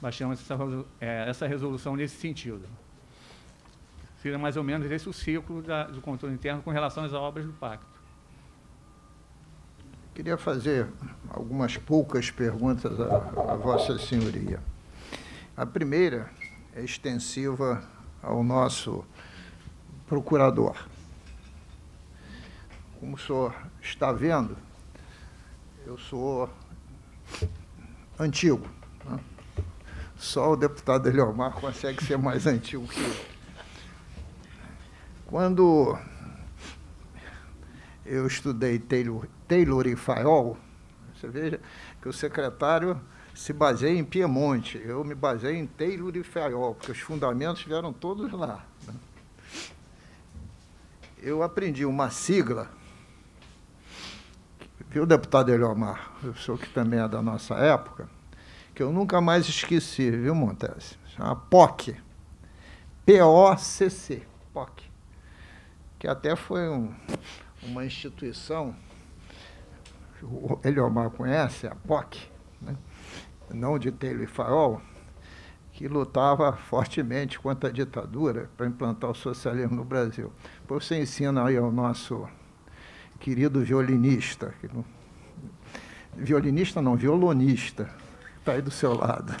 Speaker 10: baixamos essa, eh, essa resolução nesse sentido. Seria mais ou menos esse o ciclo da- do controle interno com relação às obras do pacto.
Speaker 1: Queria fazer algumas poucas perguntas a, a Vossa Senhoria. A primeira é extensiva ao nosso procurador. Como o senhor está vendo, eu sou antigo. né? Só o deputado Eliomar consegue ser mais antigo que eu. Quando eu estudei Taylor, Taylor e Fayol, você veja que o secretário se baseia em Piemonte, eu me baseei em Taylor e Fayol, porque os fundamentos vieram todos lá. né? Eu aprendi uma sigla, viu, deputado Eliomar, o senhor que também é da nossa época, que eu nunca mais esqueci, viu, Montese? Chama POC. P-O-C-C, POC. Que até foi um, uma instituição, o Eliomar conhece, a POC, né? não de Taylor e Farol, que lutava fortemente contra a ditadura para implantar o socialismo no Brasil. Depois você ensina aí ao nosso querido violinista, que não- violinista não, violonista, está aí do seu lado,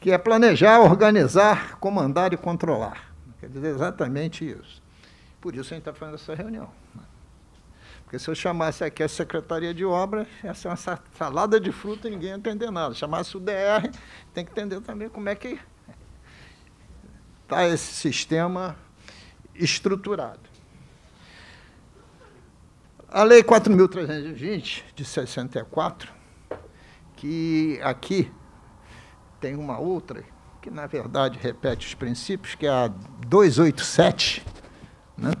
Speaker 1: que é planejar, organizar, comandar e controlar. Quer dizer exatamente isso. Por isso a gente está fazendo essa reunião. Porque se eu chamasse aqui a Secretaria de Obras, ia ser uma sa- salada de fruta e ninguém ia entender nada. Chamasse o DR, tem que entender também como é que está esse sistema estruturado. A Lei 4.320, de 64, que aqui tem uma outra, que na verdade repete os princípios, que é a 287, né?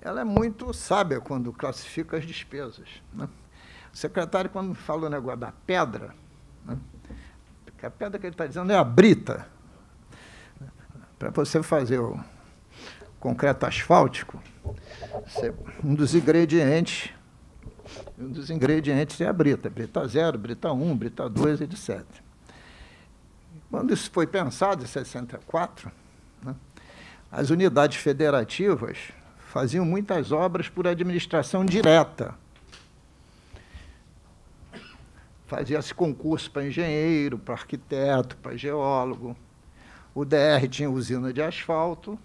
Speaker 1: ela é muito sábia quando classifica as despesas. Né? O secretário, quando fala o negócio da pedra, né? a pedra que ele está dizendo é a brita. Para você fazer o concreto asfáltico, um dos ingredientes, um dos ingredientes é a brita, brita 0, brita 1, brita 2, etc. Quando isso foi pensado em 64, né, as unidades federativas faziam muitas obras por administração direta. Fazia-se concurso para engenheiro, para arquiteto, para geólogo. O DR tinha usina de asfalto,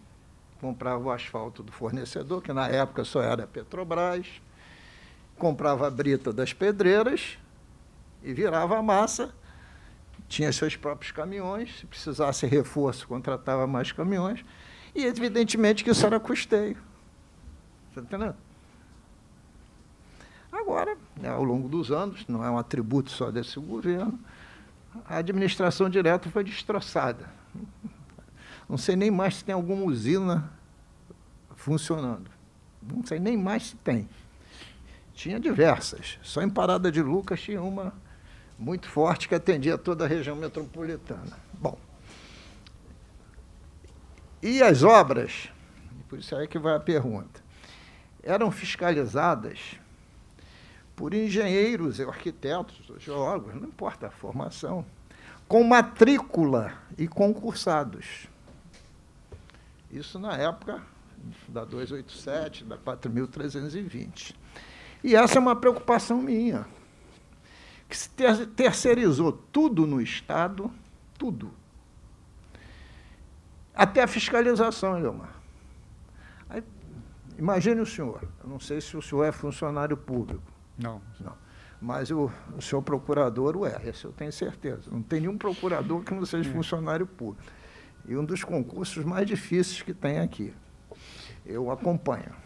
Speaker 1: comprava o asfalto do fornecedor, que na época só era Petrobras, comprava a brita das pedreiras e virava a massa tinha seus próprios caminhões, se precisasse reforço, contratava mais caminhões, e evidentemente que isso era custeio. Está entendendo? Agora, né, ao longo dos anos, não é um atributo só desse governo, a administração direta foi destroçada. Não sei nem mais se tem alguma usina funcionando. Não sei nem mais se tem. Tinha diversas. Só em Parada de Lucas tinha uma muito forte que atendia toda a região metropolitana. Bom. E as obras, por isso é que vai a pergunta, eram fiscalizadas por engenheiros, arquitetos, geólogos, não importa a formação, com matrícula e concursados. Isso na época da 287, da 4.320. E essa é uma preocupação minha, que se ter terceirizou tudo no Estado, tudo. Até a fiscalização, Leomar. Aí, imagine o senhor, eu não sei se o senhor é funcionário público.
Speaker 10: Não.
Speaker 1: Não. Mas o, o senhor procurador o é, esse eu tenho certeza. Não tem nenhum procurador que não seja funcionário público. E um dos concursos mais difíceis que tem aqui. Eu acompanho.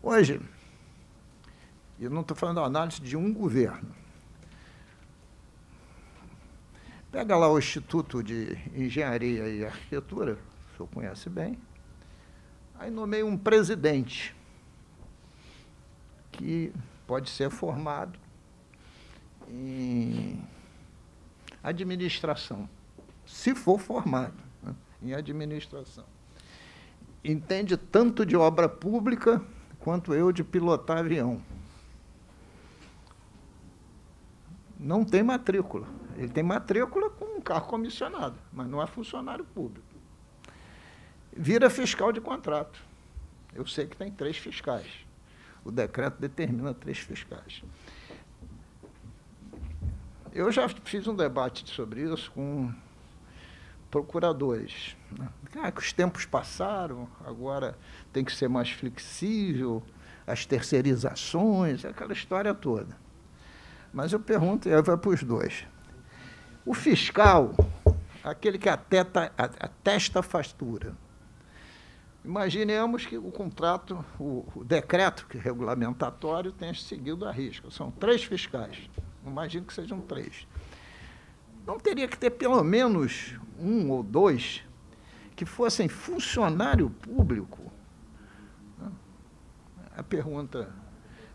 Speaker 1: Hoje, eu não estou falando análise de um governo. Pega lá o Instituto de Engenharia e Arquitetura, o senhor conhece bem, aí nomeia um presidente que pode ser formado em administração, se for formado né, em administração. Entende tanto de obra pública quanto eu de pilotar avião. Não tem matrícula. Ele tem matrícula com um carro comissionado, mas não é funcionário público. Vira fiscal de contrato. Eu sei que tem três fiscais. O decreto determina três fiscais. Eu já fiz um debate sobre isso com procuradores. Né? Ah, que os tempos passaram, agora tem que ser mais flexível, as terceirizações, aquela história toda. Mas eu pergunto, e aí vai para os dois. O fiscal, aquele que ateta, atesta a fastura, Imaginemos que o contrato, o, o decreto que é regulamentatório tenha seguido a risca. São três fiscais. Imagino que sejam três. Não teria que ter pelo menos um ou dois que fossem funcionário público? A pergunta.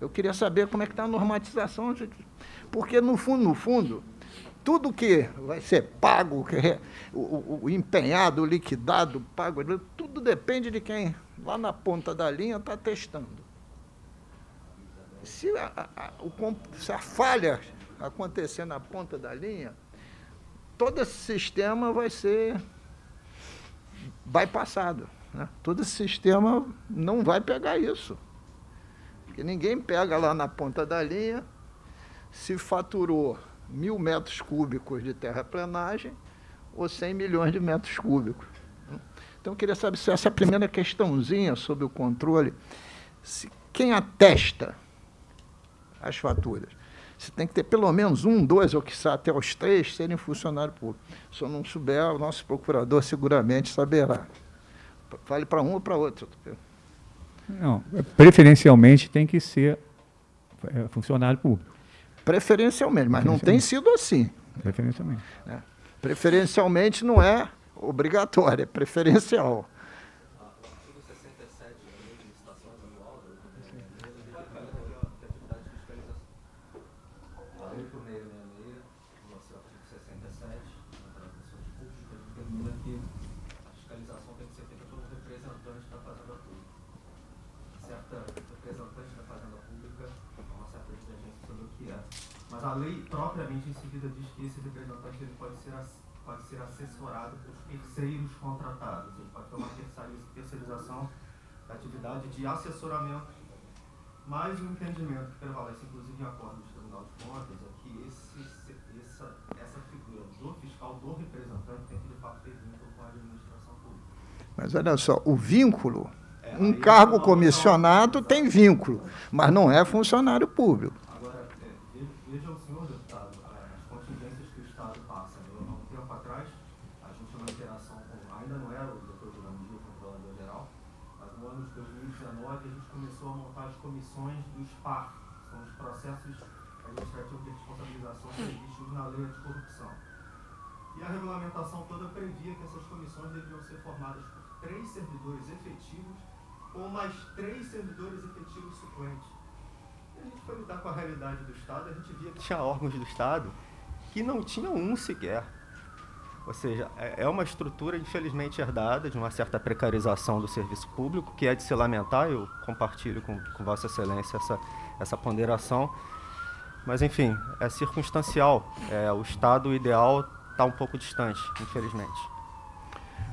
Speaker 1: Eu queria saber como é que está a normatização, porque no fundo, no fundo, tudo que vai ser pago, que é, o, o, empenhado, o liquidado, pago, tudo depende de quem lá na ponta da linha está testando. Se a, a, o, se a falha acontecer na ponta da linha, todo esse sistema vai ser bypassado. Né? Todo esse sistema não vai pegar isso. Porque ninguém pega lá na ponta da linha, se faturou mil metros cúbicos de terraplenagem ou 100 milhões de metros cúbicos. Então, eu queria saber se essa primeira questãozinha sobre o controle, se quem atesta as faturas, se tem que ter pelo menos um, dois, ou que até os três, serem funcionário público. Se eu não souber, o nosso procurador seguramente saberá. Fale para um ou para outro.
Speaker 10: Não, preferencialmente tem que ser é, funcionário público.
Speaker 1: Preferencialmente, mas não tem sido assim.
Speaker 10: Preferencialmente.
Speaker 1: É. Preferencialmente não é obrigatório, é preferencial.
Speaker 7: Propriamente em seguida diz que esse representante ele pode ser, pode ser assessorado por terceiros contratados. Ele pode ter uma terceirização da atividade de assessoramento. Mas o entendimento que prevalece, inclusive em acordo do Tribunal de Contas, é que esse, essa, essa figura do fiscal, do representante, tem que de fato ter vínculo com a administração pública.
Speaker 1: Mas olha só, o vínculo é, um cargo comissionado tem vínculo, mas não é funcionário público.
Speaker 7: agora que a gente começou a montar as comissões do SPAR, que são os processos administrativos de responsabilização previstos na lei anticorrupção. E a regulamentação toda previa que essas comissões deveriam ser formadas por três servidores efetivos ou mais três servidores efetivos suplentes. E a gente foi lidar com a realidade do Estado, a gente via que tinha órgãos do Estado que não tinham um sequer. Ou seja, é é uma estrutura infelizmente herdada de uma certa precarização do serviço público, que é de se lamentar, eu compartilho com, com Vossa Excelência essa, essa ponderação. Mas, enfim, é circunstancial. É, o estado ideal está um pouco distante, infelizmente.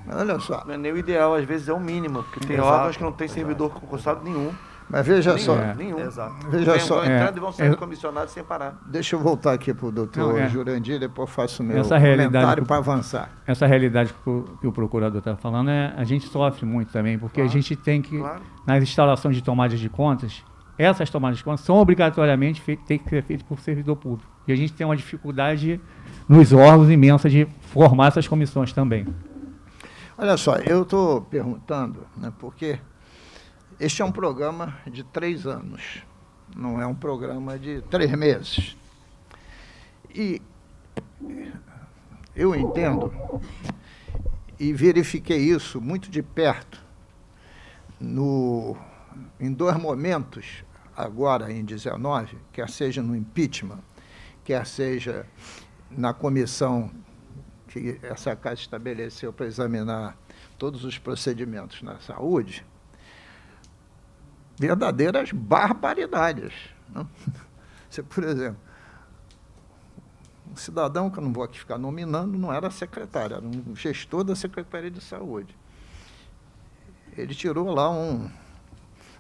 Speaker 1: Mas olha só.
Speaker 6: Não é nem o ideal, às vezes é o mínimo, porque tem
Speaker 7: Exato,
Speaker 6: órgãos que não tem servidor concursado nenhum.
Speaker 1: Mas veja
Speaker 6: nenhum,
Speaker 1: só.
Speaker 6: Nenhum.
Speaker 7: Exato.
Speaker 1: Veja
Speaker 6: Vem-
Speaker 1: só.
Speaker 6: Vão entrando
Speaker 10: É,
Speaker 6: e vão saindo
Speaker 10: é-
Speaker 6: comissionados sem parar.
Speaker 1: Deixa eu voltar aqui para o doutor
Speaker 10: é.
Speaker 1: Jurandir, depois faço o meu
Speaker 10: Essa realidade
Speaker 1: comentário para avançar.
Speaker 10: Essa realidade que o, que o procurador está falando, é, a gente sofre muito também, porque a gente tem que,
Speaker 6: Claro.
Speaker 10: nas instalações de tomadas de contas, essas tomadas de contas são obrigatoriamente tem que ser feitas por servidor público. E a gente tem uma dificuldade nos órgãos imensa de formar essas comissões também.
Speaker 1: Olha só, eu estou perguntando, né, porque este é um programa de três anos, não é um programa de três meses. E eu entendo e verifiquei isso muito de perto no, em dois momentos, agora em 19, quer seja no impeachment, quer seja na comissão que essa casa estabeleceu para examinar todos os procedimentos na saúde, verdadeiras barbaridades. Você, por exemplo, um cidadão, que eu não vou aqui ficar nominando, não era secretário, era um gestor da Secretaria de Saúde. Ele tirou lá um.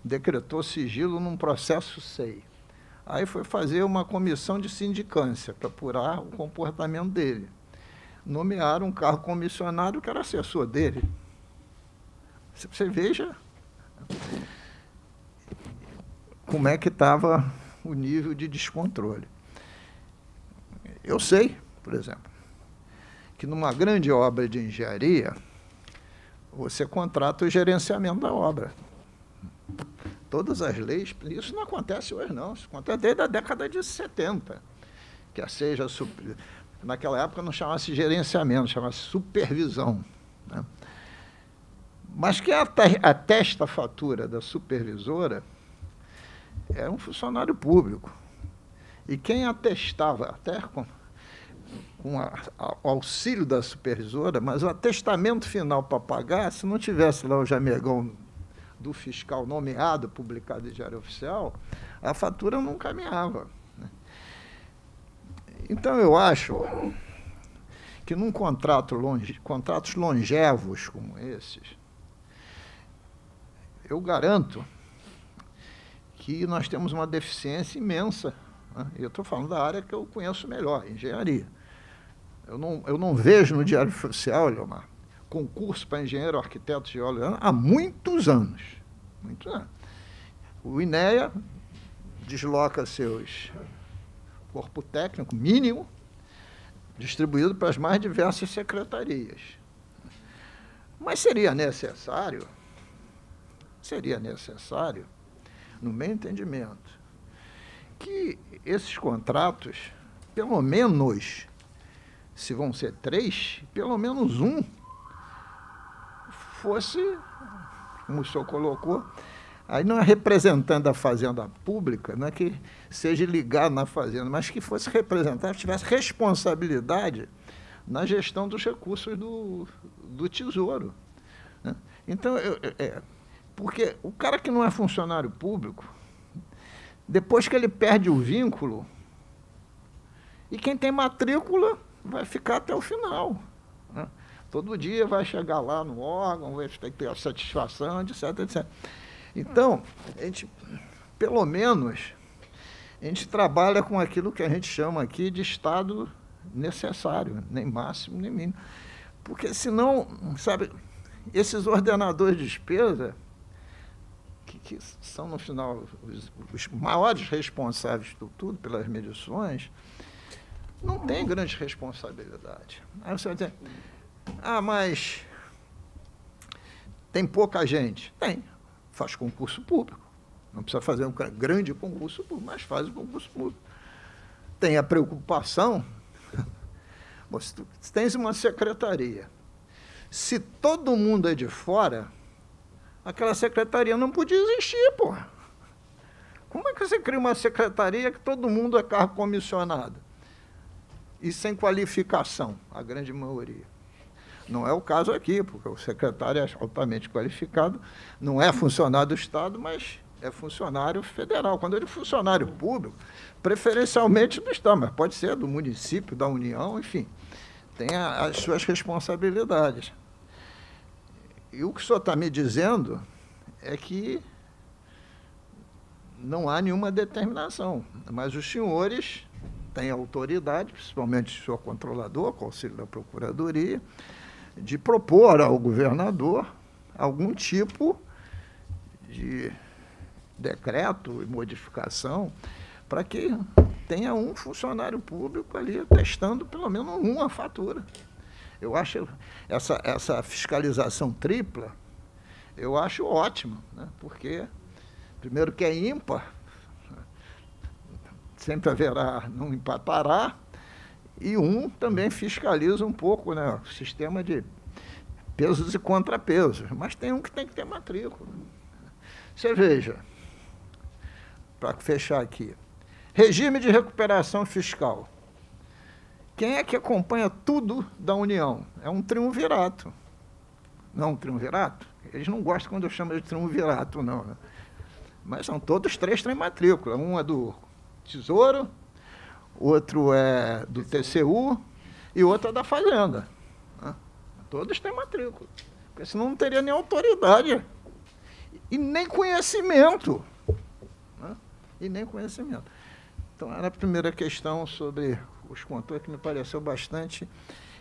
Speaker 1: Decretou sigilo num processo SEI. Aí foi fazer uma comissão de sindicância para apurar o comportamento dele. Nomearam um carro comissionário que era assessor dele. Você veja como é que estava o nível de descontrole. Eu sei, por exemplo, que numa grande obra de engenharia, você contrata o gerenciamento da obra. Todas as leis, isso não acontece hoje não, isso acontece desde a década de 70. Que seja, naquela época não chamasse gerenciamento, chamasse supervisão. né? Mas ate- atesta a fatura da supervisora é um funcionário público. E quem atestava, até com, com a- a- auxílio da supervisora, mas o atestamento final para pagar, se não tivesse lá o jamegão do fiscal nomeado, publicado em Diário Oficial, a fatura não caminhava. né? Então, eu acho que num contrato longe, contratos longevos como esses, eu garanto que nós temos uma deficiência imensa. né? Eu estou falando da área que eu conheço melhor, engenharia. Eu não, eu não vejo no Diário Oficial, Leomar, concurso para engenheiro, arquiteto, geólogo, há muitos anos. Muitos anos. O INEA desloca seus corpo técnico mínimo, distribuído para as mais diversas secretarias. Mas seria necessário, seria necessário, no meu entendimento, que esses contratos, pelo menos, se vão ser três, pelo menos um fosse, como o senhor colocou, aí não é representante da fazenda pública, não é que seja ligado na fazenda, mas que fosse representante, tivesse responsabilidade na gestão dos recursos do, do tesouro. né? Então, eu- é, porque o cara que não é funcionário público, depois que ele perde o vínculo, e quem tem matrícula vai ficar até o final. Todo dia vai chegar lá no órgão, vai ter que ter a satisfação, etc, etc. Então, a gente, pelo menos, a gente trabalha com aquilo que a gente chama aqui de estado necessário, nem máximo, nem mínimo. Porque senão, sabe, esses ordenadores de despesa, que, que são, no final, os, os maiores responsáveis por tudo, pelas medições, não tem grande responsabilidade. Aí você vai dizer, ah, mas tem pouca gente. Tem. faz concurso público. Não precisa fazer um grande concurso público, mas faz o concurso público. Tem a preocupação. Se tu tens uma secretaria, se todo mundo é de fora, aquela secretaria não podia existir, porra. Como é que você cria uma secretaria que todo mundo é cargo comissionado? E sem qualificação, a grande maioria. Não é o caso aqui, porque o secretário é altamente qualificado, não é funcionário do Estado, mas é funcionário federal. Quando ele é funcionário público, preferencialmente do Estado, mas pode ser do município, da União, enfim, tem a, as suas responsabilidades. E o que o senhor está me dizendo é que não há nenhuma determinação, mas os senhores têm autoridade, principalmente o senhor controlador, com auxílio da Procuradoria, de propor ao governador algum tipo de decreto e modificação para que tenha um funcionário público ali testando pelo menos uma fatura. Eu acho essa, essa fiscalização tripla, eu acho ótima, né? porque Primeiro que é ímpar, sempre haverá, não empatará, e um também fiscaliza um pouco né, o sistema de pesos e contrapesos, mas tem um que tem que ter matrícula. Você veja, para fechar aqui, regime de recuperação fiscal. Quem é que acompanha tudo da União? É um triunvirato. Não um triunvirato? Eles não gostam quando eu chamo de triunvirato, não. Né? Mas são todos três têm matrícula. Um é do Tesouro, outro é do TCU e outro é da Fazenda. Né? Todos têm matrícula. Porque senão não teria nem autoridade e nem conhecimento. Né? E nem conhecimento. Então, era a primeira questão sobre os controles que me pareceu bastante.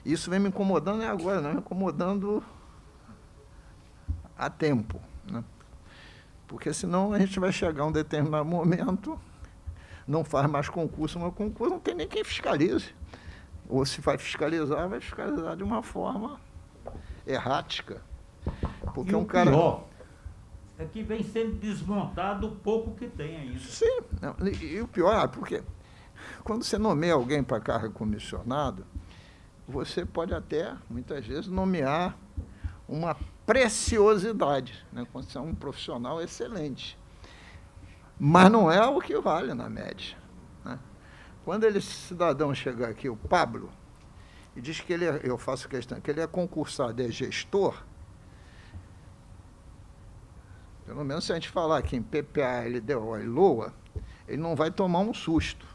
Speaker 1: Isso vem me incomodando é agora, não me incomodando há tempo. Né? Porque senão a gente vai chegar a um determinado momento, não faz mais concurso, mas concurso não tem nem quem fiscalize. Ou se vai fiscalizar, vai fiscalizar de uma forma errática. Porque
Speaker 9: e
Speaker 1: um cara.
Speaker 9: Pior é que vem sendo desmontado o pouco que tem ainda.
Speaker 1: Sim, e, e o pior é porque quando você nomeia alguém para cargo comissionado, você pode até, muitas vezes, nomear uma preciosidade, né? quando você é um profissional excelente. Mas não é o que vale na média. Né? Quando esse cidadão chegar aqui, o Pablo, e diz que ele é, eu faço questão, que ele é concursado, é gestor, pelo menos se a gente falar aqui em PPA, LDO e LOA, ele não vai tomar um susto.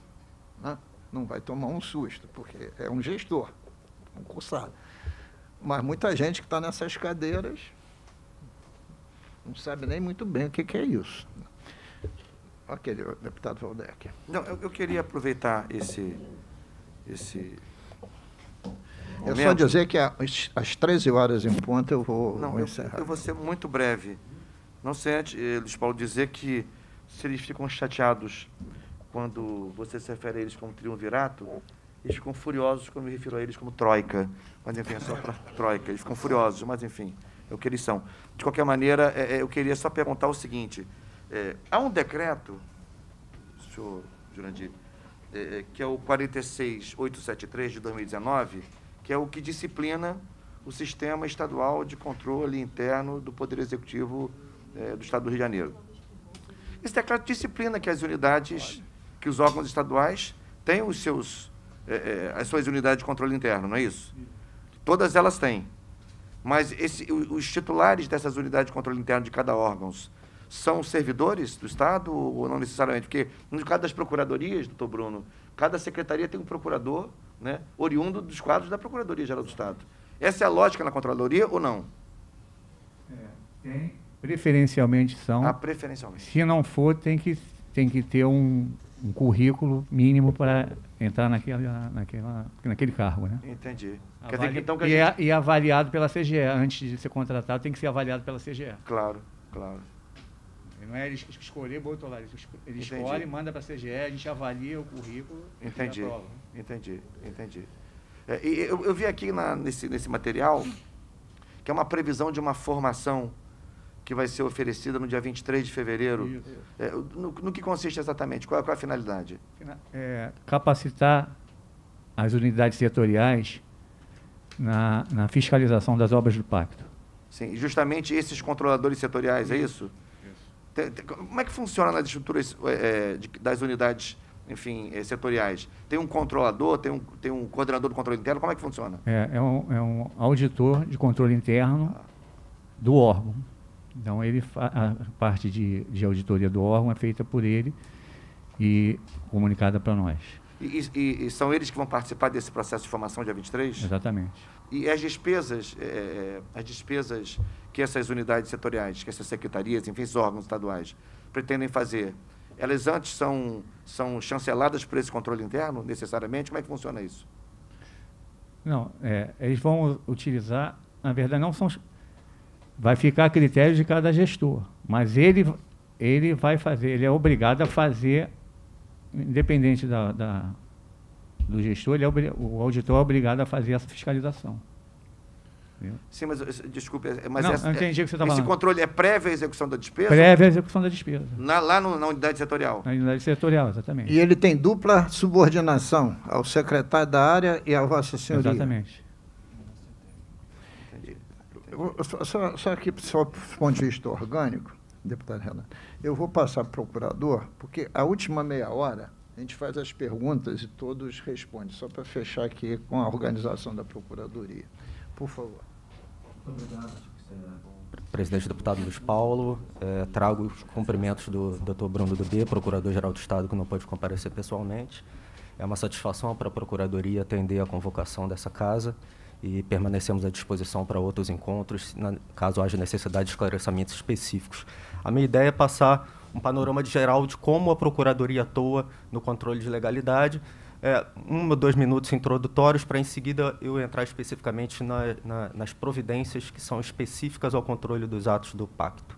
Speaker 1: Né? Não vai tomar um susto, porque é um gestor, concursado. Mas muita gente que está nessas cadeiras não sabe nem muito bem o que, que é isso. Ok, deputado Valdec.
Speaker 6: Não, eu, eu, queria aproveitar esse. esse
Speaker 1: é só dizer que às, às 13 horas em ponto eu vou,
Speaker 6: não,
Speaker 1: vou
Speaker 6: eu,
Speaker 1: encerrar.
Speaker 6: Eu vou ser muito breve. Não sei antes, eh, Luiz Paulo, dizer que se eles ficam chateados quando você se refere a eles como triunvirato, eles ficam furiosos quando me refiro a eles como troika. Mas, enfim, é só para troika. Eles ficam furiosos, mas, enfim, é o que eles são. De qualquer maneira, é, é, eu queria só perguntar o seguinte. É, há um decreto, senhor Jurandir, é, é, que é o 46873 de 2019, que é o que disciplina o sistema estadual de controle interno do Poder Executivo é, do Estado do Rio de Janeiro. Esse decreto disciplina que as unidades, que os órgãos estaduais têm os seus é, é, as suas unidades de controle interno, não é isso? Todas elas têm. Mas esse, os titulares dessas unidades de controle interno de cada órgão são servidores do Estado ou não necessariamente? Porque no caso das procuradorias, doutor Bruno, cada secretaria tem um procurador né, oriundo dos quadros da Procuradoria Geral do Estado. Essa é a lógica na Controladoria ou não?
Speaker 10: É, tem. Preferencialmente são.
Speaker 6: Ah, preferencialmente.
Speaker 10: Se não for, tem que, tem que ter um, um currículo mínimo para entrar naquela, naquela, naquele cargo, né?
Speaker 6: Entendi.
Speaker 10: Quer dizer então, que e, é, gente... é, e avaliado pela CGE. Antes de ser contratado, tem que ser avaliado pela CGE.
Speaker 6: Claro, claro.
Speaker 10: Não é eles escolher, botou lá. Ele escolhe, manda para a CGE, a gente avalia o currículo
Speaker 6: entendi, e prova. Entendi, entendi. É, eu, eu, vi aqui na, nesse, nesse material que é uma previsão de uma formação que vai ser oferecida no dia 23 de fevereiro. É, no, no, que consiste exatamente? Qual, qual é a finalidade?
Speaker 10: É, capacitar as unidades setoriais na, na, fiscalização das obras do pacto.
Speaker 6: Sim, justamente esses controladores setoriais, é isso? Como é que funciona nas estruturas é, de, das unidades enfim, é, setoriais? Tem um controlador, tem um, tem um coordenador do controle interno, como é que funciona?
Speaker 10: É, é, um, é um auditor de controle interno do órgão. Então, ele a parte de, de auditoria do órgão é feita por ele e comunicada para nós.
Speaker 6: E, e, e, são eles que vão participar desse processo de formação dia 23?
Speaker 10: Exatamente.
Speaker 6: E as despesas, é, é, as despesas que essas unidades setoriais, que essas secretarias, enfim, esses órgãos estaduais pretendem fazer, elas antes são, são chanceladas por esse controle interno, necessariamente? Como é que funciona isso?
Speaker 10: Não, é, eles vão utilizar, na verdade, não são. Vai ficar a critério de cada gestor, mas ele, ele vai fazer, ele é obrigado a fazer independente da, da do gestor, ele é, o auditor é obrigado a fazer essa fiscalização.
Speaker 6: Sim, mas desculpe, mas
Speaker 10: não,
Speaker 6: essa,
Speaker 10: não entendi o que você está
Speaker 6: esse controle é prévia à execução da despesa?
Speaker 10: Prévia à execução da despesa.
Speaker 6: Na, lá no, na unidade setorial?
Speaker 10: Na unidade setorial, exatamente.
Speaker 1: E ele tem dupla subordinação ao secretário da área e à Vossa Senhoria?
Speaker 10: Exatamente.
Speaker 1: Entendi. Só, só aqui, só do ponto de vista orgânico, deputado Renato, eu vou passar para o procurador, porque a última meia hora a gente faz as perguntas e todos respondem, só para fechar aqui com a organização da Procuradoria. Por favor. Muito obrigado.
Speaker 11: Presidente deputado Luiz Paulo, é, trago os cumprimentos do Dr. Bruno Dubê, Procurador-Geral do Estado, que não pôde comparecer pessoalmente. É uma satisfação para a Procuradoria atender a convocação dessa casa e permanecemos à disposição para outros encontros, na, caso haja necessidade de esclarecimentos específicos. A minha ideia é passar um panorama de geral de como a Procuradoria atua no controle de legalidade, é, um ou dois minutos introdutórios para, em seguida, eu entrar especificamente na, na, nas providências que são específicas ao controle dos atos do pacto.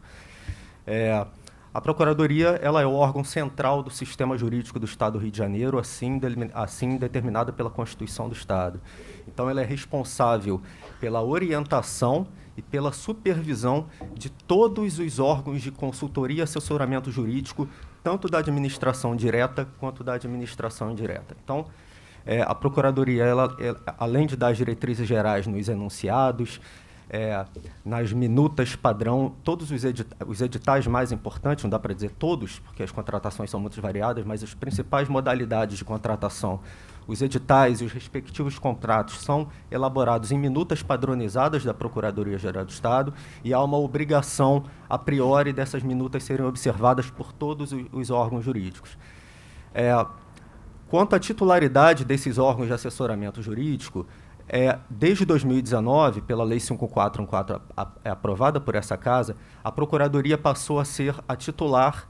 Speaker 11: É, a Procuradoria ela é o órgão central do sistema jurídico do Estado do Rio de Janeiro, assim, assim determinada pela Constituição do Estado. Então, ela é responsável pela orientação e pela supervisão de todos os órgãos de consultoria e assessoramento jurídico, tanto da administração direta quanto da administração indireta. Então, é, a Procuradoria, ela, ela, além de dar as diretrizes gerais nos enunciados, é, nas minutas padrão, todos os, edita os editais mais importantes, não dá para dizer todos, porque as contratações são muito variadas, mas as principais modalidades de contratação, os editais e os respectivos contratos são elaborados em minutas padronizadas da Procuradoria-Geral do Estado e há uma obrigação a priori dessas minutas serem observadas por todos os órgãos jurídicos. É, quanto à titularidade desses órgãos de assessoramento jurídico, é, desde 2019, pela Lei 5414 a, é aprovada por essa Casa, a Procuradoria passou a ser a titular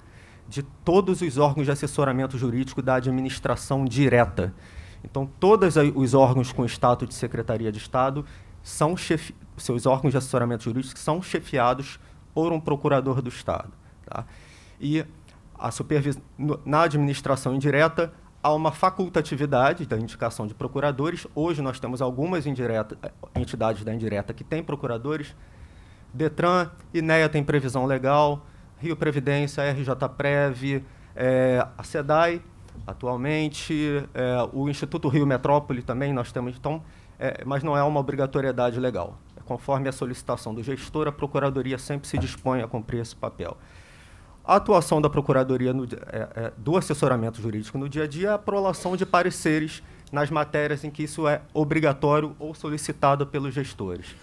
Speaker 11: de todos os órgãos de assessoramento jurídico da administração direta. Então, todos os órgãos com status de Secretaria de Estado são chefi seus órgãos de assessoramento jurídico são chefiados por um procurador do Estado. Tá? E a supervis na administração indireta, há uma facultatividade da indicação de procuradores. Hoje nós temos algumas indireta, entidades da indireta que têm procuradores. Detran, INEA tem previsão legal, Rio Previdência, RJ Prev, é, a SEDAI, atualmente, é, o Instituto Rio Metrópole também nós temos, então, é, mas não é uma obrigatoriedade legal. Conforme a solicitação do gestor, a Procuradoria sempre se dispõe a cumprir esse papel. A atuação da Procuradoria no, é, é, do assessoramento jurídico no dia a dia é a prolação de pareceres nas matérias em que isso é obrigatório ou solicitado pelos gestores.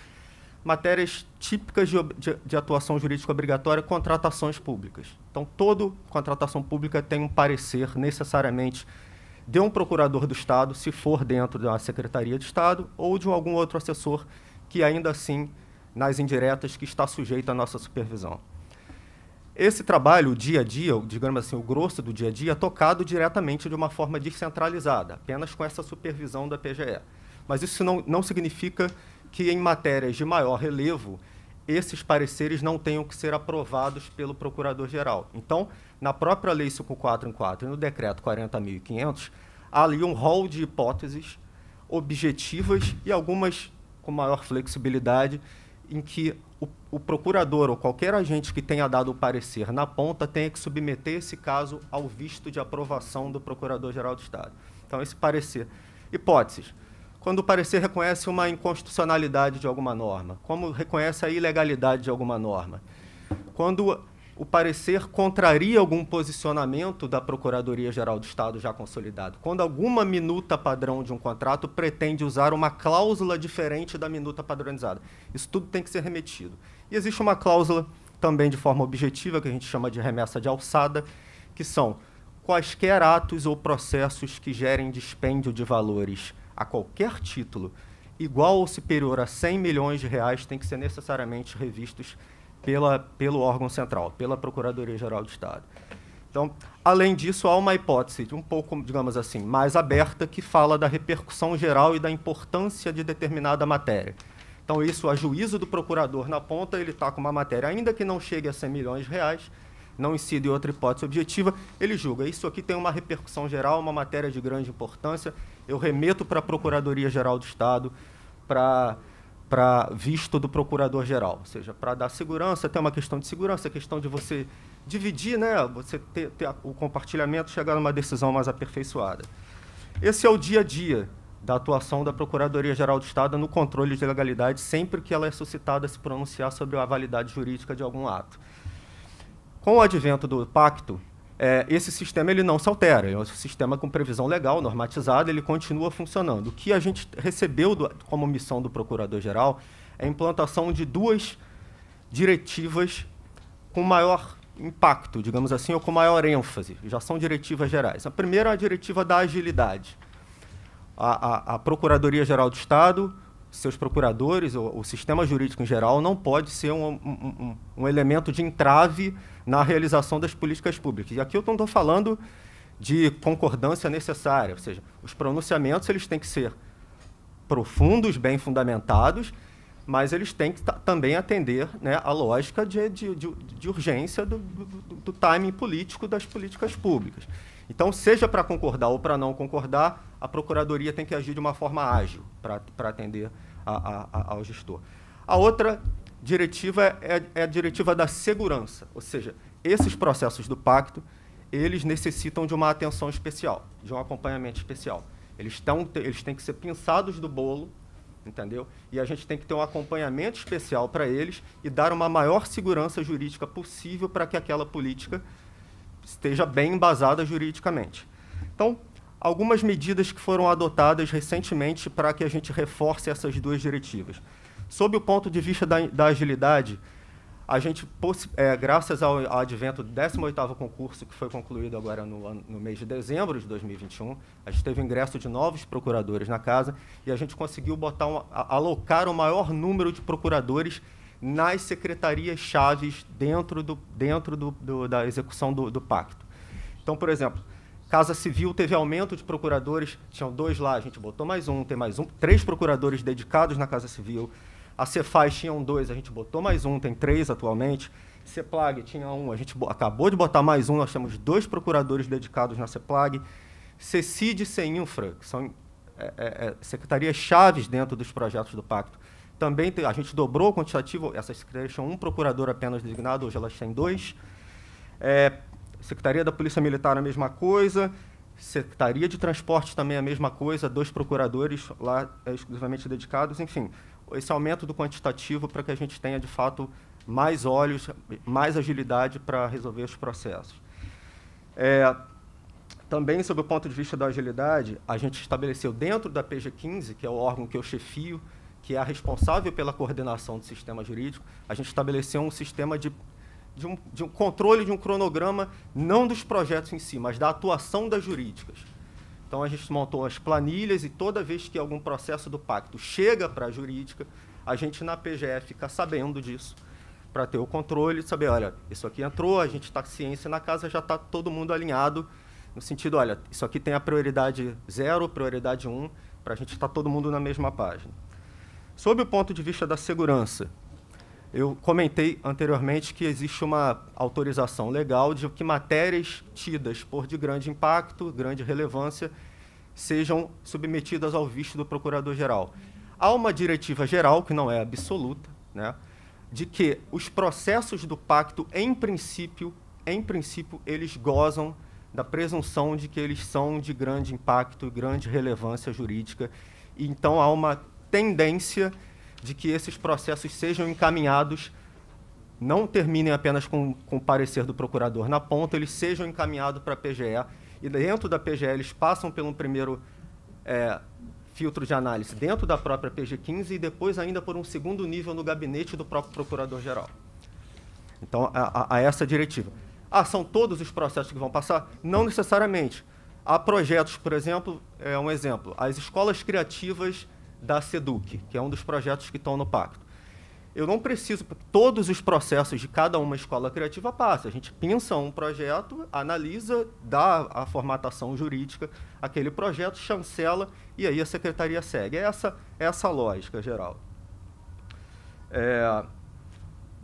Speaker 11: Matérias típicas de, de, de atuação jurídica obrigatória, contratações públicas. Então, toda contratação pública tem um parecer necessariamente de um procurador do Estado, se for dentro da Secretaria de Estado, ou de algum outro assessor que ainda assim, nas indiretas, que está sujeito à nossa supervisão. Esse trabalho, o dia a dia, digamos assim, o grosso do dia a dia, é tocado diretamente de uma forma descentralizada, apenas com essa supervisão da PGE. Mas isso não, não significa que em matérias de maior relevo, esses pareceres não tenham que ser aprovados pelo Procurador-Geral. Então, na própria Lei 5414 e no Decreto 40.500, há ali um rol de hipóteses objetivas e algumas com maior flexibilidade, em que o procurador ou qualquer agente que tenha dado o parecer na ponta tenha que submeter esse caso ao visto de aprovação do Procurador-Geral do Estado. Então, esse parecer. Hipóteses. Quando o parecer reconhece uma inconstitucionalidade de alguma norma, como reconhece a ilegalidade de alguma norma. Quando o parecer contraria algum posicionamento da Procuradoria-Geral do Estado já consolidado. Quando alguma minuta padrão de um contrato pretende usar uma cláusula diferente da minuta padronizada. Isso tudo tem que ser remetido. E existe uma cláusula também de forma objetiva, que a gente chama de remessa de alçada, que são quaisquer atos ou processos que gerem dispêndio de valores a qualquer título igual ou superior a 100 milhões de reais têm que ser necessariamente revistos pela, pelo órgão central, pela Procuradoria-Geral do Estado. Então, além disso, há uma hipótese um pouco, digamos assim, mais aberta que fala da repercussão geral e da importância de determinada matéria. Então, isso, a juízo do procurador na ponta, ele está com uma matéria, ainda que não chegue a 100 milhões de reais, não incide outra hipótese objetiva, ele julga. Isso aqui tem uma repercussão geral, uma matéria de grande importância. Eu remeto para a Procuradoria-Geral do Estado para para visto do procurador-geral, ou seja, para dar segurança, tem uma questão de segurança, a questão de você dividir, né, você ter, ter o compartilhamento, chegar numa decisão mais aperfeiçoada. Esse é o dia a dia da atuação da Procuradoria-Geral do Estado no controle de legalidade, sempre que ela é suscitada a se pronunciar sobre a validade jurídica de algum ato. Com o advento do pacto, é, esse sistema ele não se altera, é um sistema com previsão legal, normatizada, ele continua funcionando. O que a gente recebeu do, como missão do Procurador-Geral é a implantação de duas diretivas com maior impacto, digamos assim, ou com maior ênfase. Já são diretivas gerais. A primeira é a diretiva da agilidade. A, a, a Procuradoria-Geral do Estado, seus procuradores, o, o, sistema jurídico em geral, não pode ser um, um, um, um elemento de entrave na realização das políticas públicas. E aqui eu não estou falando de concordância necessária, ou seja, os pronunciamentos eles têm que ser profundos, bem fundamentados, mas eles têm que também atender né, à lógica de, de, de, de urgência do, do, do, timing político das políticas públicas. Então, seja para concordar ou para não concordar, a Procuradoria tem que agir de uma forma ágil para atender a, a, ao gestor. A outra diretiva é, é a diretiva da segurança, ou seja, esses processos do pacto, eles necessitam de uma atenção especial, de um acompanhamento especial. Eles, tão, eles têm que ser pinçados do bolo, entendeu? E a gente tem que ter um acompanhamento especial para eles e dar uma maior segurança jurídica possível para que aquela política esteja bem embasada juridicamente. Então, algumas medidas que foram adotadas recentemente para que a gente reforce essas duas diretivas. Sob o ponto de vista da, da agilidade, a gente, é, graças ao, ao, advento do 18º concurso, que foi concluído agora no, no, mês de dezembro de 2021, a gente teve o ingresso de novos procuradores na casa e a gente conseguiu botar um, alocar o maior número de procuradores nas secretarias chaves dentro, do, dentro do, do, da execução do, do pacto. Então, por exemplo, Casa Civil teve aumento de procuradores, tinham dois lá, a gente botou mais um, tem mais um, três procuradores dedicados na Casa Civil. A Cefaz tinha um dois, a gente botou mais um, tem três atualmente. Ceplag tinha um, a gente acabou de botar mais um, nós temos dois procuradores dedicados na Ceplag. Cecid e CEINFRA, que são é, é, é, secretarias chaves dentro dos projetos do pacto. Também tem, a gente dobrou o quantitativo, essas secretarias tinham um procurador apenas designado, hoje elas têm dois. É, Secretaria da Polícia Militar a mesma coisa, Secretaria de Transporte também a mesma coisa, dois procuradores lá é, exclusivamente dedicados, enfim esse aumento do quantitativo para que a gente tenha, de fato, mais olhos, mais agilidade para resolver os processos. É, também, sob o ponto de vista da agilidade, a gente estabeleceu dentro da PG15, que é o órgão que eu chefio, que é a responsável pela coordenação do sistema jurídico, a gente estabeleceu um sistema de, de, um, de um controle de um cronograma, não dos projetos em si, mas da atuação das jurídicas. Então a gente montou as planilhas e toda vez que algum processo do pacto chega para a jurídica, a gente na PGF fica sabendo disso para ter o controle, saber, olha, isso aqui entrou, a gente está ciência na casa, já está todo mundo alinhado no sentido, olha, isso aqui tem a prioridade zero, prioridade um, para a gente estar tá todo mundo na mesma página. Sob o ponto de vista da segurança, eu comentei anteriormente que existe uma autorização legal de que matérias tidas por de grande impacto, grande relevância, sejam submetidas ao visto do Procurador-Geral. Há uma diretiva geral, que não é absoluta, né, de que os processos do pacto, em princípio, em princípio, eles gozam da presunção de que eles são de grande impacto e grande relevância jurídica. E, então há uma tendência de que esses processos sejam encaminhados, não terminem apenas com, com o parecer do procurador na ponta, eles sejam encaminhados para a PGE, e dentro da PGE eles passam pelo primeiro é, filtro de análise dentro da própria PG15 e depois ainda por um segundo nível no gabinete do próprio Procurador-Geral. Então, a, a, a, essa diretiva. Ah, são todos os processos que vão passar? Não necessariamente. Há projetos, por exemplo, é um exemplo, as escolas criativas da SEDUC, que é um dos projetos que estão no pacto eu não preciso, todos os processos de cada uma escola criativa passa. A gente pensa um projeto, analisa, dá a formatação jurídica, aquele projeto chancela e aí a secretaria segue. É essa, é essa lógica geral. É,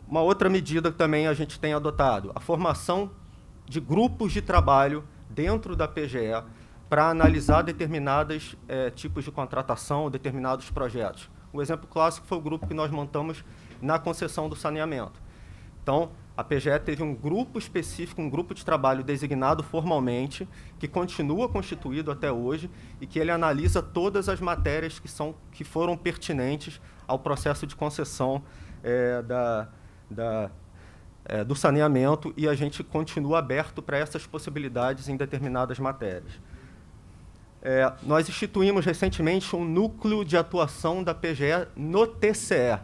Speaker 11: uma outra medida que também a gente tem adotado, a formação de grupos de trabalho dentro da PGE para analisar determinados é, tipos de contratação, determinados projetos. O exemplo clássico foi o grupo que nós montamos na concessão do saneamento. Então, a PGE teve um grupo específico, um grupo de trabalho designado formalmente, que continua constituído até hoje e que ele analisa todas as matérias que, são, que foram pertinentes ao processo de concessão é, da, da, é, do saneamento e a gente continua aberto para essas possibilidades em determinadas matérias. É, nós instituímos recentemente um núcleo de atuação da PGE no TCE,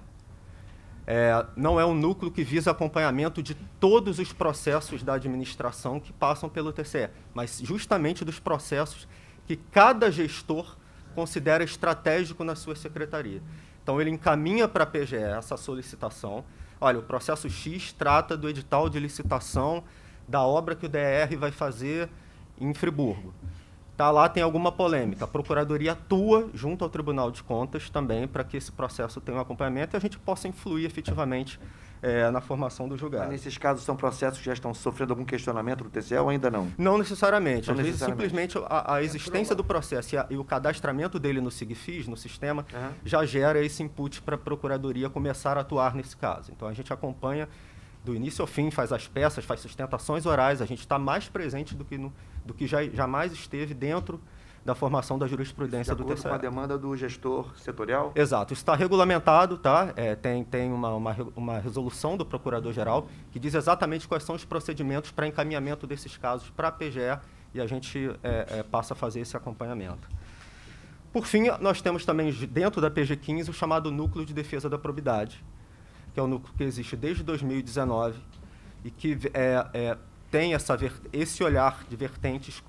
Speaker 11: é, não é um núcleo que visa acompanhamento de todos os processos da administração que passam pelo TCE, mas justamente dos processos que cada gestor considera estratégico na sua secretaria. Então, ele encaminha para a PGE essa solicitação. Olha, o processo X trata do edital de licitação da obra que o DR vai fazer em Friburgo tá lá tem alguma polêmica. A Procuradoria atua junto ao Tribunal de Contas também para que esse processo tenha um acompanhamento e a gente possa influir efetivamente é, na formação do julgado.
Speaker 6: Mas nesses casos são processos que já estão sofrendo algum questionamento do TCE ou ainda não?
Speaker 11: Não necessariamente. Não Às necessariamente. vezes, simplesmente a, a existência do processo e, a, e, o cadastramento dele no SIGFIS, no sistema, uhum. já gera esse input para a Procuradoria começar a atuar nesse caso. Então, a gente acompanha do início ao fim, faz as peças, faz sustentações orais, a gente está mais presente do que no, do que já, jamais esteve dentro da formação da jurisprudência
Speaker 6: de
Speaker 11: do TCE.
Speaker 6: com a demanda do gestor setorial?
Speaker 11: Exato. Isso está regulamentado, tá? É, tem tem uma, uma, uma resolução do Procurador-Geral que diz exatamente quais são os procedimentos para encaminhamento desses casos para a PGE e a gente é, é, passa a fazer esse acompanhamento. Por fim, nós temos também dentro da PG15 o chamado Núcleo de Defesa da Probidade, que é um núcleo que existe desde 2019 e que é, é tem essa, esse olhar de vertentes,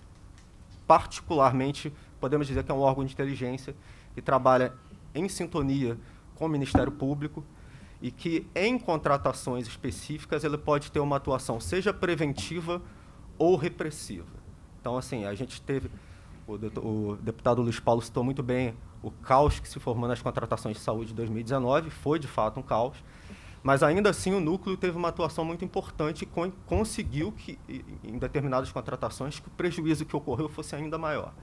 Speaker 11: particularmente, podemos dizer que é um órgão de inteligência que trabalha em sintonia com o Ministério Público e que, em contratações específicas, ele pode ter uma atuação seja preventiva ou repressiva. Então, assim, a gente teve, o, deputado Luiz Paulo citou muito bem o caos que se formou nas contratações de saúde de 2019, foi de fato um caos, mas ainda assim o núcleo teve uma atuação muito importante e conseguiu que, em determinadas contratações, que o prejuízo que ocorreu fosse ainda maior.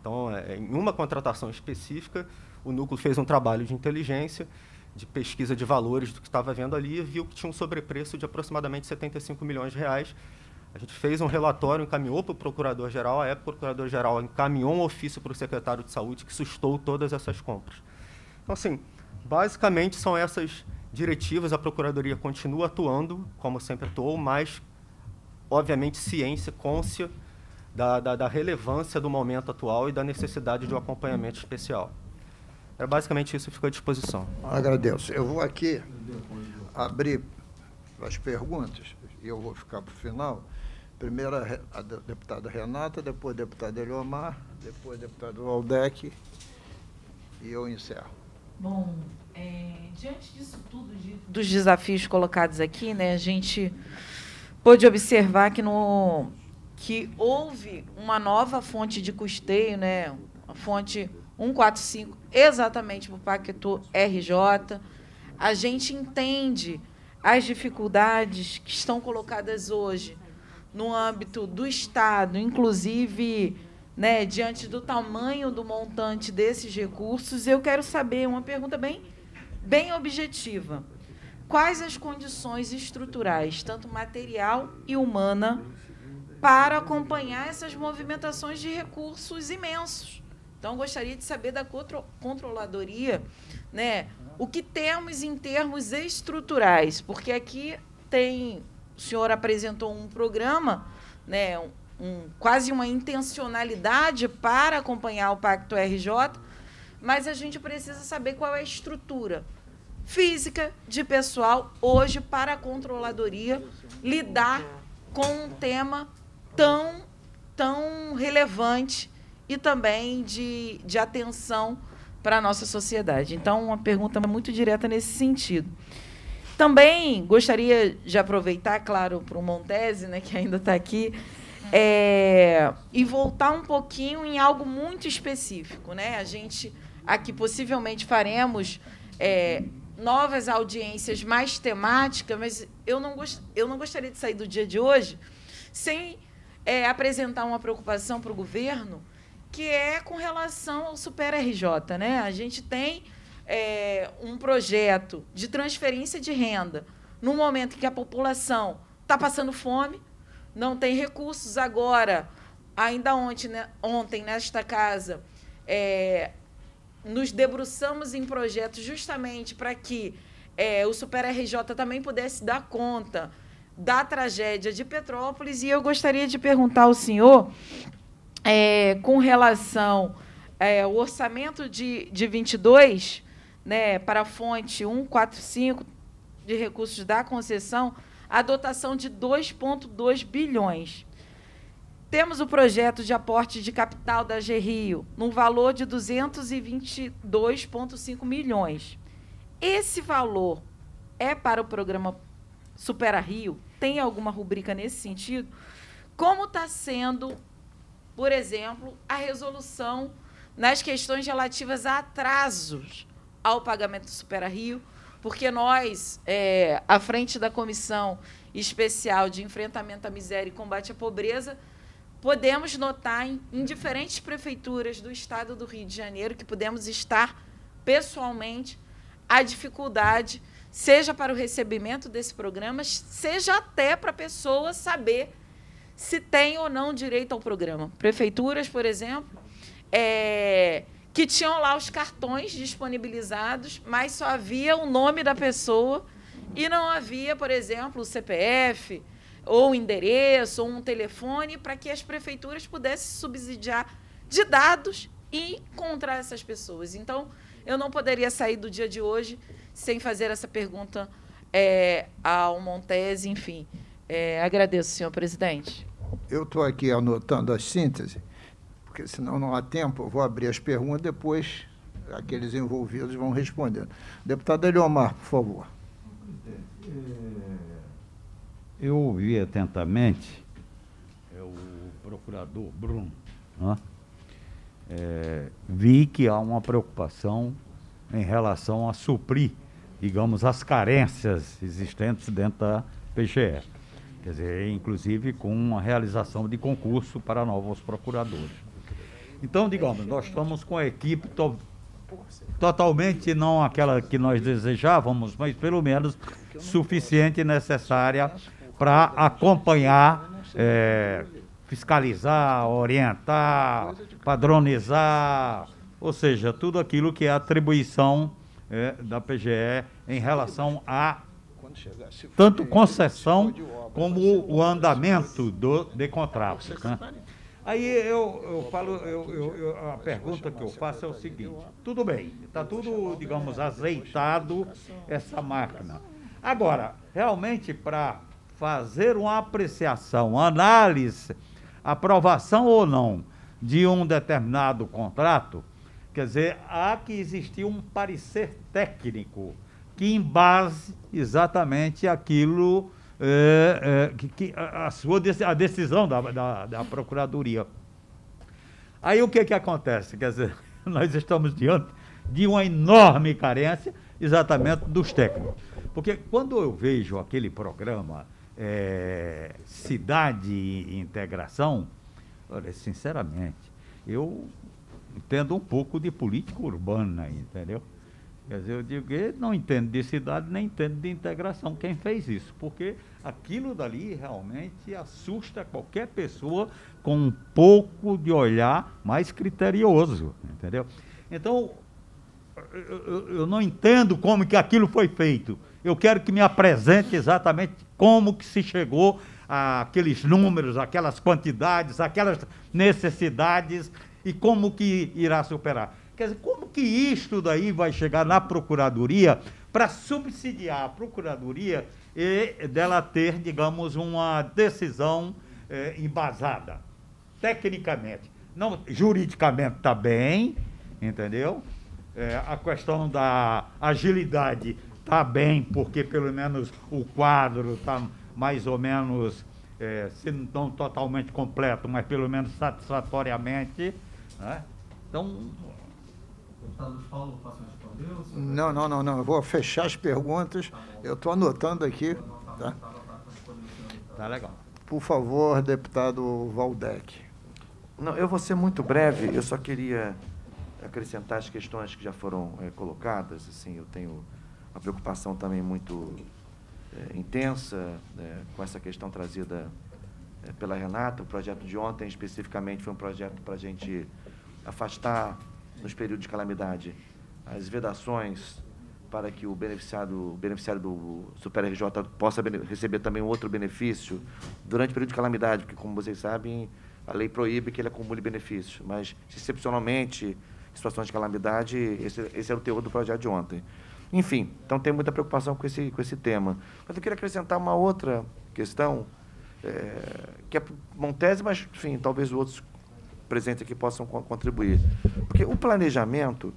Speaker 11: Então, é, em uma contratação específica, o núcleo fez um trabalho de inteligência, de pesquisa de valores do que estava vendo ali e viu que tinha um sobrepreço de aproximadamente 75 milhões de reais. A gente fez um relatório, encaminhou para o procurador-geral, a época o procurador-geral encaminhou um ofício para o secretário de saúde que sustou todas essas compras. Então, assim, basicamente são essas diretivas, a Procuradoria continua atuando, como sempre atuou, mas, obviamente, ciência, côncia da, da, da, relevância do momento atual e da necessidade de um acompanhamento especial. É basicamente isso que fica à disposição.
Speaker 1: Agradeço. Eu vou aqui abrir as perguntas e eu vou ficar para o final. Primeiro a, deputada Renata, depois o deputado Eliomar, depois o deputado Aldeck e eu encerro.
Speaker 5: Bom, é, diante disso tudo, de, dos desafios colocados aqui, né, a gente pôde observar que, no, que houve uma nova fonte de custeio, né, a fonte 145, exatamente para o Pacto RJ. A gente entende as dificuldades que estão colocadas hoje no âmbito do Estado, inclusive né, diante do tamanho do montante desses recursos. Eu quero saber uma pergunta bem bem objetiva. quais as condições estruturais, tanto material e humana, para acompanhar essas movimentações de recursos imensos. Então, gostaria de saber da controladoria, né, o que temos em termos estruturais, porque aqui tem, o senhor apresentou um programa, né, um, quase uma intencionalidade para acompanhar o Pacto RJ, mas a gente precisa saber qual é a estrutura física de pessoal hoje para a controladoria lidar com um tema tão, tão relevante e também de, de atenção para a nossa sociedade. Então, uma pergunta muito direta nesse sentido. Também gostaria de aproveitar, claro, para o Montese, né, que ainda está aqui, é, e voltar um pouquinho em algo muito específico. Né? A gente aqui possivelmente faremos é, novas audiências mais temáticas, mas eu não, gost, eu não gostaria de sair do dia de hoje sem é, apresentar uma preocupação para o governo, que é com relação ao Super RJ. Né? A gente tem é, um projeto de transferência de renda no momento em que a população está passando fome, não tem recursos. Agora, ainda ontem, né, ontem nesta casa, é, nos debruçamos em projetos justamente para que é, o Super RJ também pudesse dar conta da tragédia de Petrópolis. E eu gostaria de perguntar ao senhor, é, com relação é, ao orçamento de, de 22, né, para a fonte 145 de recursos da concessão, a dotação de 2,2 bilhões. Temos o projeto de aporte de capital da GRIO, num valor de 222,5 milhões. Esse valor é para o programa Supera Rio? Tem alguma rubrica nesse sentido? Como está sendo, por exemplo, a resolução nas questões relativas a atrasos ao pagamento do Supera Rio, porque nós, é, à frente da Comissão Especial de Enfrentamento à Miséria e Combate à Pobreza, podemos notar em, em diferentes prefeituras do estado do Rio de Janeiro que pudemos estar pessoalmente a dificuldade, seja para o recebimento desse programa, seja até para a pessoa saber se tem ou não direito ao programa. Prefeituras, por exemplo, é, que tinham lá os cartões disponibilizados, mas só havia o nome da pessoa e não havia, por exemplo, o CPF ou endereço ou um telefone para que as prefeituras pudessem subsidiar de dados e encontrar essas pessoas. Então, eu não poderia sair do dia de hoje sem fazer essa pergunta é, ao Montese, enfim. É, agradeço, senhor presidente.
Speaker 1: Eu estou aqui anotando a síntese porque senão não há tempo, eu vou abrir as perguntas, depois aqueles envolvidos vão respondendo. Deputado Eliomar, por favor.
Speaker 9: Eu ouvi atentamente é, o procurador Bruno. Né? É, vi que há uma preocupação em relação a suprir, digamos, as carências existentes dentro da PGE. Quer dizer, inclusive com a realização de concurso para novos procuradores. Então, digamos, nós estamos com a equipe to totalmente não aquela que nós desejávamos, mas pelo menos suficiente e necessária para acompanhar, é, fiscalizar, orientar, padronizar, ou seja, tudo aquilo que é atribuição é, da PGE em relação a tanto concessão como o andamento do, de contratos. Né? Aí eu, eu falo, eu, eu, a pergunta que eu faço é o seguinte: tudo bem, está tudo, digamos, azeitado essa máquina. Agora, realmente, para fazer uma apreciação, análise, aprovação ou não de um determinado contrato, quer dizer, há que existir um parecer técnico que embase exatamente aquilo é, é, que, que, a, sua a decisão da, da, da, Procuradoria. Aí o que, que acontece? Quer dizer, nós estamos diante de uma enorme carência exatamente dos técnicos. Porque quando eu vejo aquele programa é, Cidade e Integração, olha, sinceramente, eu entendo um pouco de política urbana, entendeu? Quer dizer, eu digo que não entendo de cidade, nem entendo de integração quem fez isso, porque aquilo dali realmente assusta qualquer pessoa com um pouco de olhar mais criterioso, entendeu? Então, eu, eu não entendo como que aquilo foi feito. Eu quero que me apresente exatamente como que se chegou àqueles números, aquelas quantidades, aquelas necessidades e como que irá superar. Quer dizer, como que isto daí vai chegar na Procuradoria para subsidiar a Procuradoria e dela ter, digamos, uma decisão eh, embasada, tecnicamente. Não, juridicamente está bem, entendeu? Eh, a questão da agilidade está bem, porque pelo menos o quadro está mais ou menos, eh, se não totalmente completo, mas pelo menos satisfatoriamente. Né? Então,
Speaker 1: Deputado Paulo, posso responder? Não, não, não, não. Eu vou fechar as perguntas. Eu estou anotando aqui. Tá?
Speaker 9: tá legal.
Speaker 1: Por favor, deputado Valdec.
Speaker 6: Não, eu vou ser muito breve. Eu só queria acrescentar as questões que já foram é, colocadas. Assim, eu tenho uma preocupação também muito é, intensa é, com essa questão trazida pela Renata. O projeto de ontem, especificamente, foi um projeto para a gente afastar nos períodos de calamidade, as vedações para que o beneficiário, o beneficiário do Super RJ possa receber também outro benefício durante o período de calamidade, porque, como vocês sabem, a lei proíbe que ele acumule benefícios, mas, excepcionalmente, em situações de calamidade, esse, esse o teor do projeto de ontem. Enfim, então tem muita preocupação com esse, com esse tema. Mas eu queria acrescentar uma outra questão, é, que é Montese, mas, enfim, talvez outros presentes aqui possam contribuir. Porque o planejamento,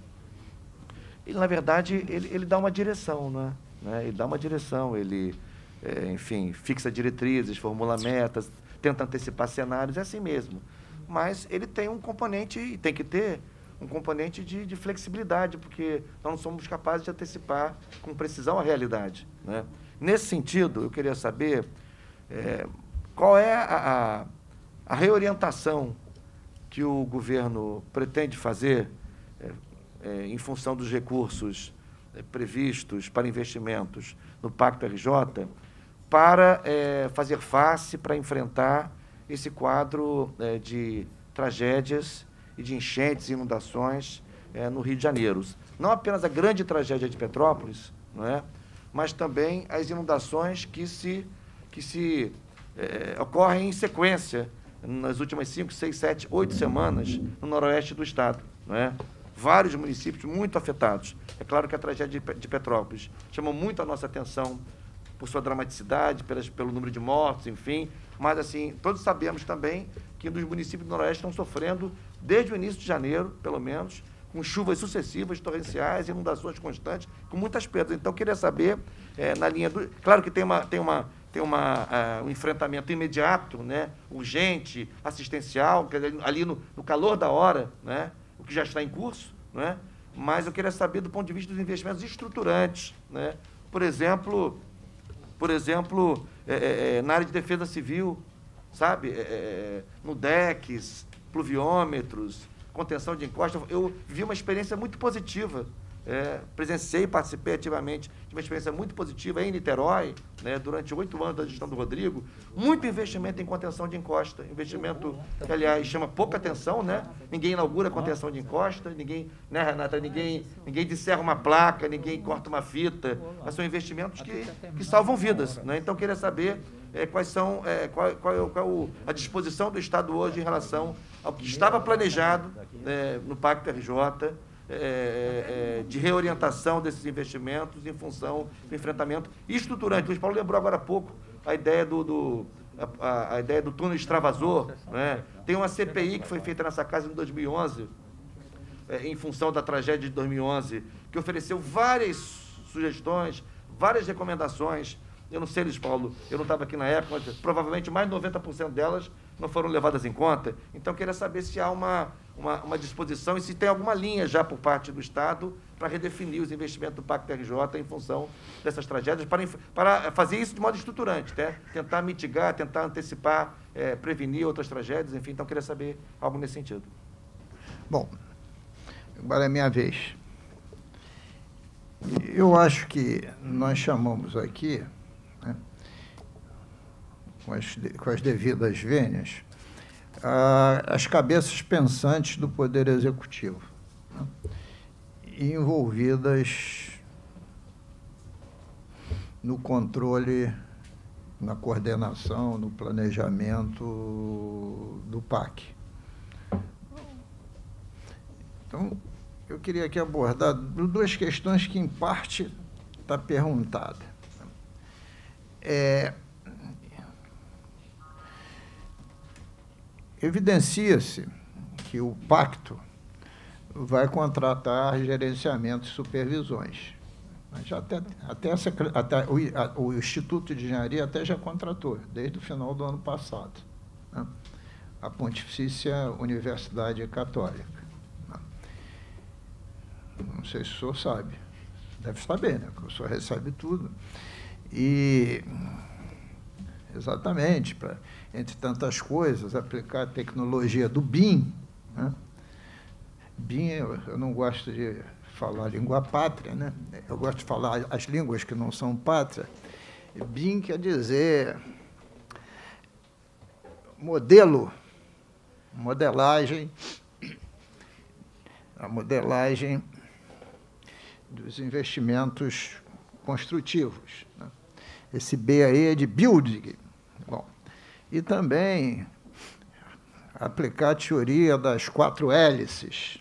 Speaker 6: ele, na verdade, ele, ele dá uma direção, né? né? Ele dá uma direção, ele, é, enfim, fixa diretrizes, formula metas, tenta antecipar cenários, é assim mesmo. Mas ele tem um componente, e tem que ter, um componente de, de, flexibilidade, porque nós não somos capazes de antecipar com precisão a realidade. Né? Nesse sentido, eu queria saber é, qual é a, a, reorientação que o governo pretende fazer é, é, em função dos recursos é, previstos para investimentos no Pacto RJ para é, fazer face, para enfrentar esse quadro é, de tragédias e de enchentes e inundações é, no Rio de Janeiro. Não apenas a grande tragédia de Petrópolis, não é? mas também as inundações que se, que se ocorrem em sequência nas últimas cinco, seis, sete, oito semanas no noroeste do estado. Não é? Vários municípios muito afetados. É claro que a tragédia de Petrópolis chamou muito a nossa atenção por sua dramaticidade, pelas, pelo número de mortos, enfim. Mas, assim, todos sabemos também que nos municípios do Noroeste estão sofrendo, desde o início de janeiro, pelo menos, com chuvas sucessivas, torrenciais, inundações constantes, com muitas perdas. Então, queria saber, é, na linha do. Claro que tem uma, tem uma, tem uma, uh, um enfrentamento imediato, né, urgente, assistencial, ali no, no, calor da hora, né, o que já está em curso, né, mas eu queria saber do ponto de vista dos investimentos estruturantes. Né, por exemplo, por exemplo é, é, na área de defesa civil, sabe, é, no DECs, pluviômetros, contenção de encosta. Eu vi uma experiência muito positiva é, presenciei participei ativamente de uma experiência muito positiva em Niterói, né, durante oito anos da gestão do Rodrigo. Muito investimento em contenção de encosta. Investimento que, aliás, chama pouca atenção, né? Ninguém inaugura contenção de encosta, ninguém, né, Renata? Ninguém, ninguém descerra uma placa, ninguém corta uma fita. Mas são investimentos que, que salvam vidas. Né? Então, queria saber é, quais são, é, qual, qual, é, qual a disposição do Estado hoje em relação ao que estava planejado é, no Pacto RJ é, é, é, de reorientação desses investimentos em função do enfrentamento estruturante. O Paulo lembrou agora há pouco a ideia do, do a, a, ideia do túnel extravasor. Né? Tem uma CPI que foi feita nessa casa em 2011, é, em função da tragédia de 2011, que ofereceu várias sugestões, várias recomendações. Eu não sei, Luiz Paulo, eu não estava aqui na época, mas provavelmente mais de 90% delas não foram levadas em conta. Então, queria saber se há uma, uma, uma disposição e se tem alguma linha já por parte do Estado para redefinir os investimentos do Pacto RJ em função dessas tragédias, para, para fazer isso de modo estruturante, né? tentar mitigar, tentar antecipar, é, prevenir outras tragédias, enfim. Então, queria saber algo nesse sentido.
Speaker 1: Bom, agora é minha vez. Eu acho que nós chamamos aqui, com, as, com as devidas vênias, as cabeças pensantes do Poder Executivo, né, envolvidas no controle, na coordenação, no planejamento do PAC. Então, eu queria aqui abordar duas questões que, em parte, está perguntada. É, Evidencia-se que o pacto vai contratar gerenciamento e supervisões. Mas até, até, essa, até o, a, o, Instituto de Engenharia até já contratou, desde o final do ano passado, né? a Pontifícia Universidade Católica. Né? Não sei se o senhor sabe. Deve saber, né? Porque o senhor recebe tudo. E, exatamente, para entre tantas coisas, aplicar a tecnologia do BIM. Né? BIM, eu, não gosto de falar língua pátria, né? eu gosto de falar as línguas que não são pátria. BIM quer dizer modelo, modelagem, a modelagem dos investimentos construtivos. Né? Esse B aí é de building. E também aplicar a teoria das quatro hélices.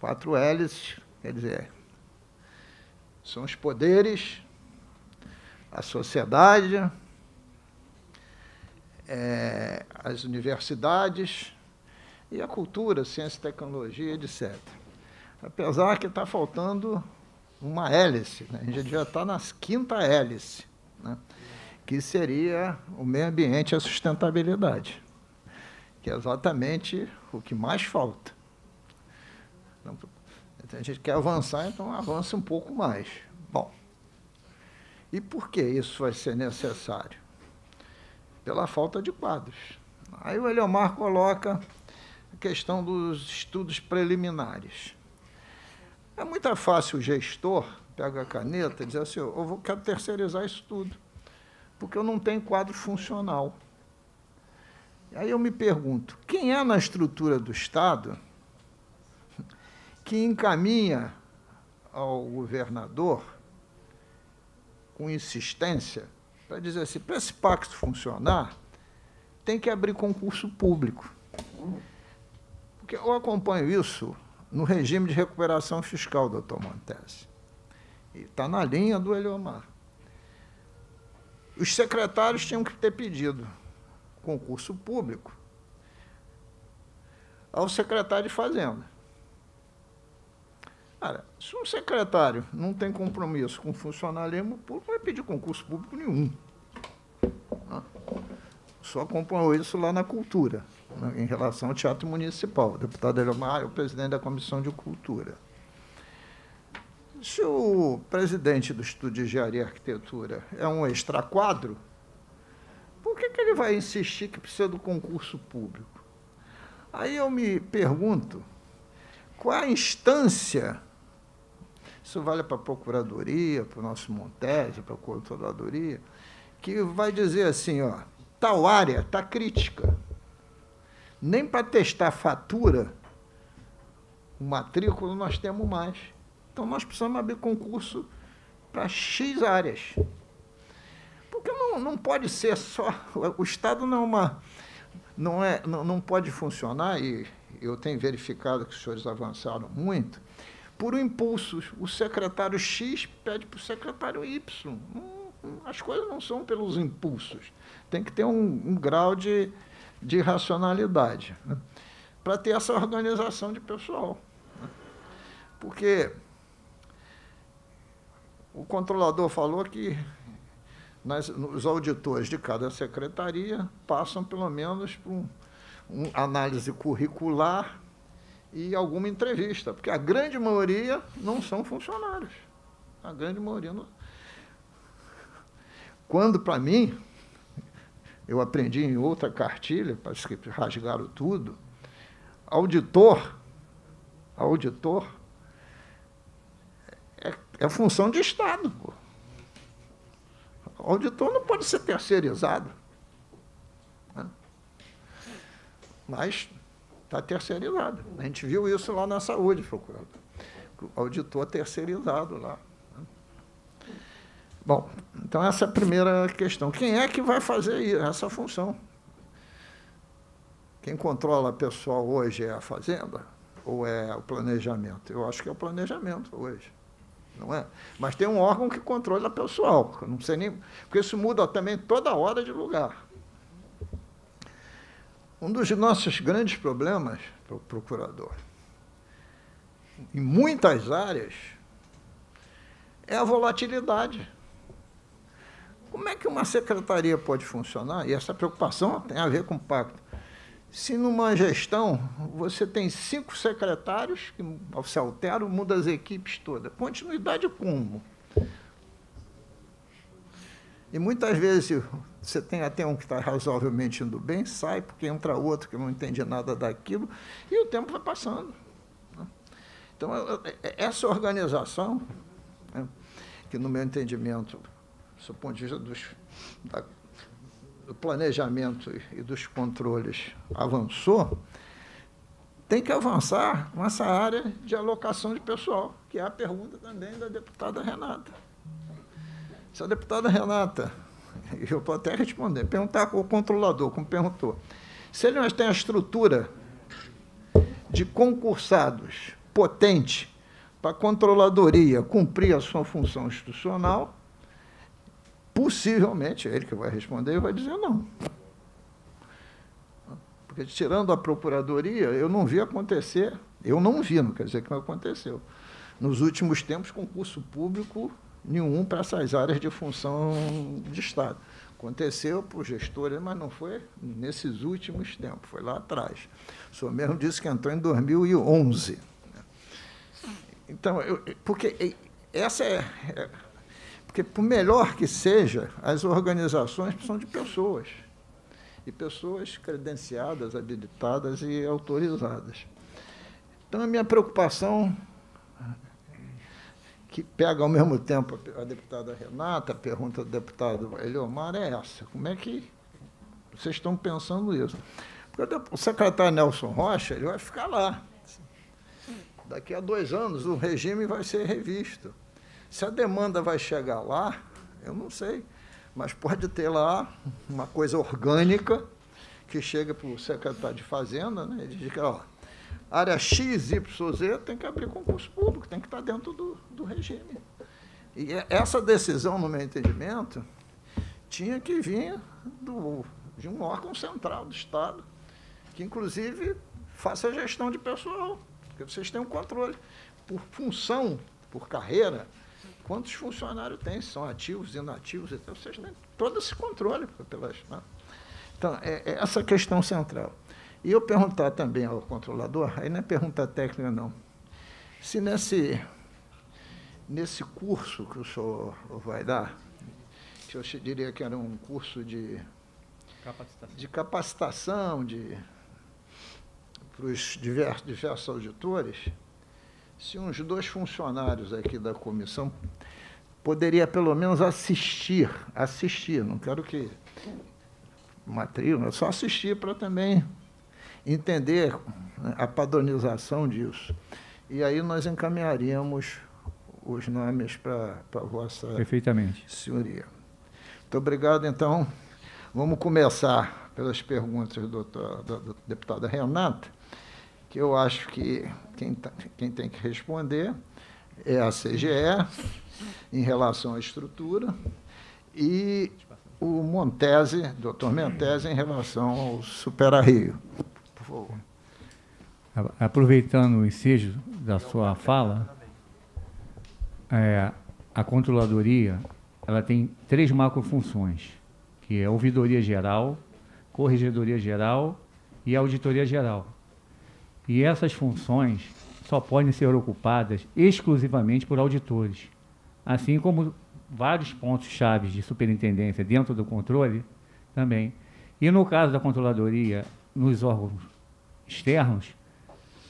Speaker 1: Quatro hélices, quer dizer, são os poderes, a sociedade, é, as universidades e a cultura, ciência tecnologia, etc. Apesar que está faltando uma hélice, né? a gente já está na quinta hélice. Né? Que seria o meio ambiente e a sustentabilidade, que é exatamente o que mais falta. Então, a gente quer avançar, então avança um pouco mais. Bom, e por que isso vai ser necessário? Pela falta de quadros. Aí o Eliomar coloca a questão dos estudos preliminares. É muito fácil o gestor pega a caneta e diz assim, eu vou, quero terceirizar isso tudo porque eu não tenho quadro funcional. Aí eu me pergunto, quem é na estrutura do Estado que encaminha ao governador com insistência para dizer assim, para esse pacto funcionar, tem que abrir concurso público. Porque eu acompanho isso no regime de recuperação fiscal, doutor Montese. E está na linha do Eliomar. Os secretários tinham que ter pedido concurso público ao secretário de Fazenda. Cara, se um secretário não tem compromisso com o funcionalismo público, não vai pedir concurso público nenhum. Só acompanhou isso lá na cultura, né, em relação ao teatro municipal. O deputado Elomar é o presidente da Comissão de Cultura. Se o presidente do Estudo de Engenharia e Arquitetura é um extraquadro, por que, que ele vai insistir que precisa do concurso público? Aí eu me pergunto, qual a instância, isso vale para a Procuradoria, para o nosso Montese, para a Controladoria, que vai dizer assim, ó, tal área está crítica. Nem para testar fatura, matrícula, nós temos mais. Então nós precisamos abrir concurso para X áreas. Porque não, não pode ser só. O Estado não é uma. Não, é, não, não pode funcionar, e eu tenho verificado que os senhores avançaram muito, por um impulso. O secretário X pede para o secretário Y. as coisas não são pelos impulsos. Tem que ter um, um grau de, de racionalidade né? para ter essa organização de pessoal. Né? Porque o controlador falou que nas, os auditores de cada secretaria passam pelo menos por um, um, análise curricular e alguma entrevista, porque a grande maioria não são funcionários. A grande maioria não. Quando, para mim, eu aprendi em outra cartilha, parece que rasgaram tudo, auditor, auditor É função de Estado. Pô. O auditor não pode ser terceirizado. Né? Mas está terceirizado. A gente viu isso lá na saúde, procurador. Auditor terceirizado lá. né? Bom, então essa é a primeira questão. Quem é que vai fazer essa função? Quem controla pessoal hoje é a Fazenda ou é o planejamento? Eu acho que é o planejamento hoje, não é? Mas tem um órgão que controla pessoal. Não sei nem. Porque isso muda também toda hora de lugar. Um dos nossos grandes problemas, pro- procurador, em muitas áreas, é a volatilidade. Como é que uma secretaria pode funcionar? E essa preocupação tem a ver com o pacto. Se numa gestão você tem cinco secretários que se alteram, muda as equipes todas. Continuidade como? E muitas vezes você tem até um que está razoavelmente indo bem, sai porque entra outro que não entende nada daquilo, e o tempo vai passando. né? Então, eu- eu- essa organização, né, que no meu entendimento, do ponto de vista dos, da- do planejamento e dos controles, avançou, tem que avançar com essa área de alocação de pessoal, que é a pergunta também da deputada Renata. Se a deputada Renata, eu vou até responder, perguntar ao controlador, como perguntou, se ele não tem a estrutura de concursados potente para a controladoria cumprir a sua função institucional, possivelmente, é ele que vai responder, vai dizer não. Porque tirando a procuradoria, eu não vi acontecer, eu não vi, não quer dizer que não aconteceu. Nos últimos tempos, concurso público nenhum para essas áreas de função de Estado. Aconteceu por gestores, mas não foi nesses últimos tempos, foi lá atrás. O senhor mesmo disse que entrou em 2011. Então, eu, porque essa é, é. Porque, por melhor que seja, as organizações precisam de pessoas. E pessoas credenciadas, habilitadas e autorizadas. Então, a minha preocupação, que pega ao mesmo tempo a deputada Renata, a pergunta do deputado Eliomar, é essa. Como é que vocês estão pensando isso? Porque o secretário Nelson Rocha ele vai ficar lá. Daqui a dois anos o regime vai ser revisto. Se a demanda vai chegar lá, eu não sei. Mas pode ter lá uma coisa orgânica que chega para o secretário de Fazenda, né? Ele diz que, ó, área X, Y, Z tem que abrir concurso público, tem que estar dentro do, do regime. E essa decisão, no meu entendimento, tinha que vir do, de um órgão central do Estado, que inclusive faça a gestão de pessoal, porque vocês têm um controle. Por função, por carreira, quantos funcionários tem, são ativos, inativos, então vocês têm todo esse controle pelas. Né? Então, é, é essa questão central. E eu perguntar também ao controlador, aí não é pergunta técnica, não. Se nesse, nesse curso que o senhor vai dar, que eu diria que era um curso de
Speaker 10: capacitação,
Speaker 1: de, capacitação, de para os diversos, diversos auditores, se uns dois funcionários aqui da comissão poderia pelo menos assistir, assistir, não quero que matrícula, só assistir para também entender a padronização disso. E aí nós encaminharíamos os nomes para a vossa
Speaker 10: Perfeitamente.
Speaker 1: senhoria. Muito obrigado, então. Vamos começar pelas perguntas do da deputada Renata, que eu acho que quem, tá, quem tem que responder é a CGE, em relação à estrutura, e o Montese, doutor Montese, em relação ao Super-Rio. Por favor.
Speaker 10: Aproveitando o ensejo da sua fala, é, a controladoria ela tem três macrofunções, que é ouvidoria geral, corregedoria geral e auditoria geral. E essas funções só podem ser ocupadas exclusivamente por auditores, assim como vários pontos chaves de superintendência dentro do controle também. E no caso da controladoria, nos órgãos externos,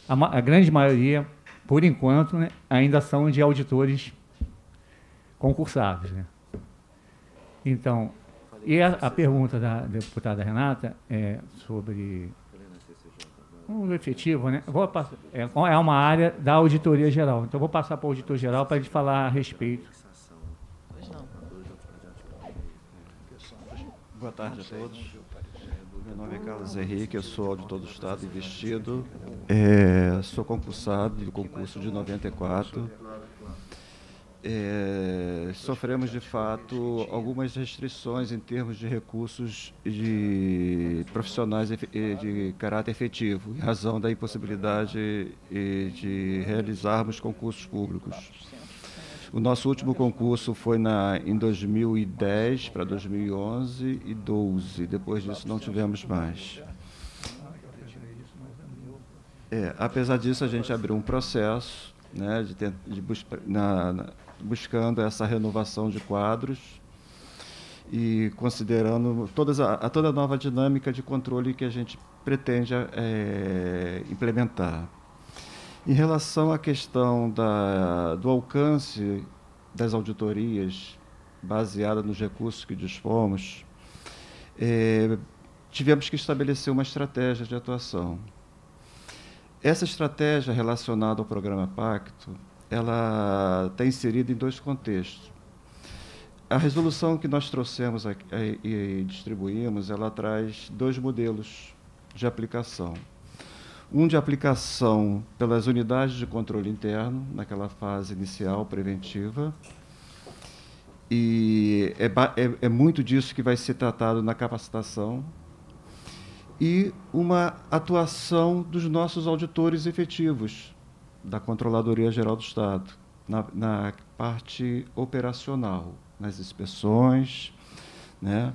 Speaker 10: a, a grande maioria, por enquanto, né, ainda são de auditores concursados. Né? Então, e a, a, pergunta da deputada Renata é sobre o efetivo, né? Vou passar, é, é uma área da auditoria geral. Então, vou passar para o auditor geral para ele falar a respeito.
Speaker 12: Boa tarde a todos. Meu nome é Carlos Henrique, eu sou auditor do Estado investido, é, sou concursado do concurso de 94 é, sofremos de fato algumas restrições em termos de recursos de profissionais de caráter efetivo, em razão da impossibilidade de realizarmos concursos públicos. O nosso último concurso foi na, em 2010 para 2011 e 12. Depois disso não tivemos mais. É, apesar disso, a gente abriu um processo né, de, de na, na, buscando essa renovação de quadros e considerando todas a, a toda a nova dinâmica de controle que a gente pretende é, implementar. Em relação à questão da, do alcance das auditorias baseada nos recursos que dispomos, é, tivemos que estabelecer uma estratégia de atuação. Essa estratégia relacionada ao programa Pacto ela está inserida em dois contextos. A resolução que nós trouxemos aqui, e distribuímos, ela traz dois modelos de aplicação. Um de aplicação pelas unidades de controle interno, naquela fase inicial preventiva, e é, é, é muito disso que vai ser tratado na capacitação, e uma atuação dos nossos auditores efetivos, da Controladoria Geral do Estado, na, na parte operacional, nas inspeções, né?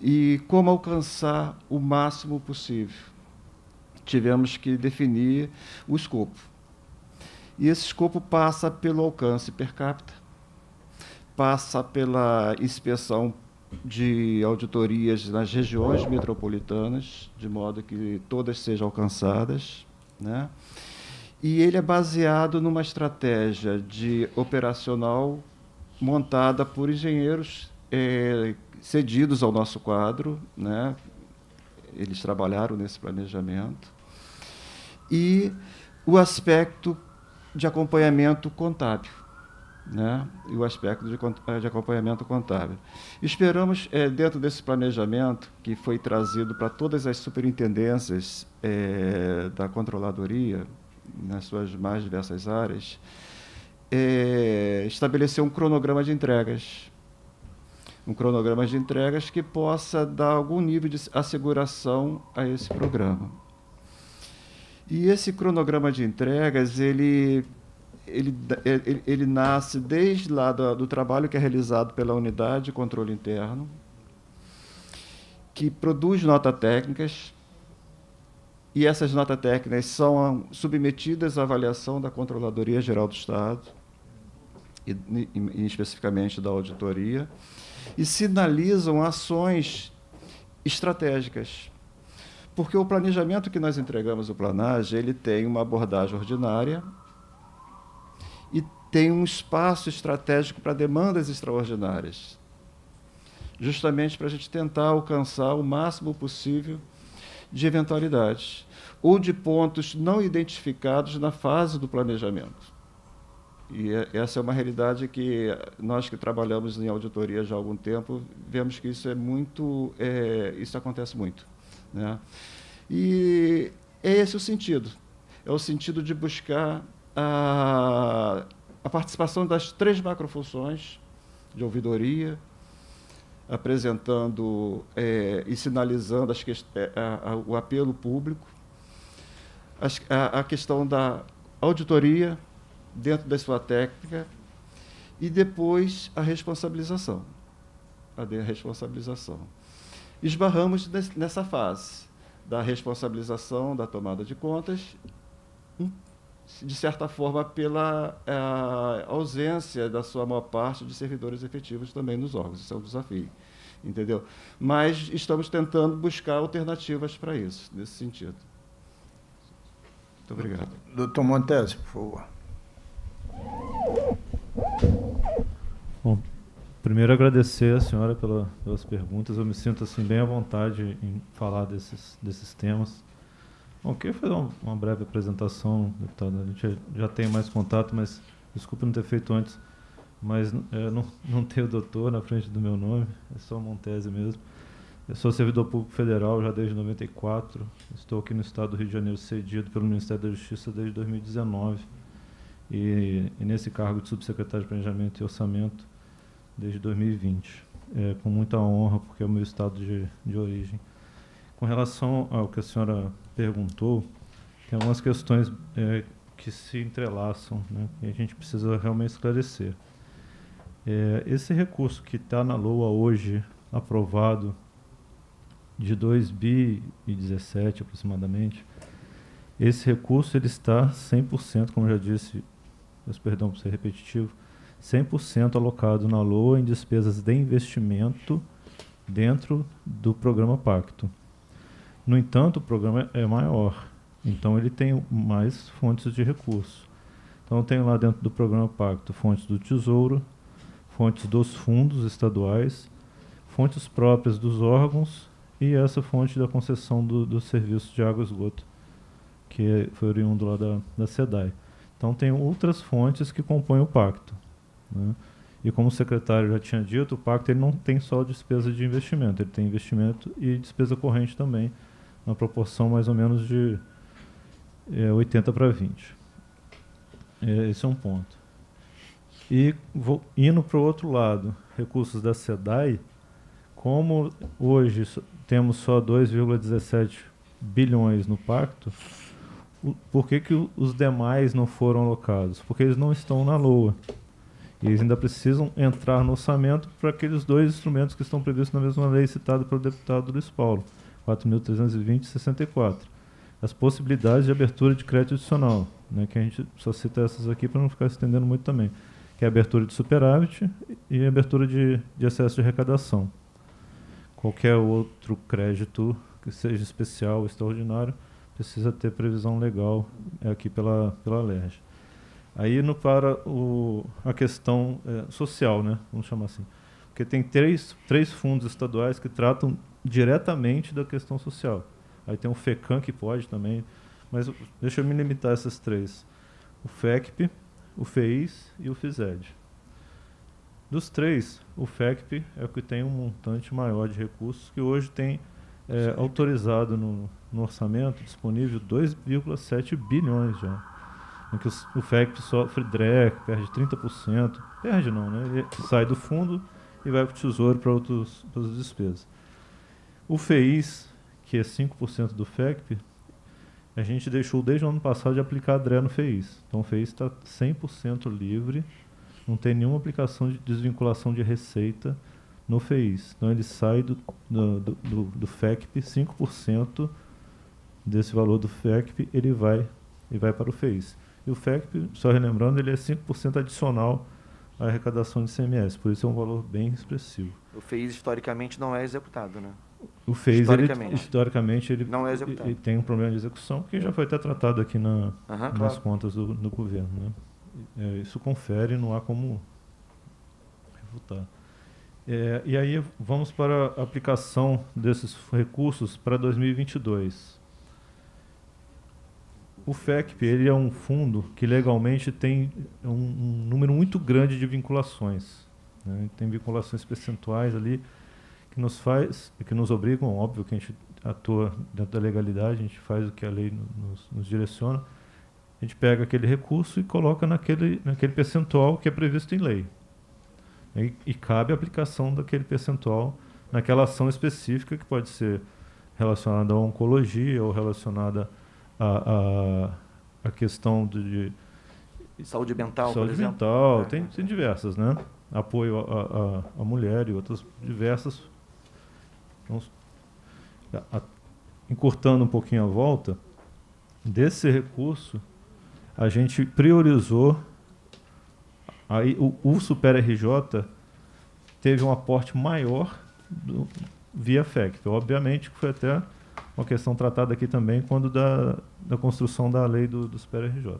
Speaker 12: e como alcançar o máximo possível. Tivemos que definir o escopo. E esse escopo passa pelo alcance per capita, passa pela inspeção de auditorias nas regiões metropolitanas, de modo que todas sejam alcançadas, né? E ele é baseado numa estratégia de operacional montada por engenheiros é, cedidos ao nosso quadro, né? eles trabalharam nesse planejamento, e o aspecto de acompanhamento contábil. Né? e o aspecto de, de acompanhamento contábil. Esperamos, é, dentro desse planejamento, que foi trazido para todas as superintendências é, da controladoria, nas suas mais diversas áreas, é, estabelecer um cronograma de entregas. Um cronograma de entregas que possa dar algum nível de asseguração a esse programa. E esse cronograma de entregas, ele, ele, ele, ele nasce desde lá do, do trabalho que é realizado pela unidade de controle interno, que produz notas técnicas, e essas notas técnicas são submetidas à avaliação da Controladoria Geral do Estado, e, e, especificamente da auditoria, e sinalizam ações estratégicas. Porque o planejamento que nós entregamos, o Planage, ele tem uma abordagem ordinária e tem um espaço estratégico para demandas extraordinárias, justamente para a gente tentar alcançar o máximo possível de eventualidades ou de pontos não identificados na fase do planejamento. E é, essa é uma realidade que nós que trabalhamos em auditoria já há algum tempo vemos que isso é muito, é, isso acontece muito, né? E é esse o sentido, é o sentido de buscar a, a participação das três macrofunções de ouvidoria, apresentando é, e sinalizando as, é, a, a, o apelo público, as, a, a, questão da auditoria dentro da sua técnica e depois a responsabilização. A de responsabilização. Esbarramos nessa fase da responsabilização, da tomada de contas, de certa forma, pela eh, ausência da sua maior parte de servidores efetivos também nos órgãos. Isso é um desafio entendeu? Mas estamos tentando buscar alternativas para isso, nesse sentido. Muito obrigado.
Speaker 1: Doutor Montese, por favor.
Speaker 8: Bom, Primeiro, agradecer a senhora pela, pelas perguntas. Eu me sinto assim bem à vontade em falar desses, desses temas. Bom, queria fazer uma, uma breve apresentação, deputado. A gente já tem mais contato, mas desculpe não ter feito antes. Mas é, não, não tenho doutor na frente do meu nome, é só Montese mesmo. Eu sou servidor público federal já desde 94. Estou aqui no estado do Rio de Janeiro cedido pelo Ministério da Justiça desde 2019. E, e nesse cargo de subsecretário de Planejamento e Orçamento desde 2020, é, com muita honra, porque é o meu estado de, de origem. Com relação ao que a senhora perguntou, tem algumas questões é, que se entrelaçam, né, e a gente precisa realmente esclarecer. É, esse recurso que está na LOA hoje, aprovado, de 2 bi e 17 aproximadamente, esse recurso ele está 100%, como já disse, peço perdão por ser repetitivo, 100% alocado na LOA em despesas de investimento dentro do programa Pacto. No entanto, o programa é maior, então ele tem mais fontes de recurso. Então tem lá dentro do programa Pacto fontes do Tesouro, fontes dos fundos estaduais, fontes próprias dos órgãos e essa fonte da concessão do, do serviço de água e esgoto, que foi oriundo lá da, da SEDAI. Então tem outras fontes que compõem o pacto. Né? E como o secretário já tinha dito, o pacto ele não tem só despesa de investimento, ele tem investimento e despesa corrente também, na proporção mais ou menos de é, 80 para 20. É, esse é um ponto. E vou, indo para o outro lado, recursos da SEDAI, como hoje temos só 2,17 bilhões no pacto, por que, que os demais não foram alocados? Porque eles não estão na LOA. E eles ainda precisam entrar no orçamento para aqueles dois instrumentos que estão previstos na mesma lei citada pelo deputado Luiz Paulo, 4.320 e 64. As possibilidades de abertura de crédito adicional, né, que a gente só cita essas aqui para não ficar estendendo muito também, que é abertura de superávit e abertura de, de excesso de arrecadação. Qualquer outro crédito que seja especial, extraordinário, precisa ter previsão legal aqui pela, pela LERJ. Aí indo para o, a questão é, social, né? vamos chamar assim. Porque tem três, três fundos estaduais que tratam diretamente da questão social. Aí tem o FECAM que pode também, mas deixa eu me limitar a essas três. O FECP, o FEIS e o FISED. Dos três, o FECP é o que tem um montante maior de recursos, que hoje tem é, autorizado no, no orçamento disponível 2,7 bilhões já em que o, o FECP sofre DREC, perde 30%. Perde não, né? Ele sai do fundo e vai para o tesouro para outras despesas. O FEIS, que é 5% do FECP, a gente deixou desde o ano passado de aplicar a DRE no FEIS. Então o FEIS está 100% livre, não tem nenhuma aplicação de desvinculação de receita no FEIS. Então ele sai do, do, do, do FECP, 5% desse valor do FECP, ele vai, ele vai para o FEIS. E o FECP, só relembrando, ele é 5% adicional à arrecadação de CMS, por isso é um valor bem expressivo.
Speaker 6: O FEIS historicamente não é executado, né?
Speaker 8: O FEIS, historicamente, ele, historicamente ele,
Speaker 6: não é executado.
Speaker 8: ele tem um problema de execução, que já foi até tratado aqui na, uhum, nas claro. contas do, do governo. Né? É, isso confere, não há como refutar. É, e aí vamos para a aplicação desses recursos para 2022. O FECP ele é um fundo que legalmente tem um, um número muito grande de vinculações. Né? Tem vinculações percentuais ali que nos faz, que nos obrigam, óbvio que a gente atua dentro da legalidade, a gente faz o que a lei nos, nos direciona, a gente pega aquele recurso e coloca naquele, naquele percentual que é previsto em lei. E, e cabe a aplicação daquele percentual naquela ação específica que pode ser relacionada à oncologia ou relacionada a, a, questão de,
Speaker 6: saúde mental,
Speaker 8: saúde mental, é. tem, tem diversas, né? Apoio à mulher e outras diversas. Então, a, encurtando um pouquinho a volta, desse recurso, a gente priorizou aí o, o Super RJ teve um aporte maior do, via FECT. Obviamente que foi até uma questão tratada aqui também quando da, da construção da lei do, do Super RJ.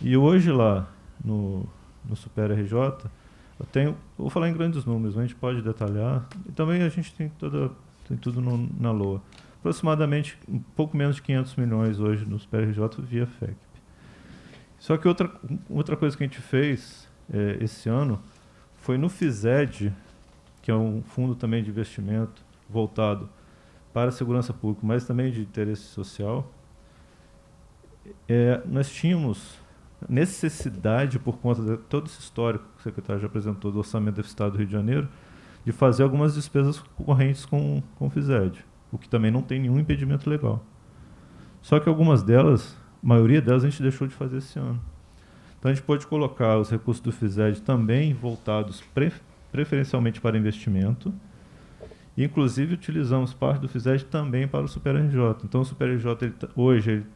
Speaker 8: E hoje lá no, no Super RJ, Eu tenho, vou falar em grandes números, a gente pode detalhar. E também a gente tem, toda, tem tudo no, na LOA. Aproximadamente um pouco menos de 500 milhões hoje nos PRJ via FECP. Só que outra, outra coisa que a gente fez é, esse ano foi no FISED, que é um fundo também de investimento voltado para a segurança pública, mas também de interesse social, é, nós tínhamos necessidade, por conta de todo esse histórico que o secretário já apresentou do orçamento Estado do Rio de Janeiro, de fazer algumas despesas correntes com, com o FISED, o que também não tem nenhum impedimento legal. Só que algumas delas, a maioria delas, a gente deixou de fazer esse ano. Então a gente pode colocar os recursos do FISED também voltados pre preferencialmente para investimento, Inclusive, utilizamos parte do FISED também para o Super RJ. Então, o Super RJ ele, hoje ele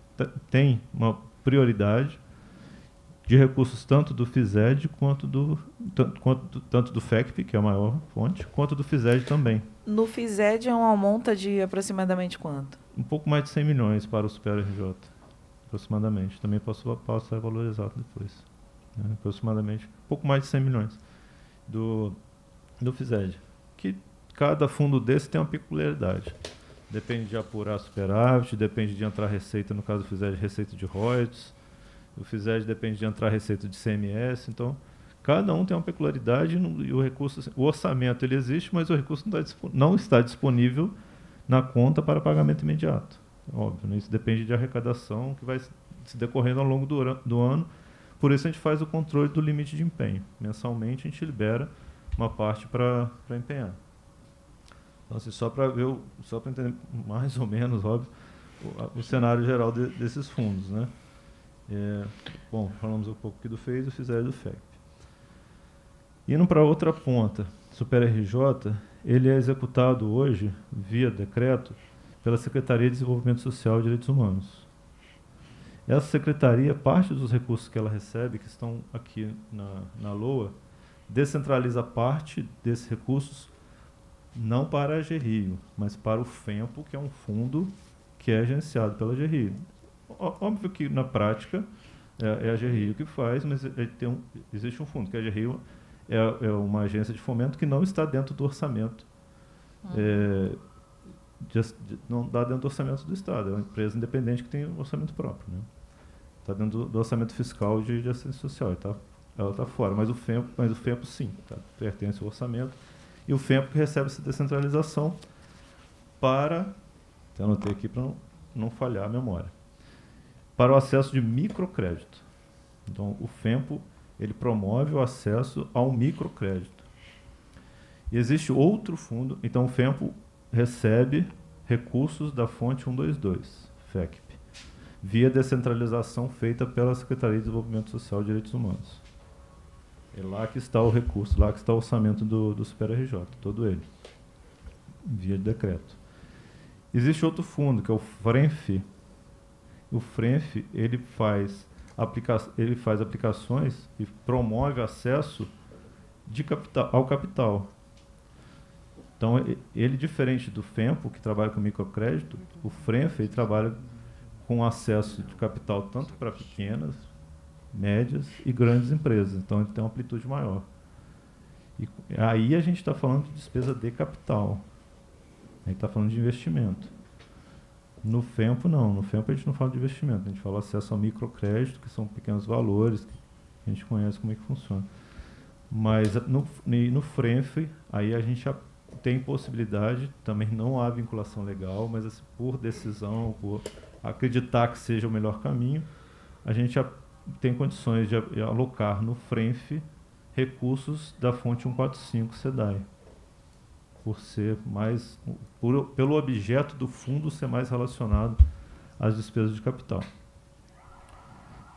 Speaker 8: tem uma prioridade de recursos tanto do FISED quanto do, tanto, quanto, tanto do FECP, que é a maior fonte, quanto do FISED também.
Speaker 5: No FISED é uma monta de aproximadamente quanto?
Speaker 8: Um pouco mais de 100 milhões para o Super RJ, aproximadamente. Também posso passar valorizado depois. Né? Aproximadamente, um pouco mais de 100 milhões do, do FISED. Que cada fundo desse tem uma peculiaridade. Depende de apurar superávit, depende de entrar receita, no caso do FISED, receita de royalties. O FISED depende de entrar receita de CMS. Então, cada um tem uma peculiaridade e o recurso, o orçamento ele existe, mas o recurso não está, não está disponível na conta para pagamento imediato. Óbvio, né? isso depende de arrecadação que vai se decorrendo ao longo do, do ano. Por isso a gente faz o controle do limite de empenho. Mensalmente a gente libera uma parte para empenhar. Então, assim, só para ver, só para entender mais ou menos, óbvio, o, o cenário geral de, desses fundos, né? É, bom, falamos um pouco aqui do FEIS, do FISER e do FEC. Indo para outra ponta, Super RJ, ele é executado hoje, via decreto, pela Secretaria de Desenvolvimento Social e Direitos Humanos. Essa secretaria, parte dos recursos que ela recebe, que estão aqui na, na LOA, descentraliza parte desses recursos não para a GRIO, mas para o FEMPO, que é um fundo que é agenciado pela GRIO. Óbvio que na prática é, é a GRIO que faz, mas um, existe um fundo, que a GRIO é, é, uma agência de fomento que não está dentro do orçamento. Uhum. É, não está dentro do orçamento do Estado, é uma empresa independente que tem um orçamento próprio. Né? Está dentro do, do, orçamento fiscal de, de assistência social, tá, ela está fora, mas o FEMPO, mas o FEMPO sim, tá, pertence ao orçamento e o FEMPO que recebe essa descentralização para, eu anotei aqui para não, não falhar a memória, para o acesso de microcrédito. Então, o FEMPO ele promove o acesso ao microcrédito. E existe outro fundo, então o FEMPO recebe recursos da fonte 122, FECP, via descentralização feita pela Secretaria de Desenvolvimento Social e Direitos Humanos. É lá que está o recurso, lá que está o orçamento do, do Super RJ, todo ele, via de decreto. Existe outro fundo, que é o FRENF. O FRENF, ele faz, aplica ele faz aplicações e promove acesso de capital, ao capital. Então, ele, diferente do FEMPO, que trabalha com microcrédito, o FRENF ele trabalha com acesso de capital tanto para pequenas, médias e grandes empresas. Então, ele tem uma amplitude maior. E aí a gente está falando de despesa de capital. A gente está falando de investimento. No FEMPO, não. No FEMPO a gente não fala de investimento. A gente fala acesso ao microcrédito, que são pequenos valores, que a gente conhece como é que funciona. Mas no, no FRENF, aí a gente tem possibilidade, também não há vinculação legal, mas assim, por decisão, por acreditar que seja o melhor caminho, a gente tem condições de alocar no FRENF recursos da fonte 145 SEDAI, por ser mais, por, pelo objeto do fundo ser mais relacionado às despesas de capital.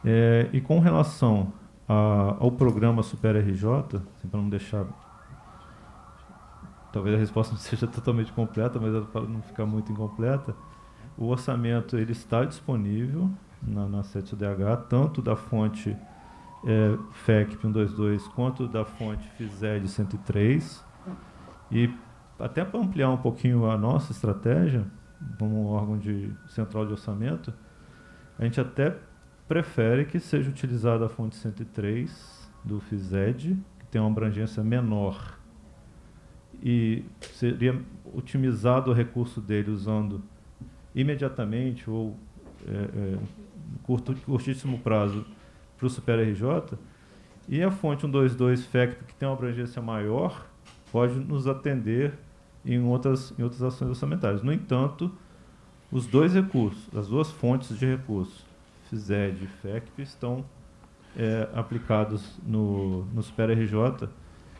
Speaker 8: É, e com relação a, ao programa Super RJ, assim, para não deixar. Talvez a resposta não seja totalmente completa, mas para não ficar muito incompleta, o orçamento ele está disponível na, na DH, tanto da fonte é, FEC 122 quanto da fonte FISED 103. E até para ampliar um pouquinho a nossa estratégia, como órgão de central de orçamento, a gente até prefere que seja utilizada a fonte 103 do FISED, que tem uma abrangência menor e seria otimizado o recurso dele usando imediatamente ou é, é, curto, curtíssimo prazo para o Super RJ, e a fonte 122 FECT, que tem uma abrangência maior, pode nos atender em outras, em outras ações orçamentárias. No entanto, os dois recursos, as duas fontes de recursos, FISED e FECP, estão é, aplicados no, no Super RJ,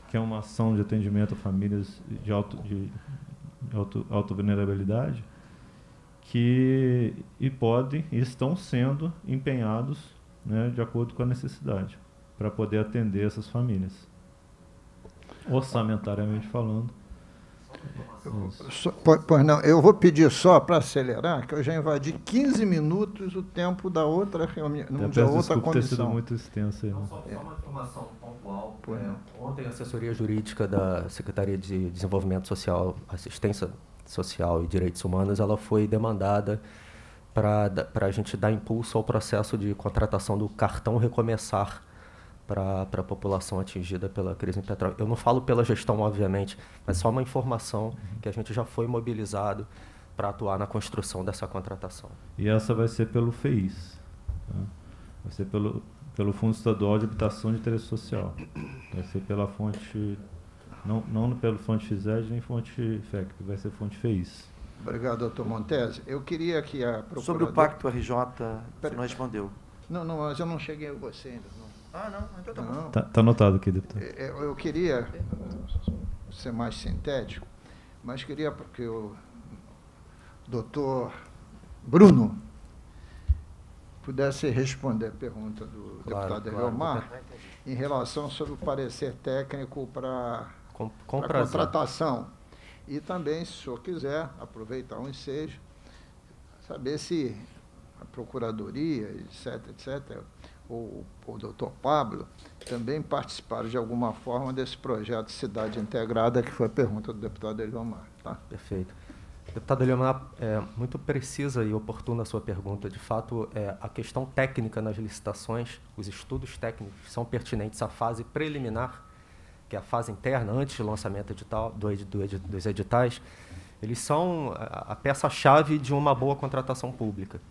Speaker 8: que é uma ação de atendimento a famílias de, auto, de auto vulnerabilidade, que e podem e estão sendo empenhados né, de acordo com a necessidade, para poder atender essas famílias. Orçamentariamente falando,
Speaker 1: só, pois não, eu vou pedir só para acelerar, que eu já invadi 15 minutos o tempo da outra reunião, da outra comissão. ter sido
Speaker 8: muito extenso aí. Né?
Speaker 11: Só, só, uma informação pontual. É, ontem a assessoria jurídica da Secretaria de Desenvolvimento Social, Assistência Social e Direitos Humanos, ela foi demandada para a gente dar impulso ao processo de contratação do cartão Recomeçar para a população atingida pela crise em petróleo. Eu não falo pela gestão, obviamente, mas só uma informação que a gente já foi mobilizado para atuar na construção dessa contratação.
Speaker 8: E essa vai ser pelo FEIS, tá? vai ser pelo, pelo Fundo Estadual de Habitação de Interesse Social, vai ser pela fonte, não, não pelo fonte FISED nem fonte FEC, vai ser fonte FEIS.
Speaker 1: Obrigado, doutor Montese. Eu queria que a
Speaker 6: procuradora... Sobre o Pacto RJ, você não respondeu.
Speaker 1: Não, não, mas eu não cheguei a você ainda. Não.
Speaker 6: Ah, não, então tá bom.
Speaker 8: Tá, tá anotado aqui, deputado.
Speaker 1: É, é, eu queria ser mais sintético, mas queria que o doutor Bruno pudesse responder a pergunta do claro, deputado claro, Eliomar em relação sobre o parecer técnico para
Speaker 11: com, com
Speaker 1: contratação. E também, se o senhor quiser, aproveitar um ensejo, saber se a Procuradoria, etc., etc., ou o doutor Pablo, também participaram de alguma forma desse projeto Cidade Integrada, que foi a pergunta do deputado Eliomar. Tá?
Speaker 11: Perfeito. Deputado Eliomar, é muito precisa e oportuna a sua pergunta. De fato, é, a questão técnica nas licitações, os estudos técnicos são pertinentes à fase preliminar, que é a fase interna, antes do lançamento edital, do, do, dos editais, eles são a, a peça-chave de uma boa contratação pública.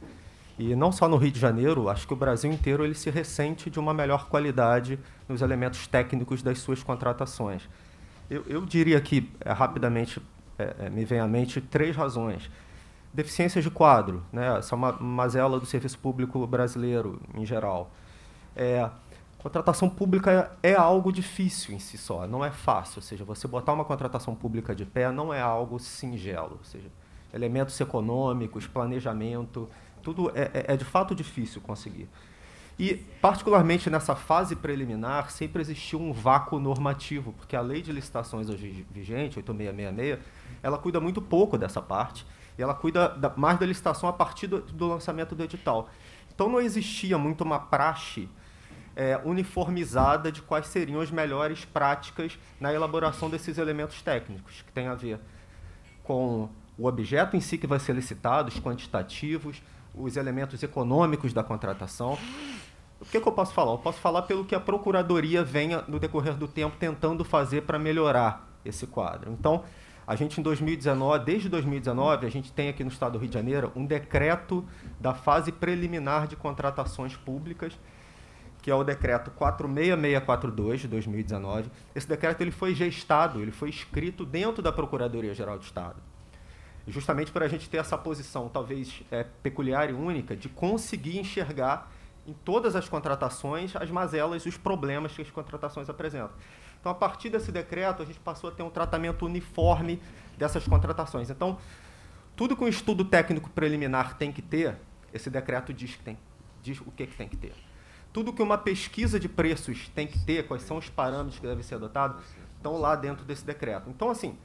Speaker 11: E não só no Rio de Janeiro, acho que o Brasil inteiro ele se ressente de uma melhor qualidade nos elementos técnicos das suas contratações. Eu, eu diria que, é, rapidamente, é, é, me vem à mente três razões. Deficiências de quadro, né? essa é uma mazela do serviço público brasileiro em geral. É, contratação pública é, algo difícil em si só, não é fácil. Ou seja, você botar uma contratação pública de pé não é algo singelo. Ou seja, elementos econômicos, planejamento, tudo é, é, é de fato difícil conseguir. E, particularmente nessa fase preliminar, sempre existiu um vácuo normativo, porque a lei de licitações hoje vigente, 8666, ela cuida muito pouco dessa parte, e ela cuida da, mais da licitação a partir do, do, lançamento do edital. Então não existia muito uma praxe é, uniformizada de quais seriam as melhores práticas na elaboração desses elementos técnicos, que tem a ver com o objeto em si que vai ser licitado, os quantitativos, os elementos econômicos da contratação. O que, que, eu posso falar? Eu posso falar pelo que a Procuradoria venha, no decorrer do tempo, tentando fazer para melhorar esse quadro. Então, a gente, em 2019, desde 2019, a gente tem aqui no Estado do Rio de Janeiro um decreto da fase preliminar de contratações públicas, que é o decreto 46642 de 2019. Esse decreto ele foi gestado, ele foi escrito dentro da Procuradoria-Geral do Estado justamente para a gente ter essa posição, talvez é, peculiar e única, de conseguir enxergar em todas as contratações as mazelas e os problemas que as contratações apresentam. Então, a partir desse decreto, a gente passou a ter um tratamento uniforme dessas contratações. Então, tudo que um estudo técnico preliminar tem que ter, esse decreto diz, que tem, diz o que, que tem que ter. Tudo que uma pesquisa de preços tem que ter, quais são os parâmetros que devem ser adotados, estão lá dentro desse decreto. Então, assim,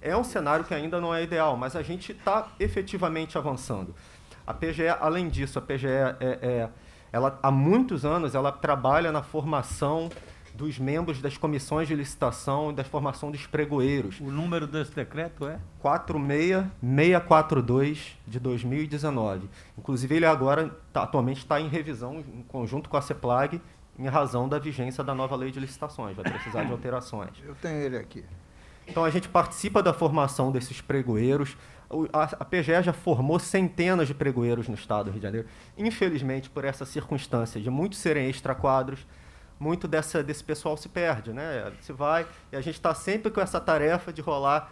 Speaker 11: é um cenário que ainda não é ideal, mas a gente está efetivamente avançando. A PGE, além disso, a PGE, é, é, ela, há muitos anos, ela trabalha na formação dos membros das comissões de licitação e da formação dos pregoeiros.
Speaker 9: O número desse decreto é?
Speaker 11: 46642 de 2019. Inclusive, ele agora, tá, atualmente, está em revisão em conjunto com a CEPLAG em razão da vigência da nova lei de licitações, vai precisar de alterações.
Speaker 1: Eu tenho ele aqui.
Speaker 11: Então a gente participa da formação desses pregoeiros. A, PGE já formou centenas de pregoeiros no estado do Rio de Janeiro. Infelizmente, por essa circunstância de muitos serem extraquadros, muito dessa, desse pessoal se perde, né? Se vai e a gente está sempre com essa tarefa de rolar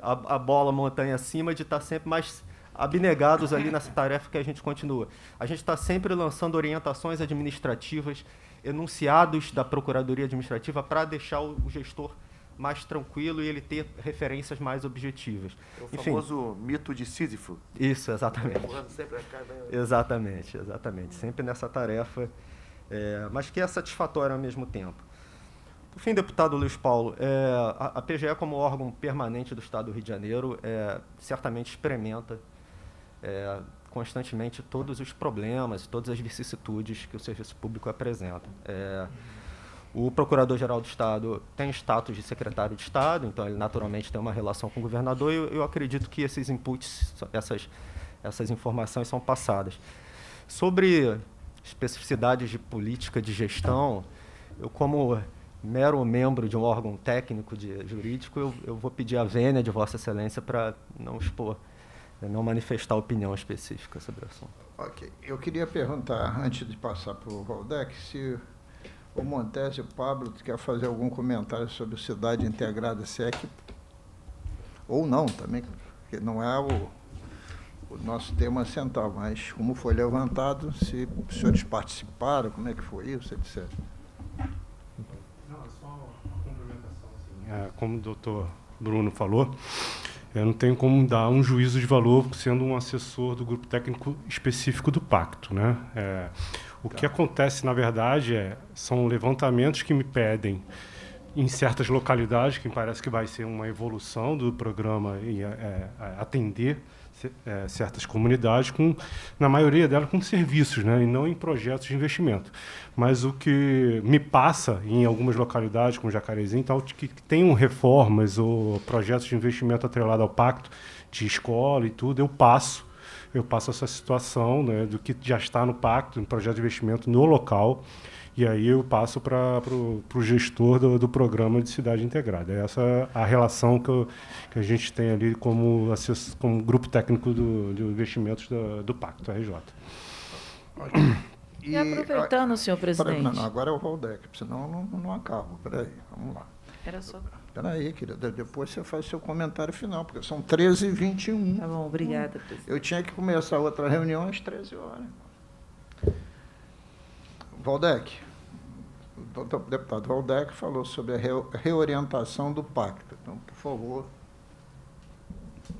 Speaker 11: a, a bola montanha acima, de estar sempre mais abnegados ali nessa tarefa que a gente continua. A gente está sempre lançando orientações administrativas, enunciados da Procuradoria Administrativa para deixar o, o gestor mais tranquilo e ele ter referências mais objetivas.
Speaker 6: É o
Speaker 11: Enfim,
Speaker 6: famoso mito de Sísifo.
Speaker 11: isso, exatamente.
Speaker 6: Né?
Speaker 11: Exatamente, exatamente. Sempre nessa tarefa, é, mas que é satisfatória ao mesmo tempo. Por fim, deputado Luiz Paulo, é, a, a PGE, como órgão permanente do Estado do Rio de Janeiro, é, certamente experimenta é, constantemente todos os problemas, todas as vicissitudes que o serviço público apresenta. O Procurador-Geral do Estado tem status de secretário de Estado, então ele naturalmente tem uma relação com o governador e eu, eu acredito que esses inputs, essas, essas informações são passadas. Sobre especificidades de política de gestão, eu como mero membro de um órgão técnico de jurídico, eu, eu vou pedir a vênia de Vossa Excelência para não expor, né, não manifestar opinião específica sobre o assunto.
Speaker 1: Ok. Eu queria perguntar, antes de passar para o Valdec, se o Montes e o Pablo quer fazer algum comentário sobre Cidade Integrada SEC, ou não também, porque não é o, o nosso tema central, mas como foi levantado, se os senhores participaram, como é que foi isso, etc.
Speaker 3: Não, é só uma complementação. Assim. É, como o doutor Bruno falou, eu não tenho como dar um juízo de valor sendo um assessor do grupo técnico específico do pacto. Né? É, o que acontece, na verdade, é, são levantamentos que me pedem em certas localidades, que me parece que vai ser uma evolução do programa e é, é, atender ce- é, certas comunidades, com, na maioria delas com serviços, né, e não em projetos de investimento. Mas o que me passa em algumas localidades, como Jacarezinho, tal, que, que tenham reformas ou projetos de investimento atrelado ao pacto de escola e tudo, eu passo eu passo essa situação né, do que já está no pacto, em projeto de investimento no local, e aí eu passo para o gestor do, do programa de cidade integrada. Essa é a relação que, eu- que a gente tem ali como, como grupo técnico do, de investimentos do, do pacto, RJ.
Speaker 5: E aproveitando, senhor presidente.
Speaker 1: Não, não, agora é o Valdec, senão eu não, não acabo. Peraí, vamos lá.
Speaker 5: Era só.
Speaker 1: Peraí, querida, depois você faz seu comentário final, porque são 13h21.
Speaker 5: Tá bom, obrigada, presidente.
Speaker 1: Eu tinha que começar outra reunião às 13 horas. Valdec, o deputado Valdec falou sobre a reo- reorientação do pacto. Então, por favor.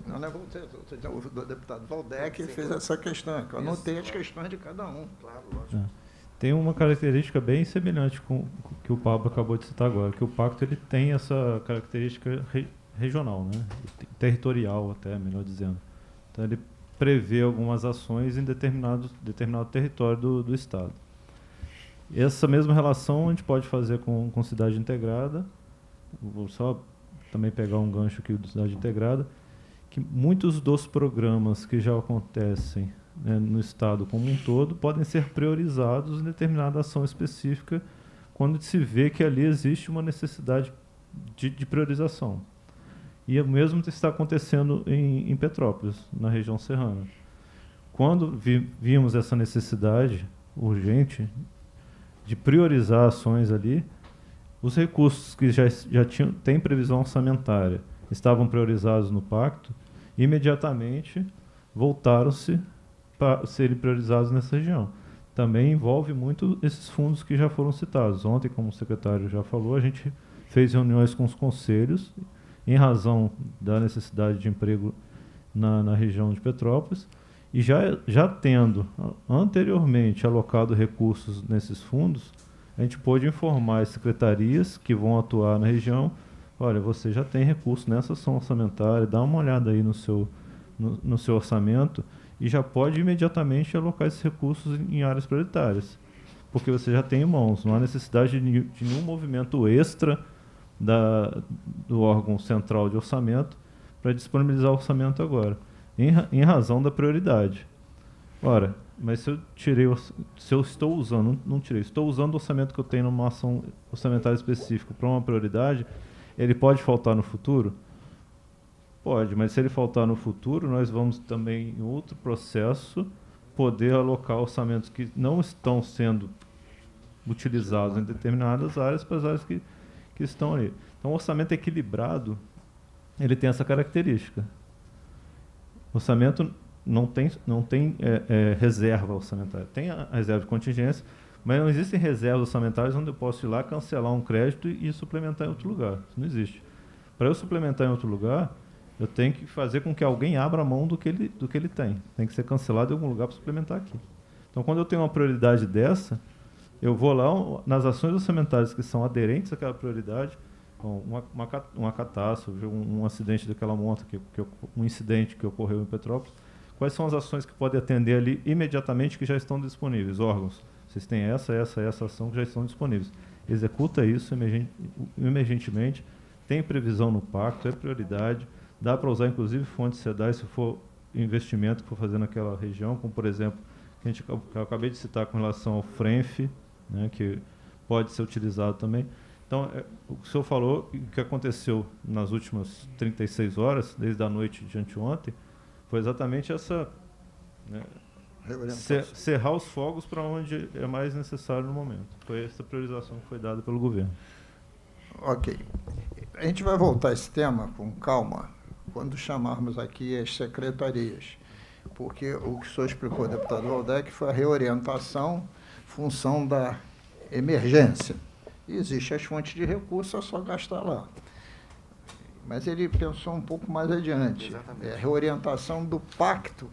Speaker 1: Não, não é o deputado Valdec fez essa questão, que eu anotei as questões de cada um. Claro, lógico.
Speaker 8: É. Tem uma característica bem semelhante com o que o Pablo acabou de citar agora, que o pacto ele tem essa característica re- regional, né? Te- territorial até, melhor dizendo. Então ele prevê algumas ações em determinado, determinado território do, do estado. Essa mesma relação a gente pode fazer com, com cidade integrada. Vou só também pegar um gancho aqui do cidade integrada, que muitos dos programas que já acontecem né, no estado como um todo podem ser priorizados em determinada ação específica quando se vê que ali existe uma necessidade de, de priorização. E o mesmo está acontecendo em, em Petrópolis, na região serrana. Quando vi- vimos essa necessidade urgente de priorizar ações ali, os recursos que já, já tinham, têm previsão orçamentária estavam priorizados no pacto, imediatamente voltaram-se para serem priorizados nessa região. Também envolve muito esses fundos que já foram citados. Ontem, como o secretário já falou, a gente fez reuniões com os conselhos, em razão da necessidade de emprego na, na região de Petrópolis, e já, já tendo anteriormente alocado recursos nesses fundos, a gente pôde informar as secretarias que vão atuar na região, olha, você já tem recurso nessa ação orçamentária, dá uma olhada aí no seu, no, no seu orçamento e já pode imediatamente alocar esses recursos em, áreas prioritárias, porque você já tem em mãos, não há necessidade de, nenhum movimento extra da, do órgão central de orçamento para disponibilizar o orçamento agora, em, em razão da prioridade. Ora, Mas se eu tirei, se eu estou usando, não tirei, estou usando o orçamento que eu tenho numa ação orçamentária específica para uma prioridade, ele pode faltar no futuro? Pode, mas se ele faltar no futuro, nós vamos também, em outro processo, poder alocar orçamentos que não estão sendo utilizados em determinadas áreas para as áreas que, que estão ali. Então, o orçamento equilibrado, ele tem essa característica. Orçamento não tem, não tem é, é, reserva orçamentária. Tem a reserva de contingência, mas não existem reservas orçamentárias onde eu posso ir lá, cancelar um crédito e, e suplementar em outro lugar. Isso não existe. Para eu suplementar em outro lugar, eu tenho que fazer com que alguém abra mão do que ele, do que ele tem. Tem que ser cancelado em algum lugar para suplementar aqui. Então, quando eu tenho uma prioridade dessa, eu vou lá nas ações orçamentárias que são aderentes àquela prioridade, uma, uma, uma catástrofe, um, um, acidente daquela monta, que, que, um incidente que ocorreu em Petrópolis, quais são as ações que podem atender ali imediatamente que já estão disponíveis? Órgãos, vocês têm essa, essa, essa ação que já estão disponíveis. Executa isso emergentemente, tem previsão no pacto, é prioridade, dá para usar inclusive fontes SEDAI se for investimento que for fazer naquela região, como por exemplo, que, a gente, que eu acabei de citar com relação ao FRENF, né, que pode ser utilizado também. Então, é, o que o senhor falou, o que aconteceu nas últimas 36 horas, desde a noite de anteontem, foi exatamente essa. Né, cerrar os fogos para onde é mais necessário no momento. Foi essa priorização que foi dada pelo governo.
Speaker 1: Ok. A gente vai voltar a esse tema com calma quando chamarmos aqui as secretarias, porque o que o senhor explicou, deputado Valdec, foi a reorientação função da emergência. Existe as fontes de recursos, é só gastar lá. Mas ele pensou um pouco mais adiante. Exatamente. É a reorientação do pacto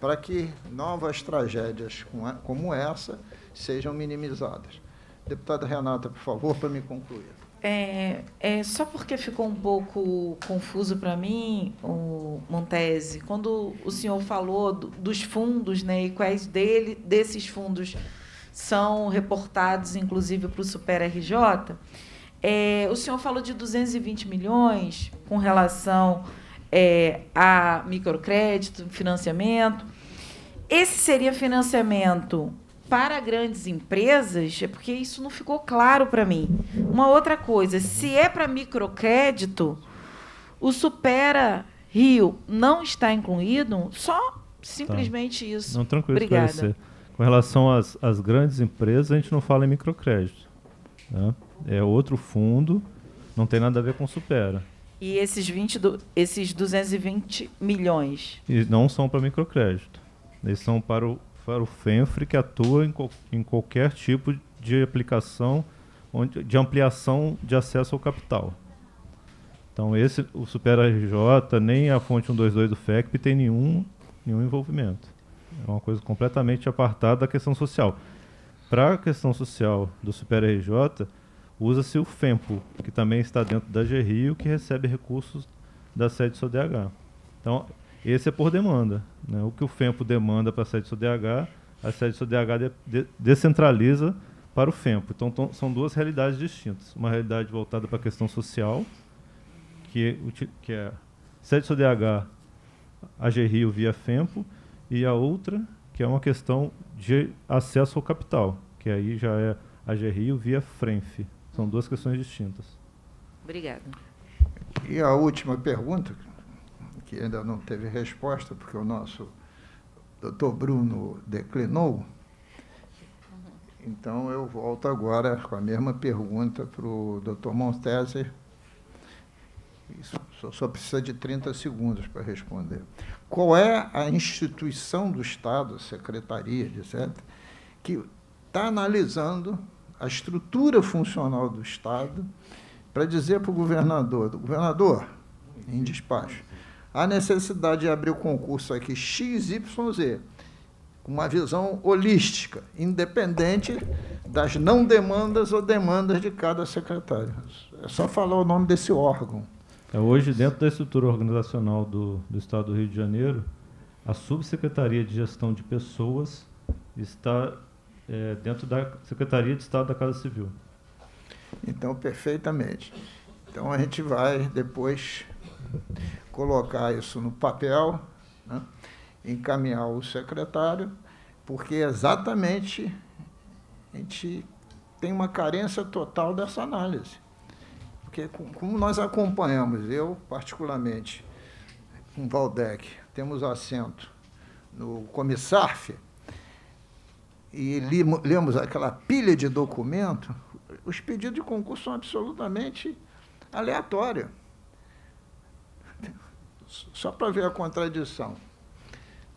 Speaker 1: para que novas tragédias como essa sejam minimizadas. Deputada Renata, por favor, para me concluir.
Speaker 5: É, é, só porque ficou um pouco confuso para mim, o Montese, quando o senhor falou do, dos fundos, né, e quais dele, desses fundos são reportados, inclusive, para o Super RJ. É, o senhor falou de 220 milhões com relação é, a microcrédito, financiamento. Esse seria financiamento para grandes empresas? É porque isso não ficou claro para mim. Uma outra coisa, se é para microcrédito, o Supera Rio não está incluído? Só simplesmente tá. isso.
Speaker 8: Não, tranquilo. Obrigada. Com relação às, às grandes empresas, a gente não fala em microcrédito. Né? É outro fundo, não tem nada a ver com Supera.
Speaker 5: E esses, 20 do, esses 220 milhões?
Speaker 8: E não são para microcrédito. Eles são para o, para o FENFRE, que atua em, em qualquer tipo de aplicação onde, de ampliação de acesso ao capital. Então, esse, o Super RJ, nem a fonte 122 do FECP tem nenhum, nenhum envolvimento. É uma coisa completamente apartada da questão social. Para a questão social do Super RJ, usa-se o FEMPO, que também está dentro da GRIO, que recebe recursos da sede SODH. Então, esse é por demanda. Né? O que o FEMPO demanda para a sede SODH, a sede SODH de, de, descentraliza para o FEMPO. Então, são duas realidades distintas. Uma realidade voltada para a questão social, que, que é sede SODH, a GRIO via FEMPO, e a outra, que é uma questão de acesso ao capital, que aí já é a GRI via FRENF. São duas questões distintas.
Speaker 5: Obrigada.
Speaker 1: E a última pergunta, que ainda não teve resposta, porque o nosso doutor Bruno declinou. Então, eu volto agora com a mesma pergunta para o doutor Montese. Só, só precisa de 30 segundos para responder qual é a instituição do Estado, secretaria, etc., que está analisando a estrutura funcional do Estado para dizer para o governador, do governador, em despacho, a necessidade de abrir o concurso aqui XYZ, uma visão holística, independente das não demandas ou demandas de cada secretário. É só falar o nome desse órgão.
Speaker 8: É, hoje, dentro da estrutura organizacional do, do Estado do Rio de Janeiro, a Subsecretaria de Gestão de Pessoas está é, dentro da Secretaria de Estado da Casa Civil.
Speaker 1: Então, perfeitamente. Então, a gente vai depois colocar isso no papel, né? encaminhar o secretário porque exatamente a gente tem uma carência total dessa análise. Porque, como nós acompanhamos, eu particularmente, com Valdec, temos assento no Comissarf, e lemos aquela pilha de documento, os pedidos de concurso são absolutamente aleatórios. Só para ver a contradição.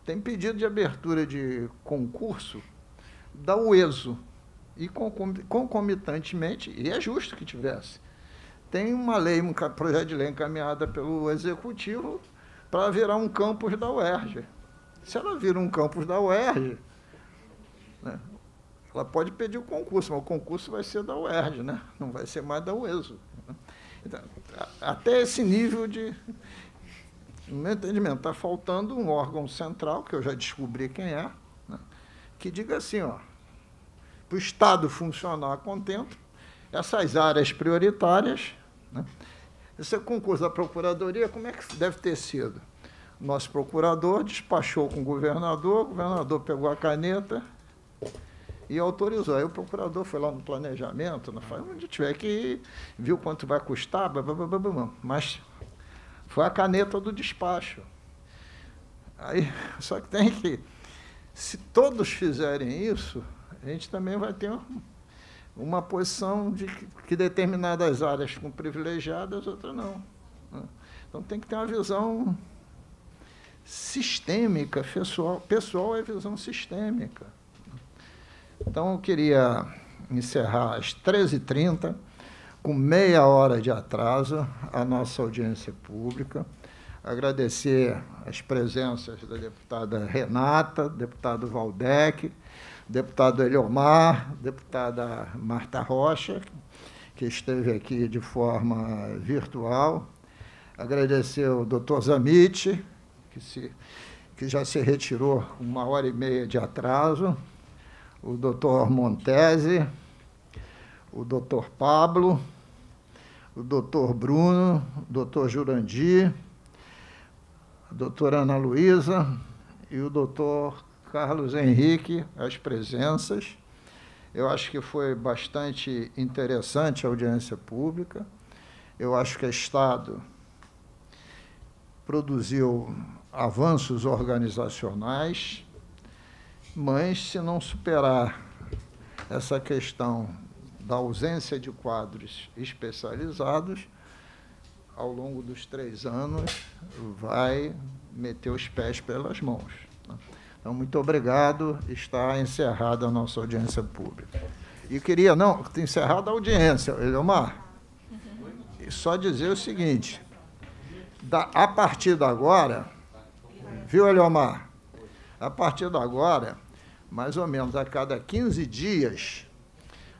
Speaker 1: Tem pedido de abertura de concurso da UESO e concomitantemente, e é justo que tivesse, tem uma lei, um projeto de lei encaminhada pelo Executivo para virar um campus da UERJ. Se ela vira um campus da UERJ, né, ela pode pedir o concurso, mas o concurso vai ser da UERJ, né? não vai ser mais da UESO. Então, até esse nível de. No meu entendimento, está faltando um órgão central, que eu já descobri quem é, né, que diga assim, ó, para o Estado funcionar contento, essas áreas prioritárias, né, esse concurso da Procuradoria, como é que deve ter sido? Nosso procurador despachou com o governador, o governador pegou a caneta e autorizou. Aí o procurador foi lá no planejamento, onde tiver que viu quanto vai custar, blá, blá, blá, blá, mas foi a caneta do despacho. Aí, só que tem que, se todos fizerem isso, a gente também vai ter uma posição de que determinadas áreas ficam privilegiadas, outras não. Né? Então tem que ter uma visão sistêmica, pessoal, pessoal é visão sistêmica. Então eu queria encerrar às 13h30 com meia hora de atraso a nossa audiência pública. Agradecer as presenças da deputada Renata, deputado Valdec, deputado Eliomar, deputada Marta Rocha, que esteve aqui de forma virtual. Agradecer o doutor Zamite, que, se, que já se retirou com uma hora e meia de atraso, o doutor Montese, o doutor Pablo, o doutor Bruno, o doutor Jurandir, a doutora Ana Luísa e o doutor Carlos Henrique, as presenças. Eu acho que foi bastante interessante a audiência pública. Eu acho que o Estado produziu avanços organizacionais, mas se não superar essa questão da ausência de quadros especializados, ao longo dos três anos, vai meter os pés pelas mãos. Né? Então, muito obrigado. Está encerrada a nossa audiência pública. E queria, não, encerrada a audiência, Eliomar. Só dizer o seguinte: da, a partir de agora, viu, Eliomar? A partir de agora, mais ou menos a cada 15 dias,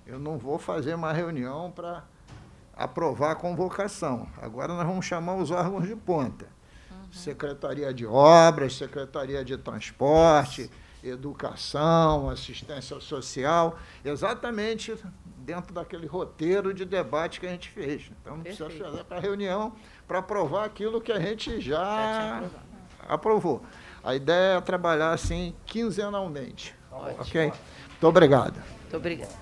Speaker 1: eu não vou fazer uma reunião para aprovar a convocação. Agora nós vamos chamar os órgãos de ponta. Uhum. Secretaria de Obras, Secretaria de Transporte, Educação, Assistência Social, exatamente dentro daquele roteiro de debate que a gente fez. Então não Perfeito. precisa fazer para reunião para aprovar aquilo que a gente já, já aprovou. A ideia é trabalhar assim quinzenalmente. Ótimo. Ok? Muito obrigado.
Speaker 5: Muito obrigado.